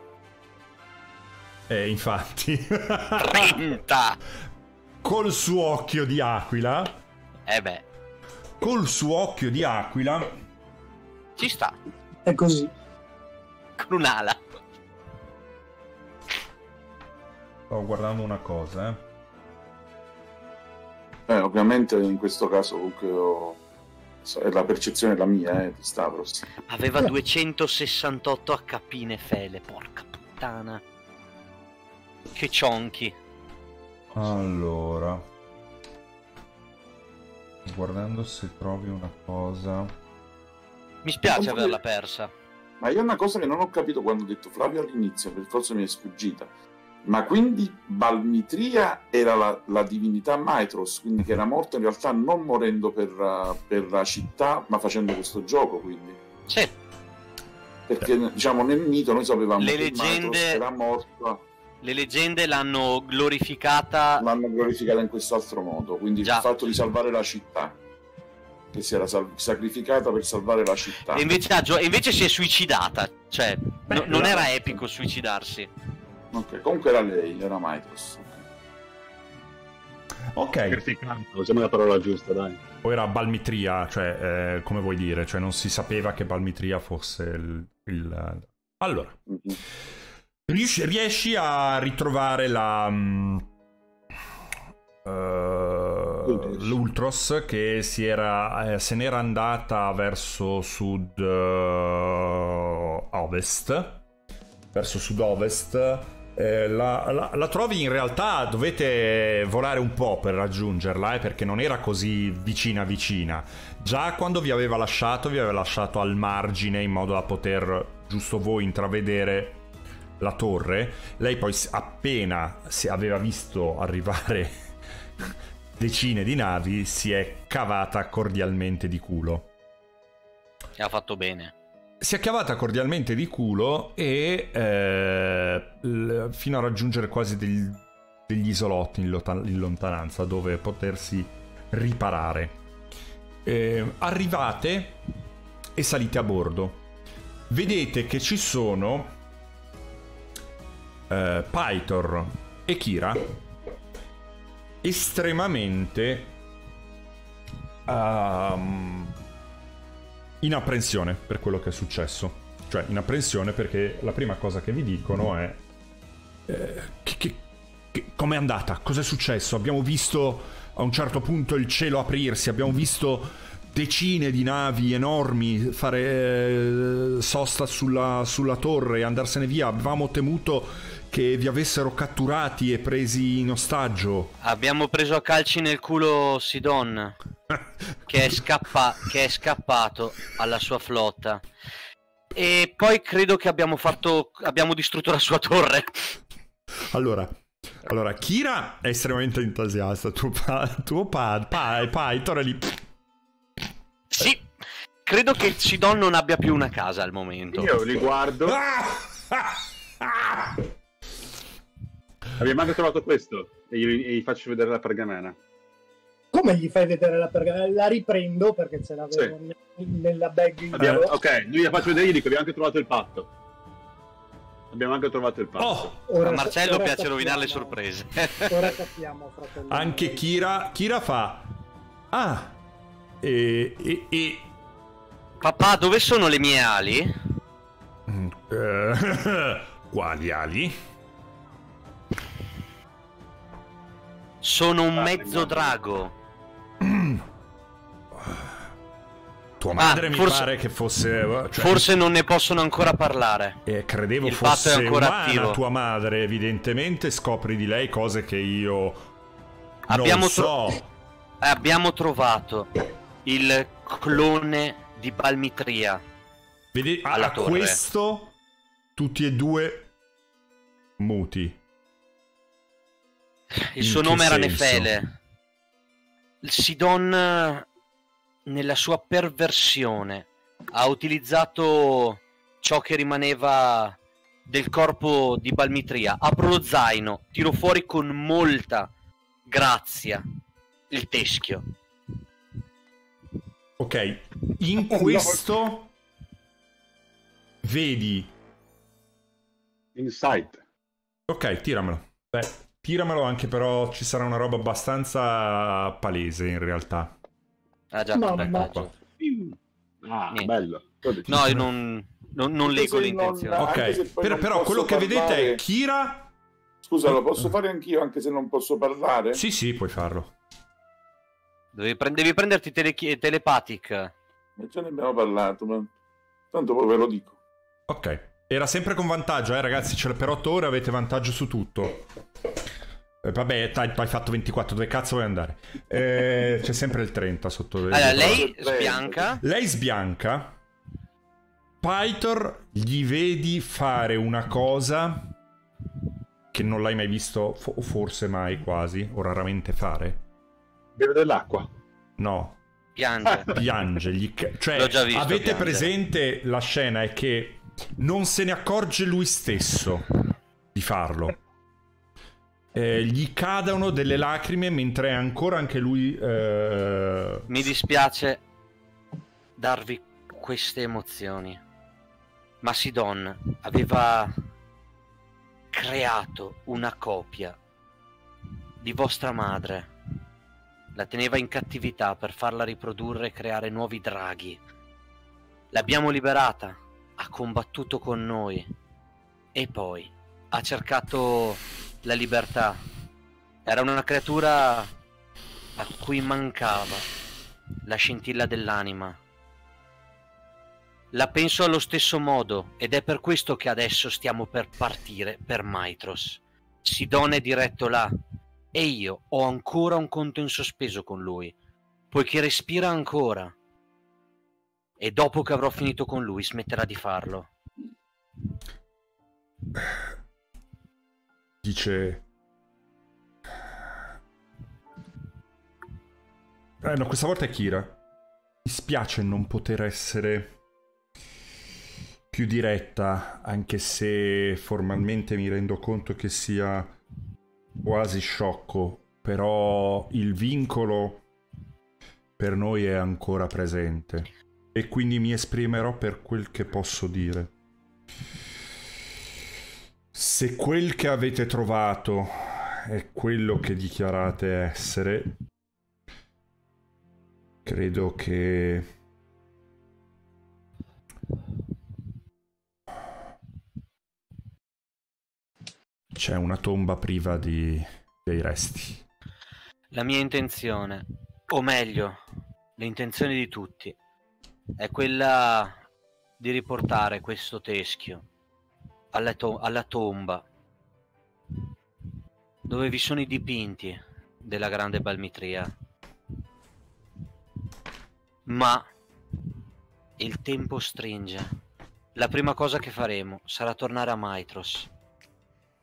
Eh, infatti, 30! col suo occhio di aquila, Eh beh, col suo occhio di aquila, ci sta. È così. Con un'ala. Sto guardando una cosa, eh. Eh, ovviamente in questo caso comunque ho... è la percezione la mia, eh, di Stavros. Aveva 268 HP Nefele, porca puttana. Che cionchi. Allora, guardando se trovi una cosa. Mi spiace averla persa. Ma io una cosa che non ho capito quando ho detto Flavio all'inizio, per forza mi è sfuggita. Ma quindi Balmitria era la, la divinità Maitros, quindi che era morta in realtà non morendo per, uh, per la città, ma facendo questo gioco, quindi. Sì, Perché diciamo nel mito noi sapevamo Le che leggende- Maitros era morta, le leggende l'hanno glorificata. l'hanno glorificata in quest'altro modo, quindi Già. il fatto di salvare la città, che si era sal- sacrificata per salvare la città. E invece, invece si è suicidata. Cioè, Beh, no- non la- era epico suicidarsi. Ok, Comunque era lei, era Maitros. ok. Sacrificato, usiamo la parola giusta, dai. o era Balmitria, cioè, eh, come vuoi dire, cioè non si sapeva che Balmitria fosse il... il- Allora, Mhm. riesci, riesci a ritrovare la... Ultros. L'Ultros che si era, eh, se n'era andata verso sud-ovest, verso sud-ovest. Eh, la, la- la trovi in realtà dovete volare un po' per raggiungerla eh, perché non era così vicina vicina. Già quando vi aveva lasciato vi aveva lasciato al margine in modo da poter giusto voi intravedere la torre. Lei poi appena aveva visto arrivare decine di navi si è cavata cordialmente di culo. E ha fatto bene. Si è cavata cordialmente di culo e eh, fino a raggiungere quasi degli, degli isolotti in, lota- in lontananza dove potersi riparare. Eh, arrivate e salite a bordo. Vedete che ci sono eh, Pythor e Kira estremamente ehm, in apprensione per quello che è successo. Cioè, in apprensione perché la prima cosa che vi dicono è... eh, che, che- che- com'è andata? Cos'è successo? Abbiamo visto a un certo punto il cielo aprirsi, abbiamo visto decine di navi enormi fare eh, sosta sulla, sulla torre e andarsene via. Avevamo temuto che vi avessero catturati e presi in ostaggio. Abbiamo preso a calci nel culo Sidon, che è, scappa- che è scappato alla sua flotta. E poi credo che abbiamo fatto. abbiamo distrutto la sua torre. Allora, allora, Kira è estremamente entusiasta. Tuo, pa- tuo pa- pa- Python è lì. Sì, credo che Sidon non abbia più una casa al momento. Io li guardo. Ah! Ah! Ah! Abbiamo anche trovato questo. E gli, e gli faccio vedere la pergamena. Come gli fai vedere la pergamena? La riprendo perché ce l'avevo nella bag in Abbiamo- ok, lui la faccio vedere e gli dico abbiamo anche trovato il patto. Abbiamo anche trovato il patto. Oh, Ora- A Marcello ora piace rovinare le sorprese. Ora capiamo, fratello. anche Kira, Kira fa. Ah, e. e, e- Papà, dove sono le mie ali? Mm, eh, Quali ali? Sono un mezzo no. drago. madre Ah, mi forse- pare che fosse... cioè, Forse non ne possono ancora parlare. eh, credevo il fosse è ancora umana attivo. tua madre, evidentemente scopri di lei cose che io Abbiamo non tro- so. Abbiamo trovato il clone di Balmitria. Vedi, alla a torre. questo tutti e due muti. Il In suo nome era senso? Nefele. Il Sidon, nella sua perversione, ha utilizzato ciò che rimaneva del corpo di Balmitria. Apro lo zaino, tiro fuori con molta grazia il teschio. Ok, in no. questo vedi... Insight. Ok, tiramelo. Beh, tiramelo anche però ci sarà una roba abbastanza palese in realtà. Ah già, Mamma. ecco qua. Ah, Niente. bello. 12. No, io non, non, non leggo se le non- intenzioni. Anche Ok, però posso quello che vedete parlare- è Kira... Scusa, lo posso fare anch'io anche se non posso parlare? Sì, sì, puoi farlo. Devi, prend- devi prenderti tele- telepathic. E già ne abbiamo parlato, ma tanto poi ve lo dico. Ok. Era sempre con vantaggio, eh ragazzi, ce l'ho per 8 ore avete vantaggio su tutto. Eh, vabbè, hai fatto 24, dove cazzo vuoi andare? Eh, c'è sempre il 30 sotto. Allora, lei Prego. sbianca. Lei sbianca. Pythor gli vedi fare una cosa che non l'hai mai visto, fo- o forse mai quasi, o raramente fare. Beve dell'acqua. No, Piange. piange. Gli cioè, L'ho già visto avete piangere. presente la scena è che non se ne accorge lui stesso di farlo. Eh, gli cadono delle lacrime mentre ancora anche lui... eh, Mi dispiace darvi queste emozioni. Ma Sidon aveva creato una copia di vostra madre. La teneva in cattività per farla riprodurre e creare nuovi draghi. L'abbiamo liberata, ha combattuto con noi e poi ha cercato la libertà. Era una creatura a cui mancava la scintilla dell'anima. La penso allo stesso modo ed è per questo che adesso stiamo per partire per Maitros. Sidone è diretto là e io ho ancora un conto in sospeso con lui, poiché respira ancora. E dopo che avrò finito con lui smetterà di farlo. dice... Eh no, questa volta è Kira. Mi spiace non poter essere più diretta, anche se formalmente mi rendo conto che sia quasi sciocco, però il vincolo per noi è ancora presente e quindi mi esprimerò per quel che posso dire. Se quel che avete trovato è quello che dichiarate essere, credo che c'è una tomba priva di... dei resti. La mia intenzione, o meglio, l'intenzione di tutti, è quella di riportare questo teschio alla, to- alla tomba dove vi sono i dipinti della grande Balmitria. Ma il tempo stringe. La prima cosa che faremo sarà tornare a Maitros.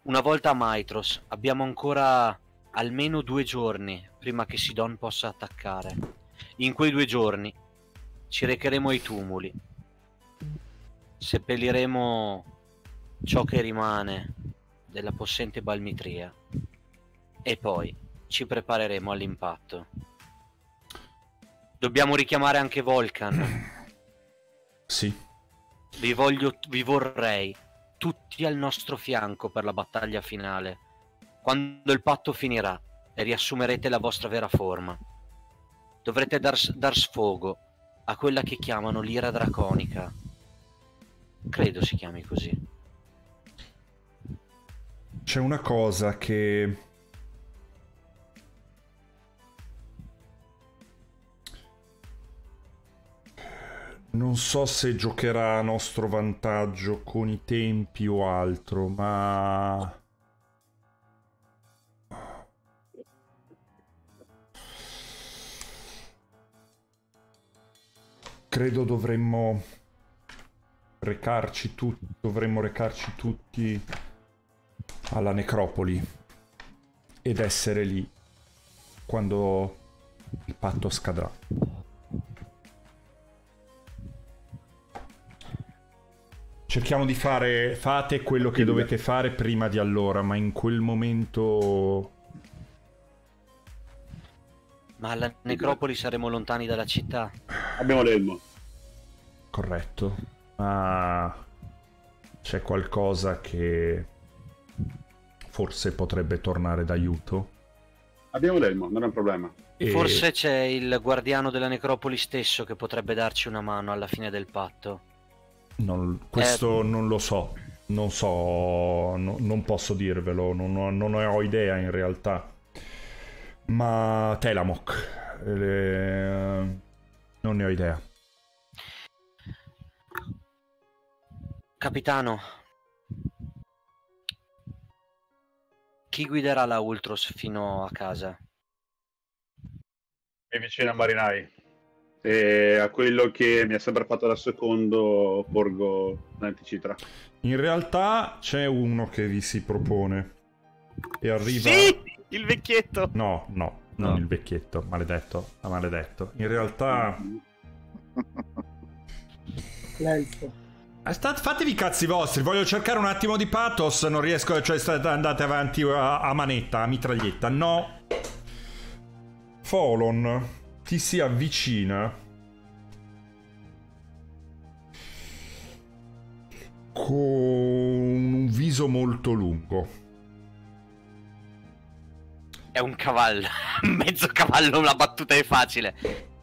Una volta a Maitros abbiamo ancora almeno due giorni prima che Sidon possa attaccare. In quei due giorni ci recheremo ai tumuli. Seppelliremo ciò che rimane della possente Balmitria e poi ci prepareremo all'impatto. Dobbiamo richiamare anche Volcan. Sì, Vi voglio, vi vorrei tutti al nostro fianco per la battaglia finale. Quando il patto finirà e riassumerete la vostra vera forma, dovrete dar, dar sfogo a quella che chiamano l'ira draconica. Credo si chiami così. C'è una cosa che... Non so se giocherà a nostro vantaggio con i tempi o altro, ma... Credo dovremmo recarci tutti, dovremmo recarci tutti alla necropoli ed essere lì quando il patto scadrà. Cerchiamo di fare, fate quello che dovete fare prima di allora, ma in quel momento... Ma alla necropoli saremo lontani dalla città. Abbiamo l'elmo. Corretto. Ma c'è qualcosa che forse potrebbe tornare d'aiuto. Abbiamo l'elmo, non è un problema. E Forse c'è il guardiano della necropoli stesso che potrebbe darci una mano alla fine del patto. non- questo non lo so. Non so, no- non posso dirvelo, non ho, non ho idea in realtà. Ma Telamok, eh, non ne ho idea. Capitano, chi guiderà la Ultros fino a casa? È vicino a Marinai. E a quello che mi ha sempre fatto da secondo porgo l'anticitra. In realtà c'è uno che vi si propone e arriva... Il vecchietto! No, no, non No. il vecchietto, maledetto, maledetto. In realtà... L'elfo. Eh, fatevi i cazzi vostri, voglio cercare un attimo di pathos, non riesco, cioè state andate avanti a, a manetta, a mitraglietta. No. Folon ti si avvicina con un viso molto lungo. È un cavallo, mezzo cavallo, una battuta è facile.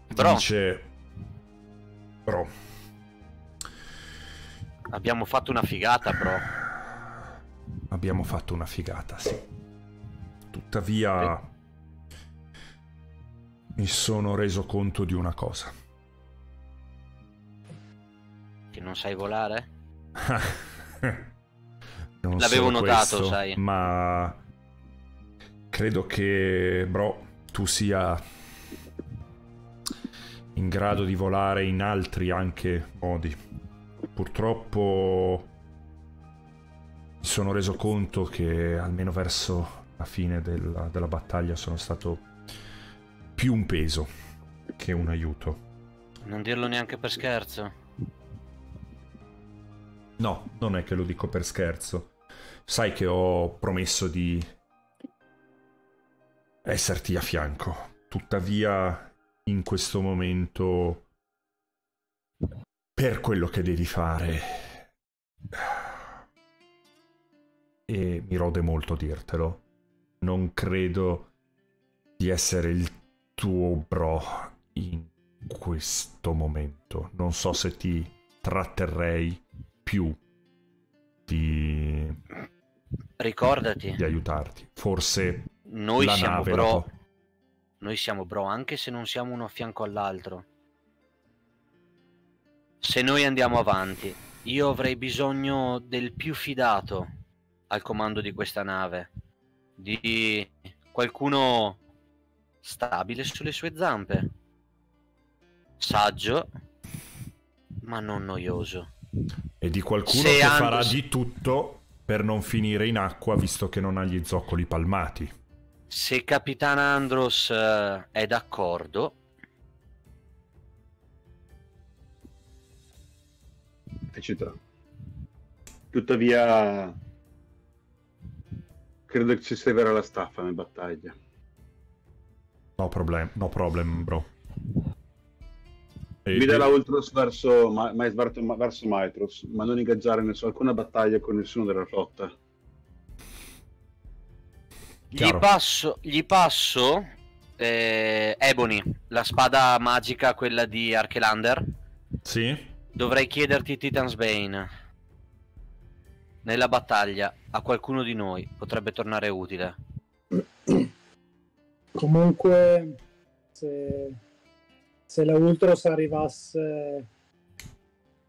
Bro, Dice... Bro, abbiamo fatto una figata, bro. abbiamo fatto una figata, sì. Tuttavia... Mi sono reso conto di una cosa. Che non sai volare? Non L'avevo notato, questo, sai. Ma credo che, bro, tu sia in grado di volare in altri anche modi. Purtroppo mi sono reso conto che almeno verso la fine della, della battaglia sono stato più un peso che un aiuto. Non dirlo neanche per scherzo. No, non è che lo dico per scherzo. Sai che ho promesso di esserti a fianco. Tuttavia, in questo momento, per quello che devi fare, e mi rode molto dirtelo, non credo di essere il tuo bro in questo momento. Non so se ti tratterrei più di, Ricordati, di aiutarti. Forse noi siamo bro. Noi siamo bro anche se non siamo uno a fianco all'altro. Se noi andiamo avanti, io avrei bisogno del più fidato al comando di questa nave. Di qualcuno stabile sulle sue zampe. Saggio, ma non noioso. e di qualcuno Se che Andros- farà di tutto per non finire in acqua visto che non ha gli zoccoli palmati. Se Capitan Andros eh, è d'accordo, eccetera. Tuttavia, credo che ci servirà la staffa nella battaglia. No problem, no problem, bro. E- Mi darà Ultros verso, Ma- Ma- verso, verso Maitros, ma non ingaggiare ness- alcuna battaglia con nessuno della flotta. Gli passo, gli passo eh, Ebony, la spada magica, quella di Archelander. Sì? Dovrei chiederti Titan's Bane. Nella battaglia, a qualcuno di noi potrebbe tornare utile. Comunque, se, se la Ultros arrivasse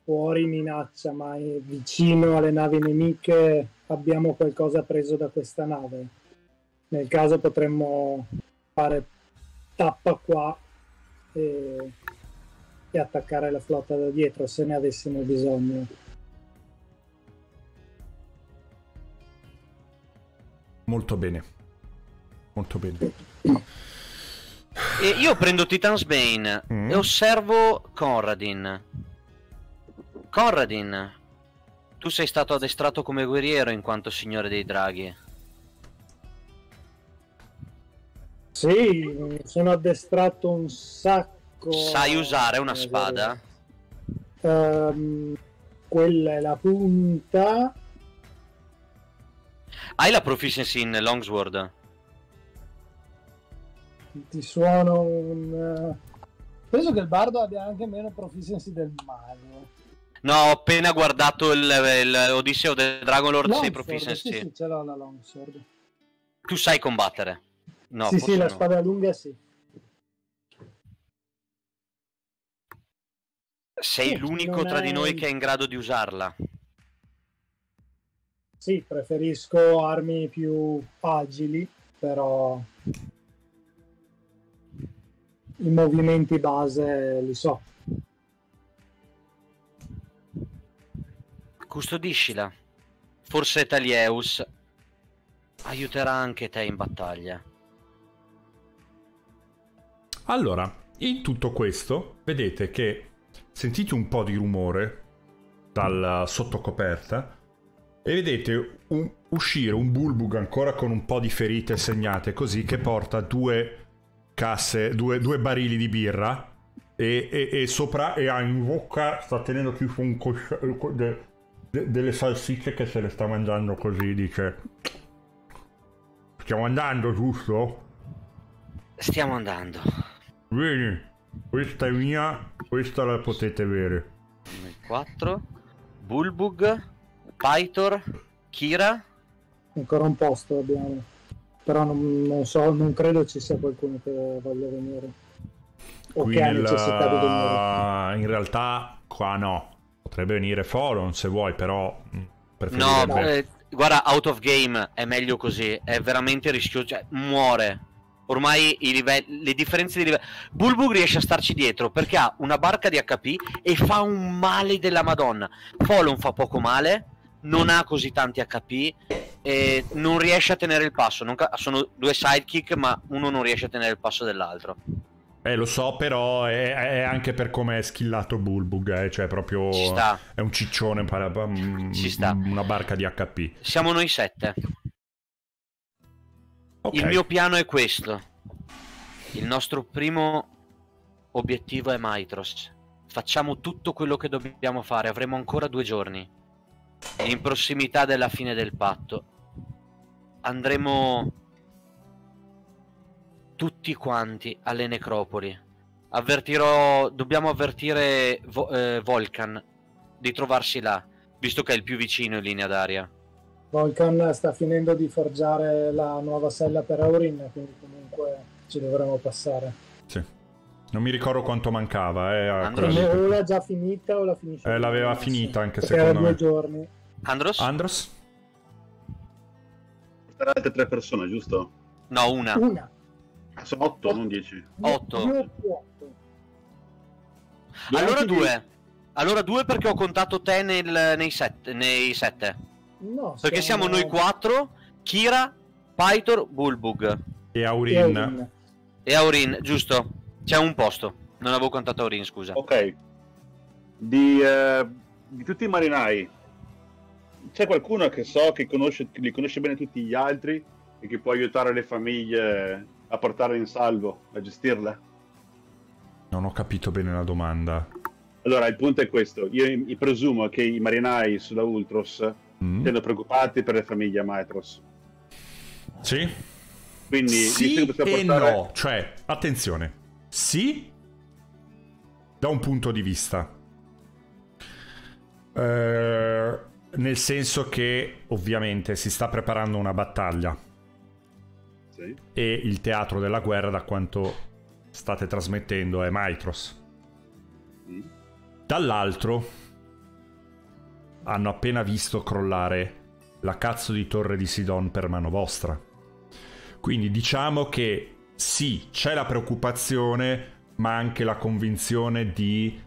fuori minaccia, ma vicino alle navi nemiche abbiamo qualcosa preso da questa nave. Nel caso potremmo fare tappa qua e, e attaccare la flotta da dietro se ne avessimo bisogno. Molto bene. Molto bene. E io prendo Titan's Bane Mm. e osservo Conradin. Conradin, tu sei stato addestrato come guerriero in quanto signore dei draghi. Sì, sono addestrato un sacco. Sai usare una spada? Ehm, quella è la punta. Hai la proficiency in Longsword? Ti suono un. eh, Penso che il bardo abbia anche meno proficiency del mago. No, ho appena guardato il, il Odyssey of the Dragon Lord 6 Longsword, proficiency. Sì, sì, ce l'ho la longsword. Tu sai combattere? No, sì, sì, la no. spada lunga sì. Sei Sì, l'unico tra è- di noi che è in grado di usarla. Sì, preferisco armi più agili, però i movimenti base li so. Custodiscila. Forse Talieus aiuterà anche te in battaglia. Allora, in tutto questo, vedete che sentite un po' di rumore dal sottocoperta e vedete un- uscire un bulbug ancora con un po' di ferite segnate così che porta due casse, due, due barili di birra e, e- e sopra e ha in bocca, sta tenendo chiuso un coscia- de- de- delle salsicce che se le sta mangiando così, dice stiamo andando giusto? Stiamo andando. Bene, questa è mia, questa la potete avere. 4. Bulbug. Pythor. Kira. Ancora un posto abbiamo, però non, non so, non credo ci sia qualcuno che voglia venire o Qui che ha nel- necessità di venire. In realtà qua no. Potrebbe venire Folon se vuoi, però mm, No, preferirebbe... eh, guarda, out of game è meglio così. È veramente rischioso. Cioè, muore. Ormai i livelli, le differenze di livello. Bulbug riesce a starci dietro perché ha una barca di HP e fa un male della Madonna. Folon fa poco male, non ha così tanti HP e non riesce a tenere il passo. Ca- sono due sidekick, ma uno non riesce a tenere il passo dell'altro. Eh, lo so, però è, è anche per come è skillato Bulbug, eh, cioè proprio... È un ciccione, para- Ci sta. una barca di HP. Siamo noi sette. Ok. Il mio piano è questo. Il nostro primo obiettivo è Maitros. Facciamo tutto quello che dobbiamo fare. Avremo ancora due giorni. In prossimità della fine del patto. Andremo tutti quanti alle necropoli. Avvertirò. Dobbiamo avvertire Vo- eh, Volcan di trovarsi là, visto che è il più vicino in linea d'aria. Volcan sta finendo di forgiare la nuova sella per Aurin, quindi comunque ci dovremo passare. Sì. Non mi ricordo quanto mancava, eh. O l'ha già finita o la finisce? Eh, l'aveva Sì, finita anche perché secondo era me. due giorni. Andros? Andros? Saranno altre tre persone, giusto? no, una. Una. Ah, Sono otto, non dieci. Otto. Due più otto. Allora due. Allora due perché ho contato te nel- nei, sette, nei sette. No, Perché siamo noi quattro, Kira, Pythor, Bulbug E e Aurin. E Aurin, giusto? C'è un posto. Non avevo contato Aurin, scusa. Ok. Di, eh, di tutti i marinai, c'è qualcuno che so che conosce, che li conosce bene tutti gli altri e che può aiutare le famiglie a portarle in salvo, a gestirle? Non ho capito bene la domanda. Allora, il punto è questo. Io i- presumo che i marinai sulla Ultros Mm? siano preoccupati per le famiglie Maetros. Sì? Quindi, sì e portare... no. Cioè, attenzione. Sì, da un punto di vista. Eh, nel senso che ovviamente si sta preparando una battaglia Sì. e il teatro della guerra, da quanto state trasmettendo, è Maitros. Sì. Dall'altro, hanno appena visto crollare la cazzo di torre di Sidon per mano vostra. Quindi diciamo che sì, c'è la preoccupazione, ma anche la convinzione di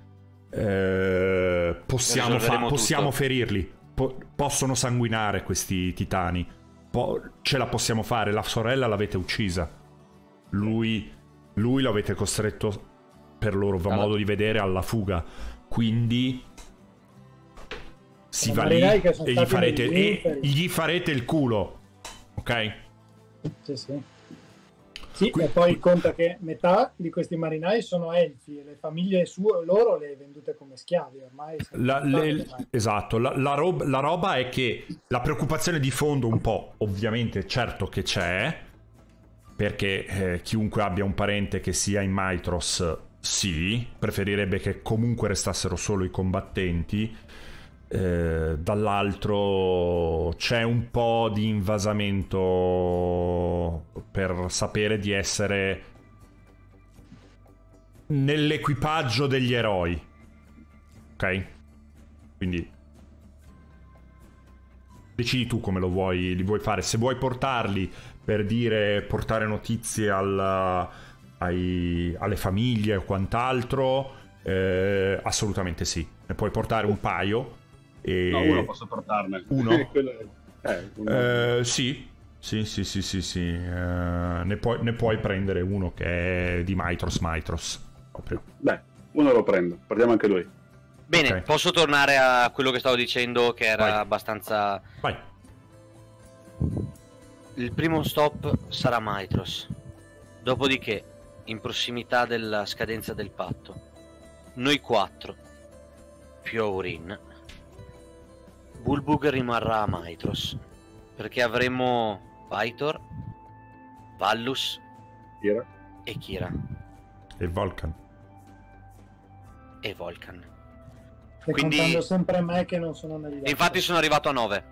eh, possiamo, fa- possiamo ferirli, po- possono sanguinare questi titani, po- ce la possiamo fare, la sorella l'avete uccisa, lui, lui l'avete costretto per loro modo di vedere alla fuga, quindi si va lì e gli, farete, e gli farete il culo, ok? Sì, sì. Sì, Qui... e poi conta che metà di questi marinai sono elfi e le famiglie sue, loro le vendute come schiavi ormai. La, le, esatto, la, la, rob, la roba è che la preoccupazione di fondo un po', ovviamente, certo che c'è, perché eh, chiunque abbia un parente che sia in Maitros, sì, preferirebbe che comunque restassero solo i combattenti, eh, dall'altro c'è un po' di invasamento per sapere di essere nell'equipaggio degli eroi. Ok? Quindi decidi tu come lo vuoi, li vuoi fare. Se vuoi portarli per dire portare notizie al, ai, alle famiglie o quant'altro, eh, assolutamente sì. Ne puoi portare un paio e... No, uno posso portarne. Uno? eh, uno. Eh, sì, sì, sì, sì, sì, sì. Uh, ne, puoi, ne, puoi, prendere uno che è di Mitros Mitros. Proprio. Beh, uno lo prendo, parliamo anche lui. Bene, okay. posso tornare a quello che stavo dicendo che era Vai. abbastanza... Vai. Il primo stop sarà Mitros. Dopodiché, in prossimità della scadenza del patto, noi quattro, più Aurin, Bulbug rimarrà a Maitros perché avremo Vitor, Vallus Kira. e Kira. E Volcan. E Volcan. E Quindi... sempre me che non sono nel Infatti sono arrivato a 9.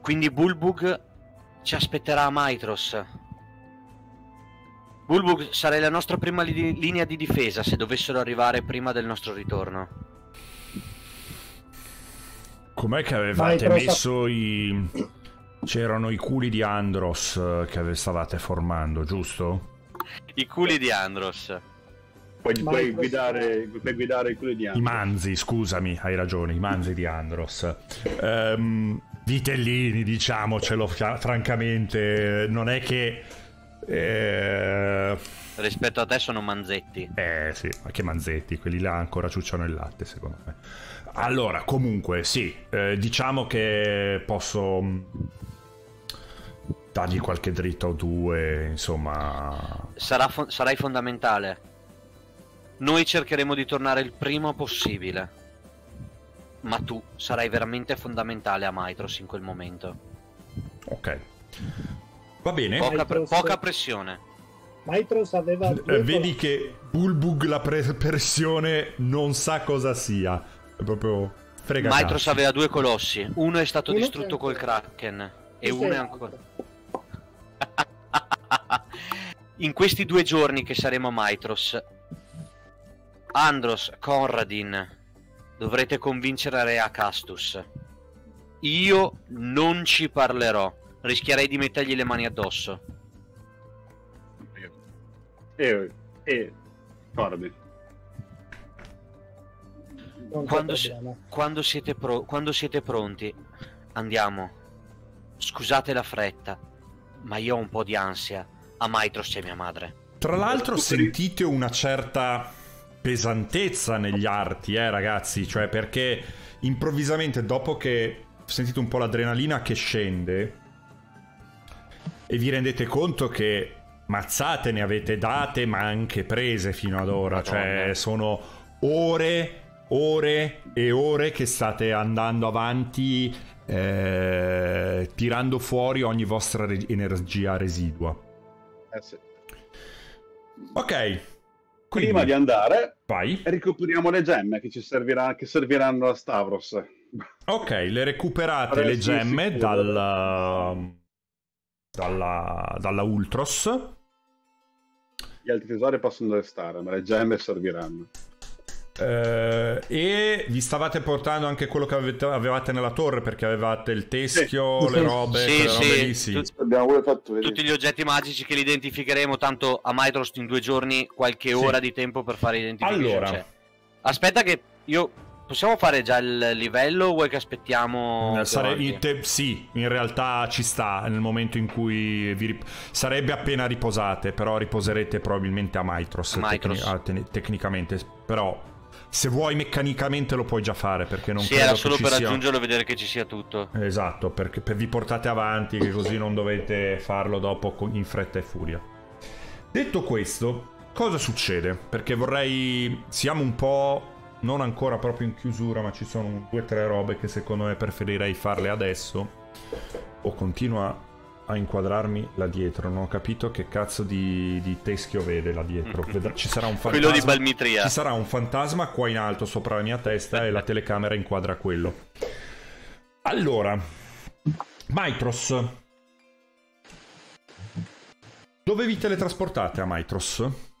Quindi Bulbug ci aspetterà a Maitros. Bulbug sarei la nostra prima li- linea di difesa se dovessero arrivare prima del nostro ritorno. Com'è che avevate Vai, messo i... C'erano i culi di Andros eh, che stavate formando, giusto? I culi di Andros. Puoi, puoi, guidare, puoi guidare, i culi di Andros. I manzi, scusami, hai ragione, i manzi di Andros. Um, vitellini, diciamocelo francamente, non è che... Eh... Rispetto a te sono manzetti. Eh sì, ma che manzetti, quelli là ancora ciucciano il latte secondo me. Allora, comunque, sì, eh, diciamo che posso mm, dargli qualche dritto o due, insomma... Sarà fo- sarai fondamentale. Noi cercheremo di tornare il prima possibile. Ma tu sarai veramente fondamentale a Maitros in quel momento. Ok. Va bene. Poca, pre- poca pressione. Maitros aveva... Eh, vedi che Bulbug la pre- pressione non sa cosa sia è proprio fregato. Mitros aveva due colossi. Uno è stato uno distrutto col Kraken. E uno è ancora. In questi due giorni che saremo a Mitros, Andros, Conradin, dovrete convincere Rea Castus. Io non ci parlerò. Rischierei di mettergli le mani addosso. E, e Corbin quando, si- quando, siete pro- quando siete pronti, andiamo. Scusate la fretta, ma io ho un po' di ansia. A Maitros c'è mia madre. Tra l'altro sentite una certa pesantezza negli arti, eh ragazzi, cioè perché improvvisamente dopo che sentite un po' l'adrenalina che scende e vi rendete conto che mazzate ne avete date ma anche prese fino ad ora, Madonna. cioè sono ore ore e ore che state andando avanti eh, tirando fuori ogni vostra re- energia residua. Eh sì. Ok. Quindi, Prima di andare, vai. recuperiamo le gemme che ci servirà, che serviranno a Stavros. Ok, le recuperate le gemme dalla, dalla, dalla Ultros. Gli altri tesori possono restare, ma le gemme serviranno. Eh, e vi stavate portando anche quello che avete, avevate nella torre perché avevate il teschio, Sì. le robe, Sì, quelle robe sì, lì, sì. tut- Abbiamo pure fatto vedere. tutti gli oggetti magici che li identificheremo tanto a Mytrost in due giorni qualche Sì. ora di tempo per fare identification Allora. c'è. aspetta che io possiamo fare già il livello o vuoi che aspettiamo Eh, sare- te- sì, in realtà ci sta nel momento in cui vi rip- sarebbe appena riposate, però riposerete probabilmente a Mytros, A tecni- te- tecnicamente, però se vuoi meccanicamente lo puoi già fare perché non sì era solo per sia- aggiungerlo e vedere che ci sia tutto Esatto, perché per- vi portate avanti che così non dovete farlo dopo in fretta e furia. Detto questo, cosa succede? Perché vorrei siamo un po' non ancora proprio in chiusura, ma ci sono due o tre robe che secondo me preferirei farle adesso. O continua a inquadrarmi là dietro. Non ho capito che cazzo di, di teschio vede là dietro. Ci sarà un fantasma. quello di Balmitria Ci sarà un fantasma qua in alto sopra la mia testa e la telecamera inquadra quello. Allora, Mytros. Dove vi teletrasportate a Mytros?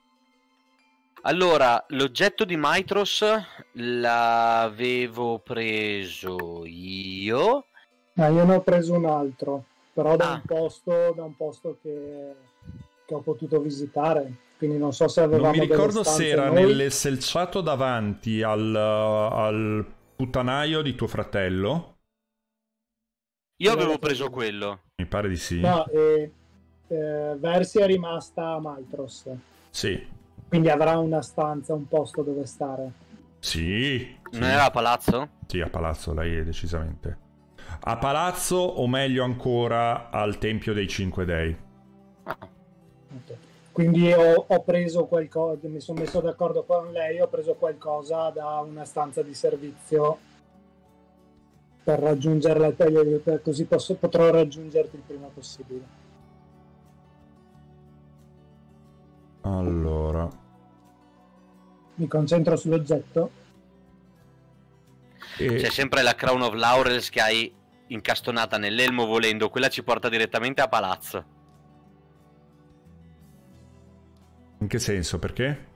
Allora, l'oggetto di Mytros l'avevo preso io. Ah, io ne ho preso un altro, però da, Ah. un, posto, da un posto che, che ho potuto visitare. Quindi non so se avevamo Non mi ricordo se era noi. nel selciato davanti al, al puttanaio di tuo fratello. Io avevo preso quello. Mi pare di sì. No, e, eh, Versi è rimasta a Mytros, Sì. Quindi avrà una stanza, un posto dove stare. Sì. sì. Non era a palazzo? Sì, a palazzo, lei è decisamente. A palazzo o meglio ancora al Tempio dei Cinque Dei. Ah, Ok. Quindi ho, ho preso qualcosa, mi sono messo d'accordo con lei, ho preso qualcosa da una stanza di servizio per raggiungerla, così posso- potrò raggiungerti il prima possibile. Allora. Mi concentro sull'oggetto. E- C'è sempre la Crown of Laurels che hai incastonata nell'elmo volendo, quella ci porta direttamente a palazzo. In che senso? Perché?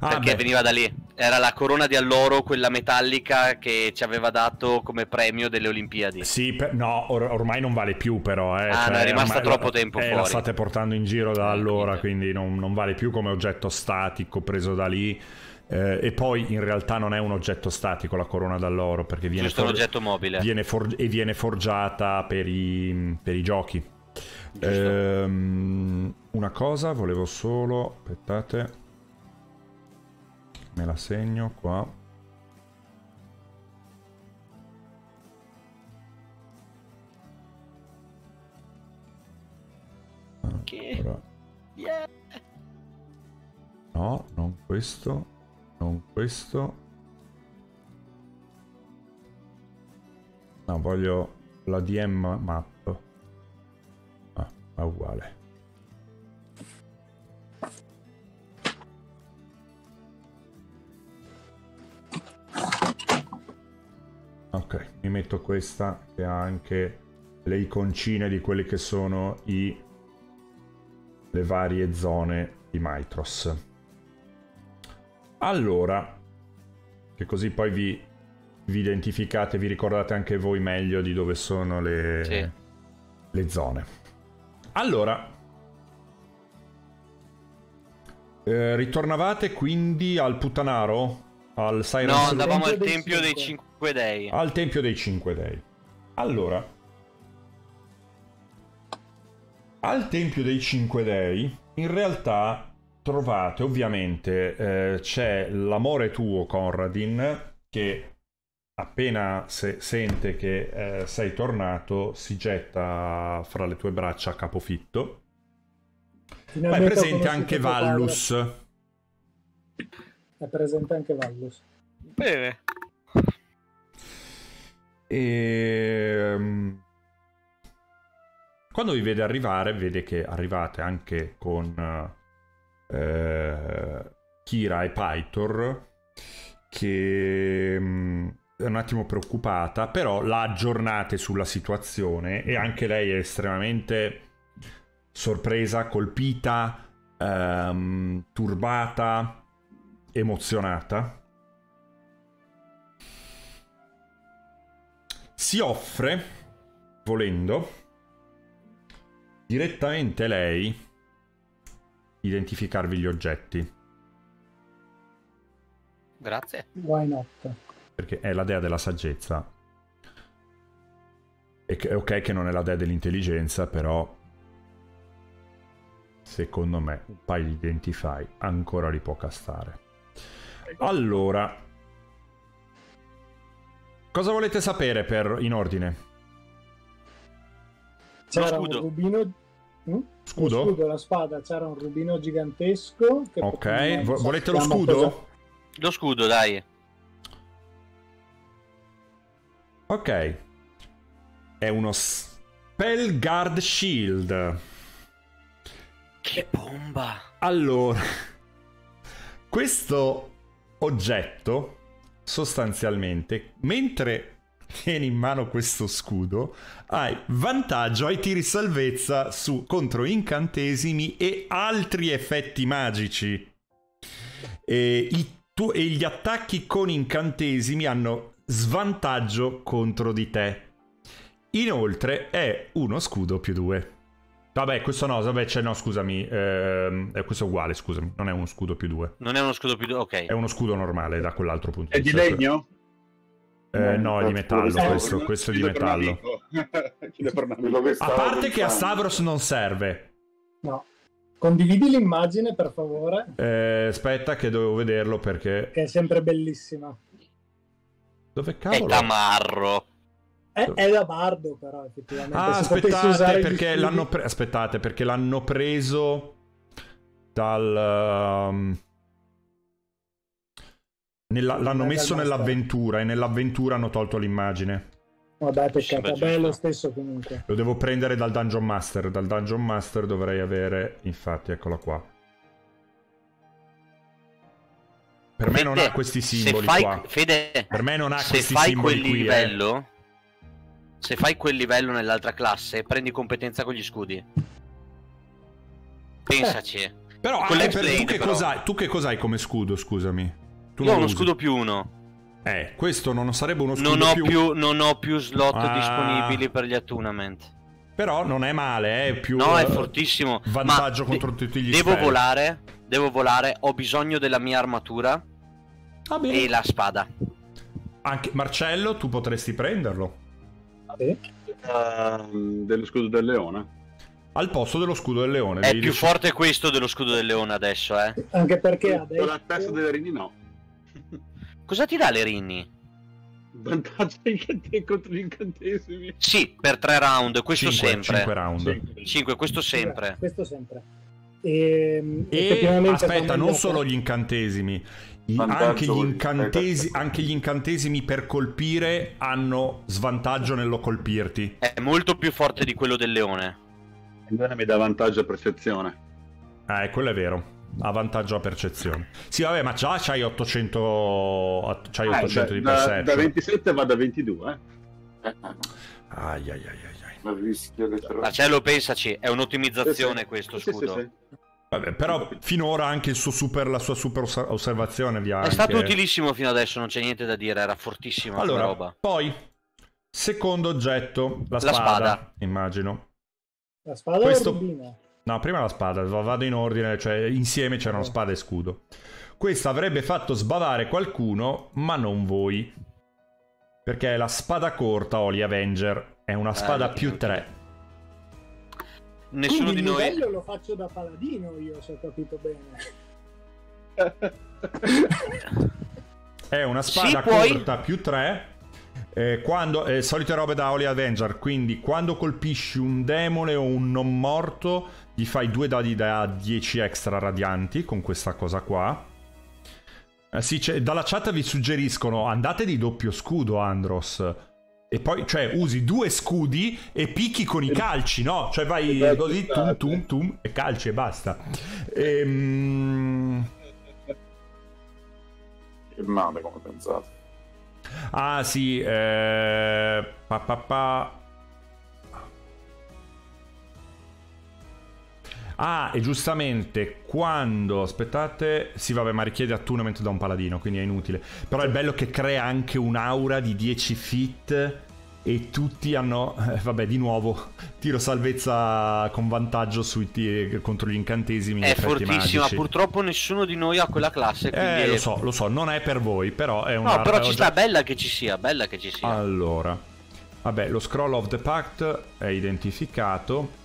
Ah, perché beh, veniva da lì. Era la corona di alloro, quella metallica che ci aveva dato come premio delle Olimpiadi. Sì, per- no, or- ormai non vale più però. Eh. Ah, no, è rimasta ormai troppo tempo eh, La fuori. state portando in giro da allora, quindi non, non vale più come oggetto statico preso da lì. Eh, e poi in realtà non è un oggetto statico la corona d'alloro perché viene, for- oggetto mobile. viene for- e viene forgiata per i, per i giochi. Ehm, una cosa, volevo solo... Aspettate. Me la segno qua. Allora, Yeah. no, non questo. Non questo. No, voglio la DM map. Ah, è uguale. Ok, mi metto questa che ha anche le iconcine di quelle che sono i, le varie zone di Mytros. Allora, che così poi vi, vi identificate, vi ricordate anche voi meglio di dove sono le, Sì. le zone. Allora, eh, ritornavate quindi al puttanaro? Al Siren No, andavamo al Tempio dei Cinque. dei. al Tempio dei Cinque Dei. Allora, al Tempio dei Cinque Dei, in realtà trovate ovviamente eh, c'è l'amore tuo, Conradin, che appena se- sente che eh, sei tornato si getta fra le tue braccia a capofitto. Ma è Finalmente presente anche tuo padre. È presente anche Vallus. Bene. E mm, quando vi vede arrivare, vede che arrivate anche con eh, Kira e Pythor, che mm, è un attimo preoccupata, però la aggiornate sulla situazione e anche lei è estremamente sorpresa, colpita, ehm, turbata, emozionata, si offre, volendo, direttamente lei identificarvi gli oggetti. Grazie. Why not? Perché è la dea della saggezza. E che, ok che non è la dea dell'intelligenza, però secondo me un paio di identify ancora li può castare. Allora, cosa volete sapere per, in ordine? C'era scudo. un rubino. Mm? Scudo? Scudo, la spada, c'era un rubino gigantesco. Che Ok, vo- volete lo scudo? cosa- Lo scudo, dai. Ok. È uno Spellguard Shield. Che bomba. Allora, questo oggetto sostanzialmente, mentre tieni in mano questo scudo, hai vantaggio ai tiri salvezza su, contro incantesimi e altri effetti magici. E, tu- e gli attacchi con incantesimi hanno svantaggio contro di te. Inoltre è uno scudo più due. Vabbè, questo no, vabbè, cioè, no, scusami, ehm, è questo è uguale, scusami, non è uno scudo più due. Non è uno scudo più... Ok. È uno scudo normale da quell'altro punto È di di vista. legno? Eh, no, è di metallo Eh, questo, questo è di metallo. A parte che a. Stavros non serve. No. Condividi l'immagine, per favore, Eh, aspetta che dovevo vederlo perché... che è sempre bellissima. Dove È cavolo? tamarro. È, è da bardo, però, effettivamente. Ah, aspettate perché l'hanno pre- aspettate perché l'hanno preso dal um, nella- l'hanno messo nell'avventura e nell'avventura hanno tolto l'immagine. Vabbè, peccato. Sembra Vabbè, è giusto. lo stesso comunque. Lo devo prendere dal Dungeon Master. Dal Dungeon Master dovrei avere. Infatti, eccola qua. Per me non ha questi simboli fai- qua. Fede, Per me non ha se questi fai simboli quel qui. eh. Se fai quel livello nell'altra classe, prendi competenza con gli scudi. Pensaci. Però Con anche per- tu, che però. tu che cos'hai come scudo, scusami? Tu Io ho uno usi. scudo più uno. Eh, questo non sarebbe uno scudo Non ho più... più, non ho più slot Ah. disponibili per gli attunement. Però non è male, è più... No, è eh, fortissimo. Vantaggio Ma contro de- tutti gli Devo spell. volare, devo volare, ho bisogno della mia armatura bene. e la spada. Anche Marcello, tu potresti prenderlo. Sì. Ehm, dello scudo del leone. Al posto dello scudo del leone. È più decidere- forte questo dello scudo del leone adesso, eh. Anche perché Con la testa adesso... delle rini no. Cosa ti dà le rinni? Vantaggio contro gli incantesimi. Sì, per tre round, questo Cinque, sempre. cinque round. 5, questo sempre. Questo sempre. E, E effettivamente aspetta, non solo gli incantesimi. Anche, gli incantesi- anche gli incantesimi per colpire hanno svantaggio nello colpirti. È molto più forte di quello del leone. Il leone mi dà vantaggio a percezione. Eh, quello è vero. Ha vantaggio a percezione. Sì, vabbè, ma già c'hai 800, c'hai 800 Eh, di da, da, perception. da 27 va da 22. Eh. Ai, ai, ai, ai, ai. il rischio che te lo- Marcello, pensaci, è un'ottimizzazione Sì, sì. questo Sì, sì, scudo. sì. Vabbè, però finora anche il suo super, la sua super os- osservazione vi ha È stato anche- utilissimo fino adesso, non c'è niente da dire, era fortissima Allora, roba. poi, secondo oggetto, la La spada, spada. immagino. La spada Questo- o? No, prima la spada, va- vado in ordine, cioè insieme c'erano Ok. spada e scudo. Questo avrebbe fatto sbavare qualcuno, ma non voi. Perché la spada corta, Oli Avenger, è una spada ok, più ok. 3. Nessuno Quindi di il noi... livello lo faccio da paladino io, se ho capito bene. È una Sì, spada puoi. corta più 3. Eh, quando, eh, solite robe da Holy Avenger, quindi quando colpisci un demone o un non morto, gli fai due dadi da 10 extra radianti con questa cosa qua. Eh, sì, dalla chat vi suggeriscono andate di doppio scudo, Andros. E poi, cioè, usi due scudi e picchi con i calci, no? Cioè vai Esatto, così, tum esatto. tum tum, e calci e basta. Ehm... Che male come pensate. Ah sì, eh... pa, pa, pa. Ah, e giustamente quando... Aspettate... Sì, vabbè, ma richiede attunement da un paladino, quindi è inutile. Però è bello che crea anche un'aura di 10 feet e tutti hanno, eh, vabbè di nuovo, tiro salvezza con vantaggio sui tir- contro gli incantesimi. È fortissima, purtroppo nessuno di noi ha quella classe. Eh, è... lo so, lo so, non è per voi, però è una... No, però ci sta, bella che ci sia, bella che ci sia. Allora, vabbè, lo scroll of the pact è identificato.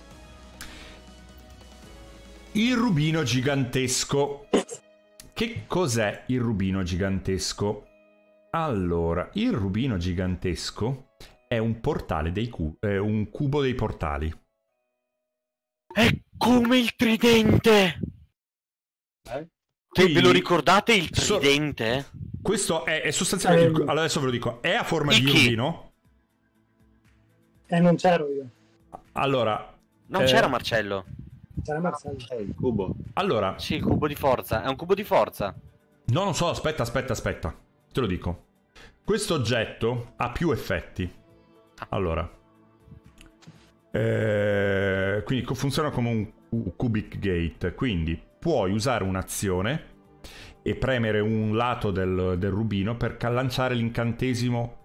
Il rubino gigantesco. Che cos'è il rubino gigantesco? Allora, il rubino gigantesco è un portale dei cu- è un cubo dei portali. È come il tridente! Eh? Quindi, ve lo ricordate il tridente? So, questo è, è sostanzialmente. Eh, allora adesso ve lo dico: è a forma di rubino? Eh, non c'ero io. Allora. Non eh, c'era Marcello. C'era Marcello. È il cubo. Allora. Sì, il cubo di forza. È un cubo di forza. No, non so. Aspetta, aspetta, aspetta. Te lo dico. Questo oggetto ha più effetti. Allora, eh, quindi funziona come un cubic gate, quindi puoi usare un'azione e premere un lato del, del rubino per lanciare l'incantesimo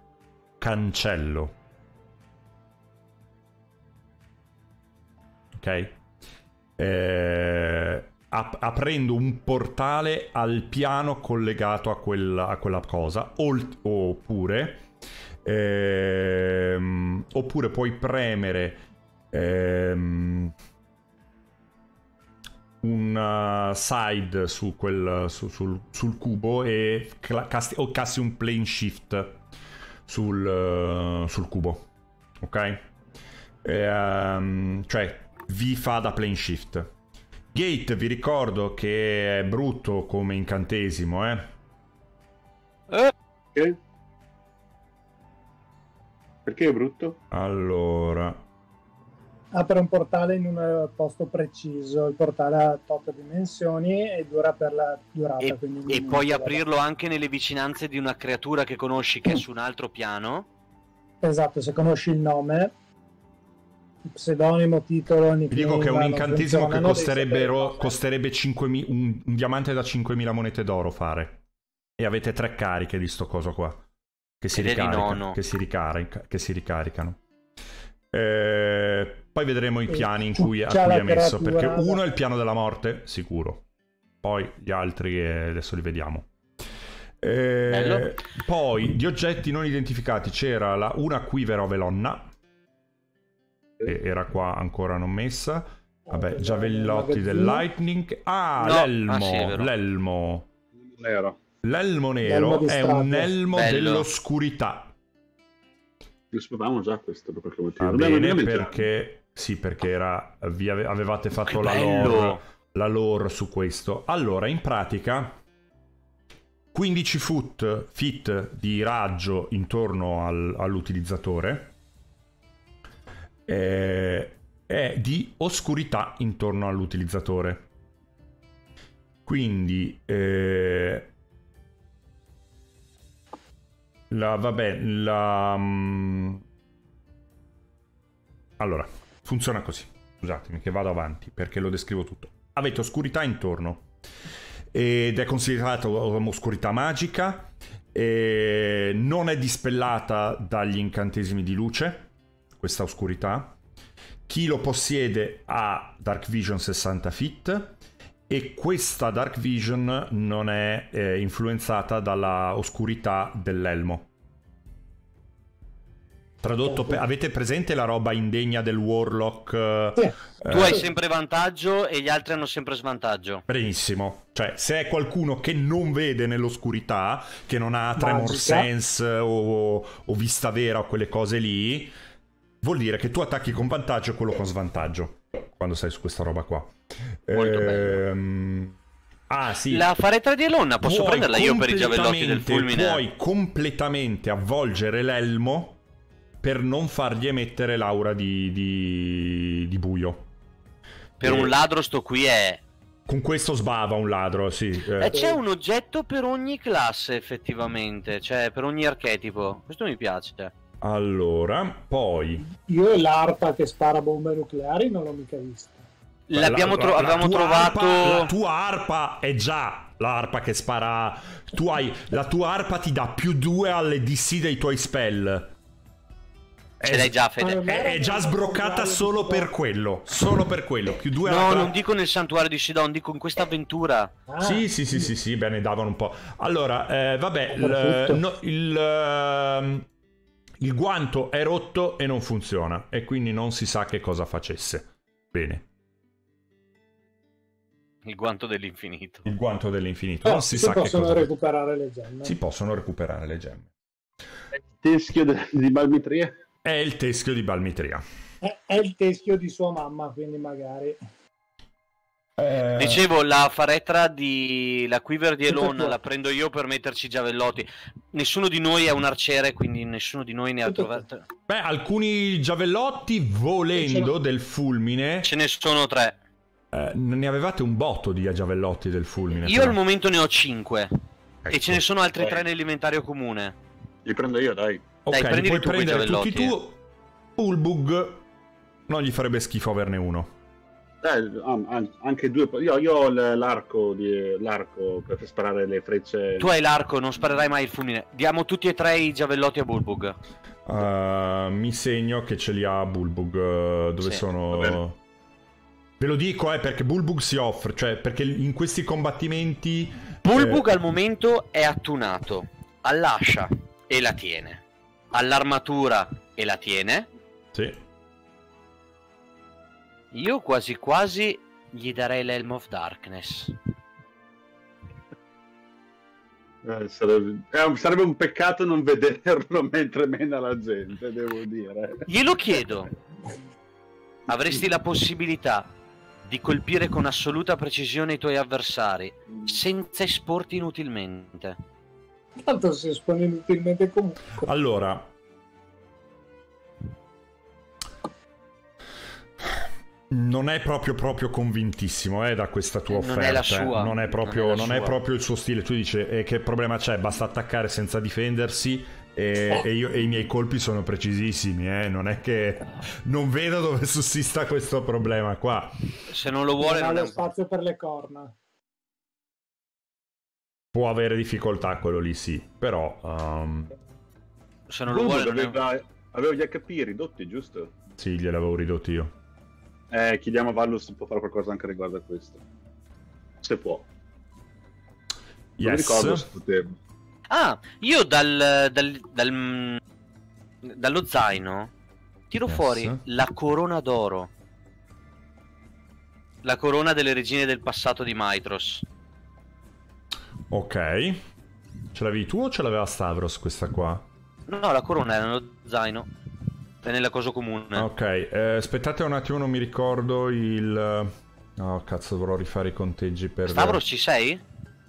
cancello. Ok? Eh, ap- aprendo un portale al piano collegato a quella, a quella cosa, Olt- oppure Ehm, oppure puoi premere ehm, un side su quel, su, sul, sul, cubo e casti, o casti un plane shift sul, uh, sul cubo. Ok? Ehm, cioè vi fa da plane shift. Gate vi ricordo che è brutto come incantesimo, eh? Eh? Perché è brutto? Allora. Apre un portale in un posto preciso, il portale ha tot dimensioni e dura per la durata. E, e puoi aprirlo anche nelle vicinanze di una creatura che conosci che è su un altro piano. Esatto, se conosci il nome, pseudonimo, titolo, nickname, Vi dico che è un incantesimo che costerebbe, costerebbe 5, un, un diamante da 5.000 monete d'oro fare. E avete tre cariche di sto coso qua che si, ricarica, che si, ricarica, che si ricaricano. Eh, poi vedremo i piani in cui, a cui è messo, perché uno è il piano della morte, sicuro. Poi gli altri eh, adesso li vediamo. Eh, poi di oggetti non identificati c'era la, una Quiver Velonna, che era qua ancora non messa. Vabbè, giavellotti del Lightning. Ah, no. l'elmo, ah, sì, l'elmo. Nero. L'elmo nero è un elmo Bello. dell'oscurità. Lo sapevamo già questo per qualche motivo. Va bene, perché... Sì, perché era... vi ave... avevate fatto la lore, la lore su questo. Allora, in pratica... 15 foot, feet di raggio intorno al, all'utilizzatore eh, è di oscurità intorno all'utilizzatore. Quindi eh, la, vabbè, la... Um... Allora, funziona così. Scusatemi che vado avanti perché lo descrivo tutto. Avete oscurità intorno ed è considerata un'oscurità magica. E non è dispellata dagli incantesimi di luce, questa oscurità. Chi lo possiede ha Dark Vision 60 feet e questa Dark Vision non è eh, influenzata dalla oscurità dell'elmo. Tradotto, pe- avete presente la roba indegna del Warlock? Eh, tu hai sempre vantaggio e gli altri hanno sempre svantaggio. Benissimo. Cioè, se è qualcuno che non vede nell'oscurità, che non ha Tremor Sense o, o vista vera o quelle cose lì, vuol dire che tu attacchi con vantaggio e quello con svantaggio. Quando sei su questa roba qua. Molto ehm... Ah, sì. La faretra di Elonna posso puoi prenderla io per i giavellotti del fulmine? Puoi completamente avvolgere l'elmo per non fargli emettere l'aura di, di, di buio. Per e... un ladro sto qui è... Con questo sbava un ladro, sì. Eh. E c'è un oggetto per ogni classe effettivamente, cioè per ogni archetipo. Questo mi piace. Allora, poi... Io l'arpa che spara bombe nucleari non l'ho mica vista. L'abbiamo tro- la, la trovato. Arpa, la tua arpa è già l'arpa che spara. Tu hai. La tua arpa ti dà più due alle DC dei tuoi spell. È, Ce l'hai già, Fede. È- è già sbroccata solo per quello. Solo per quello. Più due No, non dico nel santuario di Sidon, dico in questa avventura. Ah, Sì, sì, sì, sì, sì, beh, ne davano un po'. Allora, eh, vabbè, il, no, il, ehm, il guanto è rotto e non funziona, e quindi non si sa che cosa facesse. Bene, Il guanto dell'infinito. il guanto dell'infinito, Però non si, si sa che possono cosa recuperare le gemme. Si possono recuperare le gemme. Teschio de- di Balmitria. È il teschio di Balmitria. È, è il teschio di sua mamma, quindi magari... Eh, Dicevo, la faretra di la quiver di Elon la prendo io per metterci i giavellotti. Nessuno di noi è un arciere, quindi nessuno di noi ne ha trovato. Beh, alcuni giavellotti, volendo del fulmine, Ce ne sono tre. Eh, ne avevate un botto di giavellotti del fulmine. Io però. al momento ne ho cinque. E Ecco. ce ne sono altri Eh. tre nell'inventario comune. Li prendo io, dai. Ok, Dai, li puoi tu prendere tutti tu. Ulbug non gli farebbe schifo averne uno. An- anche due. Io, io ho l'arco, di, l'arco per sparare le frecce. Tu hai l'arco, non sparerai mai il fulmine. Diamo tutti e tre i giavellotti a Bulbug. Uh, mi segno che ce li ha Bulbug. uh, dove Sì, va sono. Ve lo dico, eh, perché Bulbug si offre. Cioè, perché in questi combattimenti. Bulbug eh, al momento è attunato all'ascia e la tiene. All'armatura e la tiene. Sì. Io quasi quasi gli darei l'Helm of Darkness. Eh, sarebbe, un- sarebbe un peccato non vederlo mentre mena la gente, devo dire. Glielo chiedo. Avresti la possibilità di colpire con assoluta precisione i tuoi avversari senza esporti inutilmente. Tanto si espone inutilmente comunque. Allora. Non è proprio, proprio convintissimo eh, da questa tua Non offerta. è la eh. sua. Non è proprio, Non è non è sua. proprio il suo stile. Tu dici, eh, che problema c'è? Basta attaccare senza difendersi. E, e io- e i miei colpi sono precisissimi. eh. Non è che non vedo dove sussista questo problema qua. Se non lo vuole non ha non lo spazio per le corna. Può avere difficoltà quello lì, sì. Però, um, Se non lo vuole Bulbug non è aveva, aveva gli HP ridotti, giusto? sì, gliel'avevo ridotto io. Eh, chiediamo a Vallus se può fare qualcosa anche riguardo a questo. Se può. Non mi ricordo Yes. se potevo. Ah, io dal, dal, dal- dallo zaino tiro Yes. fuori la corona d'oro. La corona delle regine del passato di Maitros. Ok. Ce l'avevi tu o ce l'aveva Stavros questa qua? No, la corona è nello zaino. È nella cosa comune. Ok, eh, aspettate un attimo, non mi ricordo il... Oh, cazzo, dovrò rifare i conteggi per... Stavros, ci sei?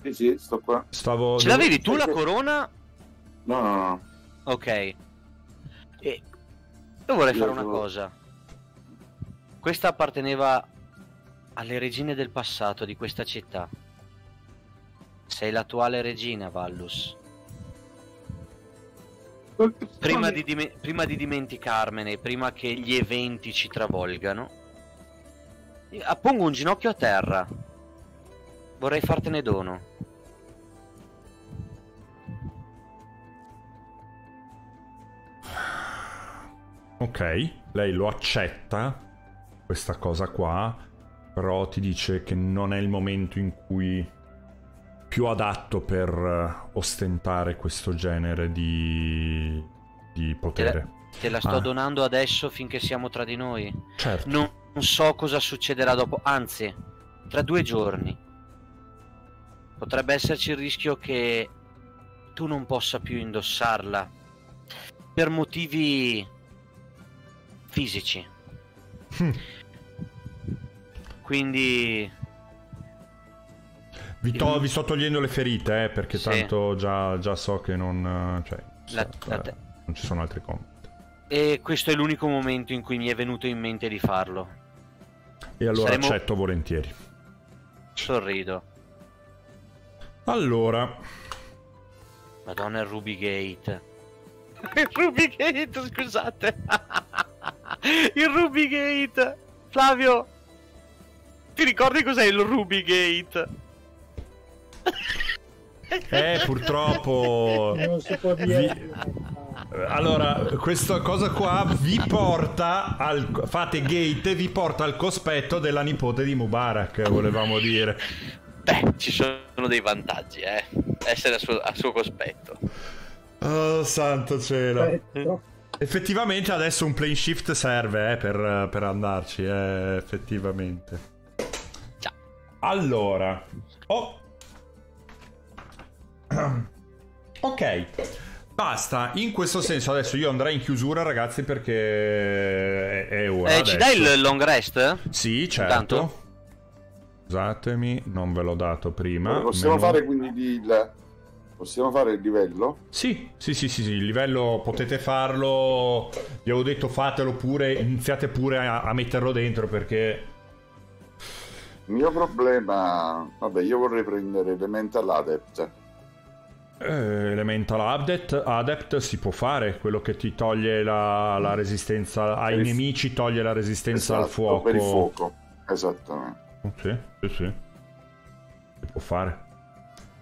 Sì, sì, sto qua. Stavo... Ce devo- l'avevi tu la corona? No, no, no. Ok. E io vorrei Io fare una sono- cosa. Questa apparteneva alle regine del passato di questa città. Sei l'attuale regina, Vallus. Prima di, dime- prima di dimenticarmene, prima che gli eventi ci travolgano, appongo un ginocchio a terra. Vorrei fartene dono. Ok, lei lo accetta, questa cosa qua, però ti dice che non è il momento in cui più adatto per eh, ostentare questo genere di, di potere. Te la sto Ah. donando adesso finché siamo tra di noi. Certo. Non, non so cosa succederà dopo, anzi, tra due giorni potrebbe esserci il rischio che tu non possa più indossarla per motivi fisici. Hm. Quindi Vi, to- vi sto togliendo le ferite, eh, perché Sì. tanto già, già so che non... eh, Cioè, La- so, la eh, te- non ci sono altri compiti. e questo è l'unico momento in cui mi è venuto in mente di farlo. E allora Saremo- accetto volentieri. Sorrido. Allora, Madonna il Ruby Gate. Il Ruby Gate, scusate. Il Ruby Gate. Flavio. Ti ricordi cos'è il Ruby Gate? eh, purtroppo... Non si può Vi- dire. Allora, questa cosa qua vi porta al... fate gate, vi porta al cospetto della nipote di Mubarak, volevamo dire. Beh, ci sono dei vantaggi, eh. Essere a suo, a suo cospetto. Oh, santo cielo. Effettivamente adesso un plane shift serve eh, per, per andarci, eh, effettivamente. Già. Allora, oh. ok, basta. In questo senso adesso io andrei in chiusura, ragazzi, perché è, è ora. Eh, ci dai il long rest? Sì, certo. Intanto? Scusatemi, non ve l'ho dato prima. Possiamo Menù. fare quindi il... Possiamo fare il livello? Sì, sì, sì, sì, sì, il livello potete farlo. Vi avevo detto fatelo pure, iniziate pure a, a metterlo dentro perché Il mio problema... Vabbè, io vorrei prendere Elemental Adept. Eh, Elemental Adept, Adept si può fare, quello che ti toglie la, la resistenza ai Per nemici, toglie la resistenza al Esatto, fuoco. Per il fuoco. Esattamente. Sì, sì, sì. Si può fare.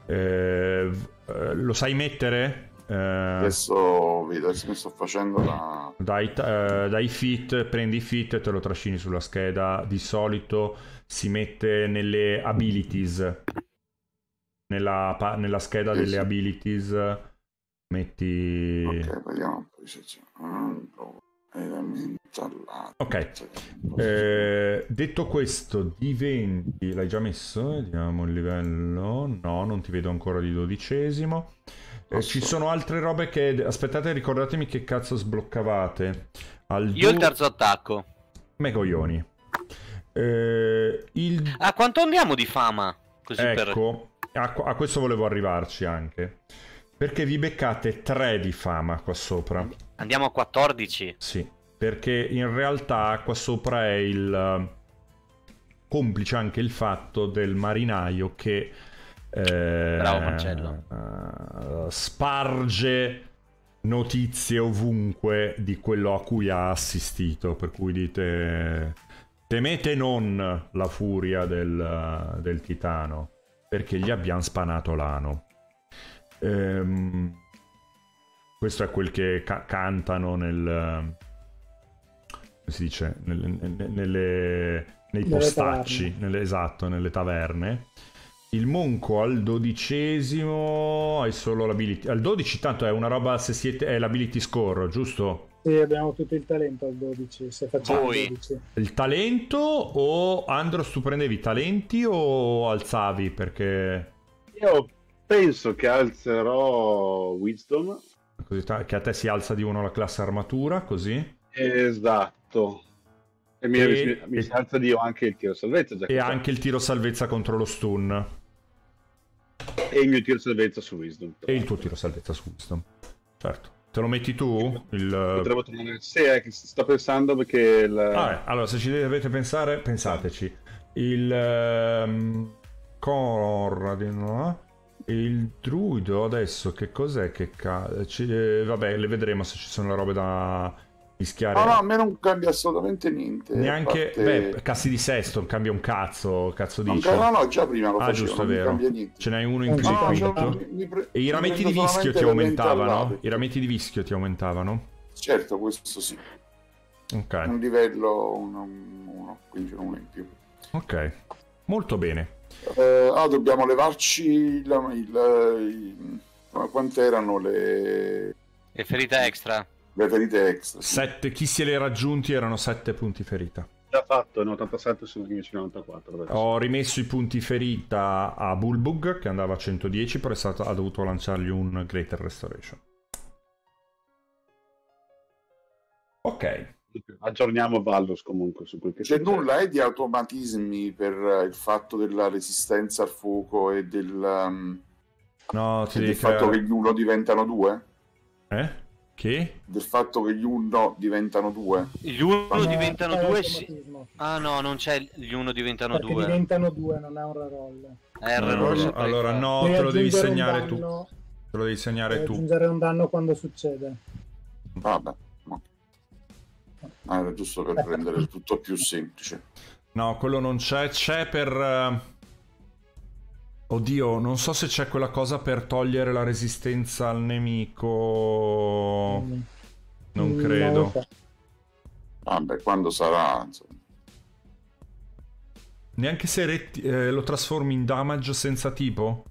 Eh, eh, lo sai mettere? Eh, Adesso vedo, adesso mi sto facendo la... dai, eh, dai fit, prendi i fit e te lo trascini sulla scheda. Di solito si mette nelle abilities. Nella, pa- nella scheda Sì, delle sì. abilities metti... Ok, vediamo un po' se c'è. Adept. Ok. Eh, detto questo, di 20 l'hai già messo? Vediamo il livello. No, non ti vedo ancora di dodicesimo. Eh, ci sono altre robe che. Aspettate, ricordatemi che cazzo sbloccavate. Al Io il du- terzo attacco. Me coglioni. Eh, il... Ah, quanto andiamo di fama? Così per... Ecco, a, a questo volevo arrivarci anche. Perché vi beccate 3 di fama qua sopra. Andiamo a 14. Sì, perché in realtà qua sopra è il eh, complice anche il fatto del marinaio che eh, Bravo, eh, sparge notizie ovunque di quello a cui ha assistito, per cui dite temete non la furia del, del titano, perché gli abbiamo spanato l'ano. Ehm, questo è quel che ca- cantano nel si dice nelle, nelle- nei Nelle postacci nelle- esatto nelle taverne il monco al dodicesimo hai solo l'ability al 12 tanto è una roba se siete è l'ability score giusto Sì, abbiamo tutto il talento al 12, se facciamo Voi. il 12. il talento o Andros tu prendevi talenti o alzavi perché Io penso che alzerò Wisdom. così che a te si alza di uno la classe armatura così Esatto. E mi, E- mi- mi e- si alza di anche il tiro salvezza. e anche il tiro salvezza contro lo stun E il mio tiro salvezza su Wisdom. E il tuo tiro salvezza su Wisdom. Certo. Te lo metti tu? Il... Potremmo tornare. Sì, è che sto pensando perché il... Ah, eh, allora, se ci dovete pensare, pensateci. Il... ehm, Conrad, no? Il druido adesso che cos'è che ca- ci- eh, vabbè, le vedremo se ci sono le robe da mischiare. No, no, a me non cambia assolutamente niente. Neanche... parte- Beh, cassi di sesto, cambia un cazzo, cazzo ca- no, no, già prima lo ah, facevo, giusto, è vero. cambia niente. Ce n'hai uno in più No, di quinto. mi pre- E i rametti di vischio ti aumentavano? I rametti di vischio ti aumentavano? Certo, questo sì. Ok. Un livello, uno, uno, quindi uno in più. Ok, molto bene. Eh, ah, dobbiamo levarci il, il, il- quante erano le, E ferita extra. Le ferite extra? sì. Sette, chi se li ha raggiunti erano 7 punti ferita. Già fatto, in 87 sono invece 94. adesso. Ho rimesso i punti ferita a Bulbug che andava a 110, però è stato- ha dovuto lanciargli un Greater Restoration. Ok, Aggiorniamo Vallus comunque su quel che C'è succede. nulla eh, di automatismi per eh, il fatto della resistenza al fuoco e del, um, no, ti e del fatto creare... che gli uno diventano due? Eh? Che? Del fatto che gli uno diventano due? Gli uno No, diventano è due. Sì. automatismo, Ah no, non c'è gli uno diventano Perché due. diventano due, non è un reroll. Eh, reroll allora no, te lo devi segnare tu. Te lo devi segnare tu. aggiungere un danno quando succede. Vabbè. no. Ah, era giusto per rendere il tutto più semplice. No, quello non c'è. C'è per... Oddio, non so se c'è quella cosa per togliere la resistenza al nemico. Mm. Non Mm, credo. so. Vabbè, quando sarà, insomma. Neanche se retti- eh, lo trasformi in damage senza tipo?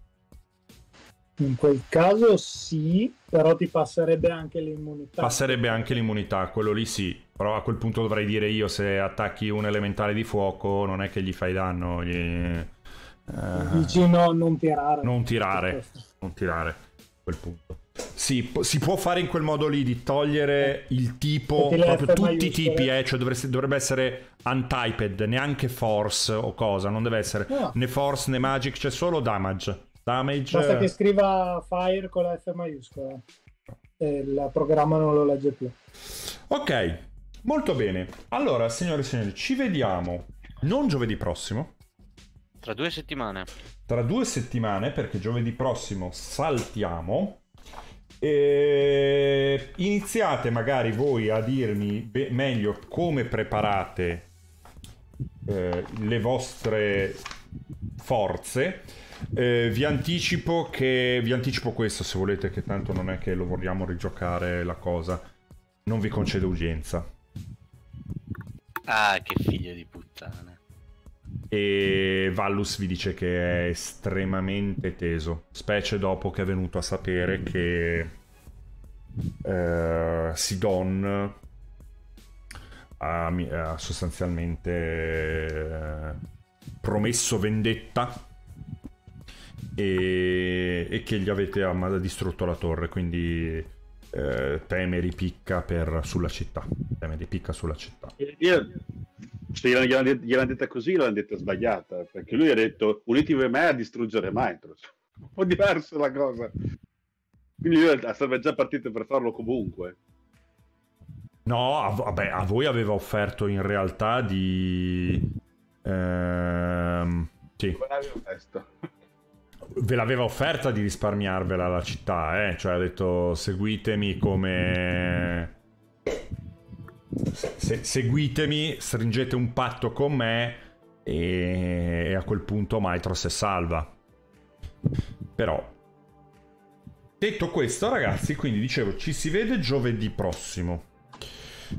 In quel caso sì, però ti passerebbe anche l'immunità. Passerebbe anche l'immunità, quello lì sì. Però a quel punto dovrei dire io se attacchi un elementale di fuoco non è che gli fai danno, gli... eh, Dici no, non tirare. non tirare, non tirare a quel punto. Po- si può fare in quel modo lì di togliere il tipo, proprio tutti i tipi, eh, cioè dovreste- dovrebbe essere untyped, neanche force o cosa, non deve essere No. né force né magic, c'è solo damage. Damage Basta che scriva fire con la F maiuscola e il programma non lo legge più. Ok, molto bene. Allora, signore e signori, ci vediamo non giovedì prossimo, Tra due settimane. tra due settimane, perché giovedì prossimo saltiamo. E iniziate magari voi a dirmi be- meglio come preparate eh, le vostre forze. Eh, vi anticipo che vi anticipo questo se volete che tanto non è che lo vogliamo rigiocare la cosa. Non vi concedo udienza. Ah, che figlio di puttana. E Vallus vi dice che è estremamente teso, specie dopo che è venuto a sapere che eh, Sidon ha, ha sostanzialmente eh, promesso vendetta e, e che gli avete distrutto la torre, quindi eh, teme ripicca per- sulla città. Teme ripicca sulla città. Io, se gliel'hanno, gliel'hanno detta- così, l'hanno detta sbagliata, perché lui ha detto unitevi a me a distruggere Maitros. Un po' diversa la cosa. Quindi lui sarebbe già partito per farlo comunque. No, a, vabbè, a voi aveva offerto in realtà di... ehm, sì, ve l'aveva offerta di risparmiarvela la città, eh? Cioè ha detto seguitemi come... se- seguitemi, stringete un patto con me e, e a quel punto Maitros è salva. Però... Detto questo ragazzi, quindi dicevo, ci si vede giovedì prossimo.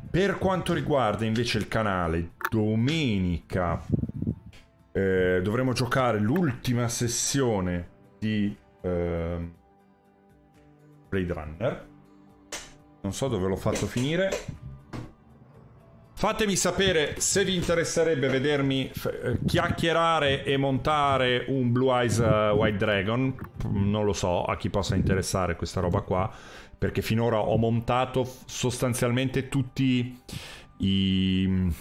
Per quanto riguarda invece il canale, domenica eh, dovremo giocare l'ultima sessione di ehm, Blade Runner. Non so dove l'ho fatto finire. Fatemi sapere se vi interesserebbe vedermi eh, chiacchierare e montare un Blue Eyes eh, White Dragon. Non lo so a chi possa interessare questa roba qua, perché finora ho montato sostanzialmente tutti i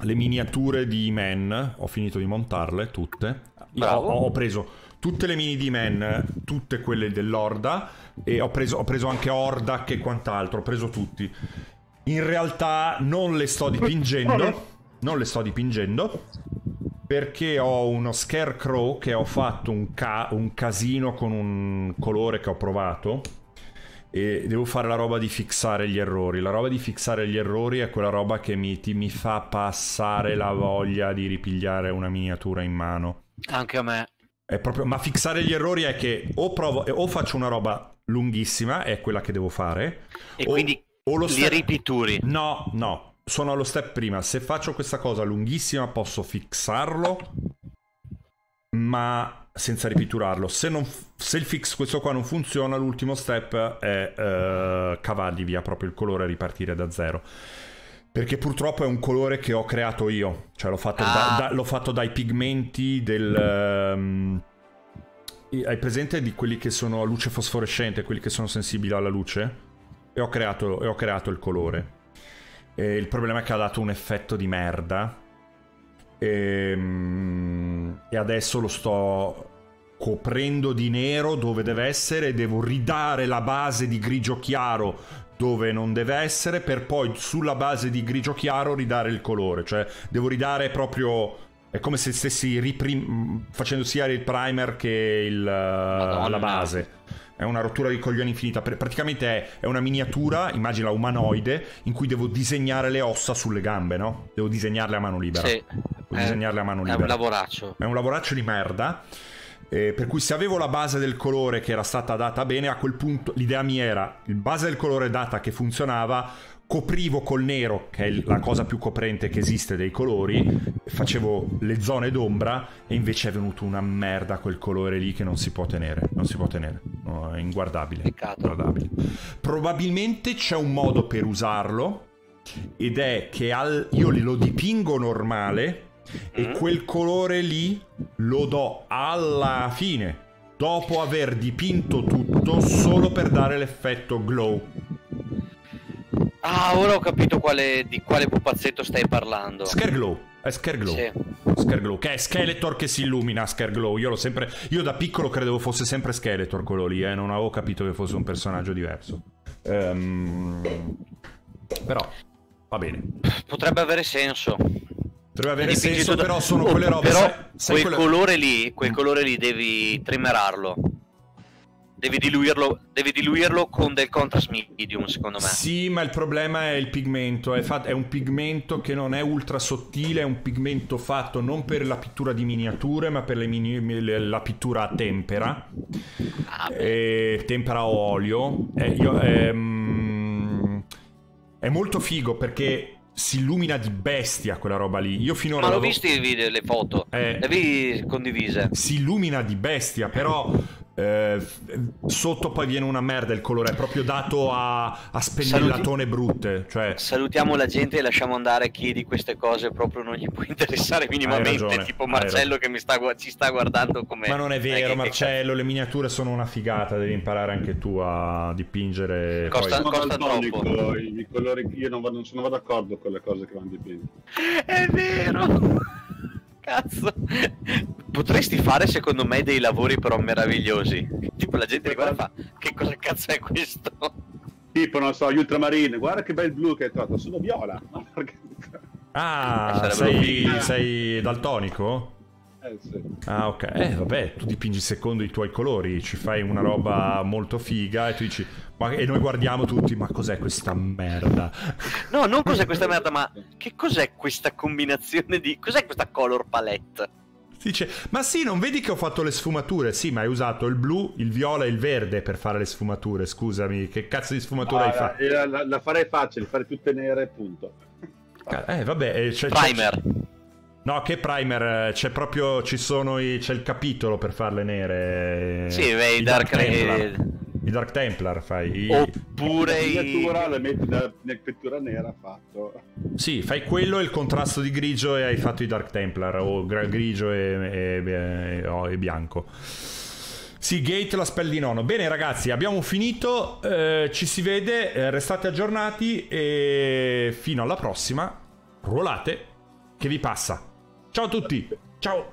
le miniature di Men, ho finito di montarle tutte. Io ho, ho preso tutte le mini di Men, tutte quelle dell'Orda e ho preso, ho preso anche Ordak e quant'altro, ho preso tutti. In realtà non le sto dipingendo, non le sto dipingendo perché ho uno Scarecrow che ho fatto un, ca- un casino con un colore che ho provato e devo fare la roba di fissare gli errori. La roba di fissare gli errori è quella roba che mi, ti- mi fa passare la voglia di ripigliare una miniatura in mano. Anche a me. È proprio, ma fissare gli errori è che o, provo, o faccio una roba lunghissima, è quella che devo fare. E o- quindi o lo li step- ripituri. No, no, sono allo step prima. Se faccio questa cosa lunghissima posso fissarlo, ma senza ripiturarlo. Se, non se il fix questo qua non funziona, l'ultimo step è eh, cavargli via proprio il colore e ripartire da zero. Perché purtroppo è un colore che ho creato io. Cioè l'ho fatto, da- Ah. da- l'ho fatto dai pigmenti del... ehm, hai presente di quelli che sono a luce fosforescente, quelli che sono sensibili alla luce? E ho creato, e ho creato il colore. E il problema è che ha dato un effetto di merda. Ehm, E, adesso lo sto coprendo di nero dove deve essere. e Devo ridare la base di grigio chiaro dove non deve essere. Per poi sulla base di grigio chiaro ridare il colore. Cioè, devo ridare proprio. È come se stessi riprim- facendo sia il primer che il, Madonna. la base. È una rottura di coglioni infinita. Pr- praticamente è, è una miniatura, immagina umanoide, in cui devo disegnare le ossa sulle gambe, no? Devo disegnarle a mano libera. Sì. Devo disegnarle a mano È libera. un lavoraccio. È un lavoraccio di merda. Eh, per cui se avevo la base del colore che era stata data bene, a quel punto l'idea mia era il base del colore data che funzionava, coprivo col nero, che è la cosa più coprente che esiste dei colori, facevo le zone d'ombra e invece è venuto una merda quel colore lì che non si può tenere, non si può tenere, no, è inguardabile. Inguardabile. Probabilmente c'è un modo per usarlo ed è che al- io lo dipingo normale e Mm. quel colore lì lo do alla fine, dopo aver dipinto tutto solo per dare l'effetto glow. Ah, ora ho capito quale, di quale pupazzetto stai parlando. Scareglow, è Scareglow. Sì. Scareglow, che è Skeletor che si illumina, Scareglow. Io l'ho sempre io da piccolo credevo fosse sempre Skeletor quello lì, eh, non avevo capito che fosse un personaggio diverso. Ehm, però va bene. Potrebbe avere senso. Dovrebbe avere senso, tutto- però sono Oh, quelle robe Però sai- sai quel quelle- colore lì, quel colore lì devi trimerarlo. Devi diluirlo, devi diluirlo con del contrast medium, secondo me. Sì, ma il problema è il pigmento. È, fat- è un pigmento che non è ultra sottile, è un pigmento fatto non per la pittura di miniature, ma per le mini- la pittura a tempera. Ah, beh. E tempera a olio. E io- ehm, è molto figo perché si illumina di bestia quella roba lì. Io finora Ma l'ho visto i video, le foto. Eh. Le avevi condivise. si illumina di bestia, però eh, sotto poi viene una merda il colore, è proprio dato a, a spennellatone brutte, cioè Salutiamo la gente e lasciamo andare chi di queste cose proprio non gli può interessare minimamente. ragione, tipo Marcello che mi sta, ci sta guardando come. Ma non è Eh, vero, che- che Marcello, le miniature sono una figata, devi imparare anche tu a dipingere. poi- Costa- Sono costa troppo. i, i colori io non, vado, non sono d'accordo con le cose che vanno dipinte. È vero! Cazzo! Potresti fare secondo me dei lavori però meravigliosi. Tipo la gente li guarda e fa che cosa cazzo è questo? Tipo, non so, gli ultramarine, guarda che bel blu che hai trovato, sono viola. Ah, Sarebbero sei, sei daltonico? Eh, sì. Ah, ok. Eh, vabbè, tu dipingi secondo i tuoi colori, ci fai una roba molto figa e tu dici, ma e noi guardiamo tutti, ma cos'è questa merda? No, non cos'è questa merda, ma che cos'è questa combinazione di. Cos'è questa color palette? Dice, ma sì, non vedi che ho fatto le sfumature? Sì, ma hai usato il blu, il viola e il verde per fare le sfumature, scusami, che cazzo di sfumatura hai Ah, fatto? la, la- la farei facile, fare tutte nere, punto. Eh, vabbè, eh, c'è, c'è- Primer. No, che primer? eh, C'è proprio, ci sono i, c'è il capitolo per farle nere. Sì, beh, i Dark Templar. Re- I Dark Templar fai. i- Oppure la i. miniatura la metti da nel pittura nera fatto. Sì, fai quello e il contrasto di grigio e hai fatto i Dark Templar, o grigio e, e- e- oh, e bianco. Sì, Gate la spell di nono. Bene ragazzi, abbiamo finito, eh, ci si vede, eh, restate aggiornati e fino alla prossima, ruolate che vi passa. Ciao a tutti. Ciao.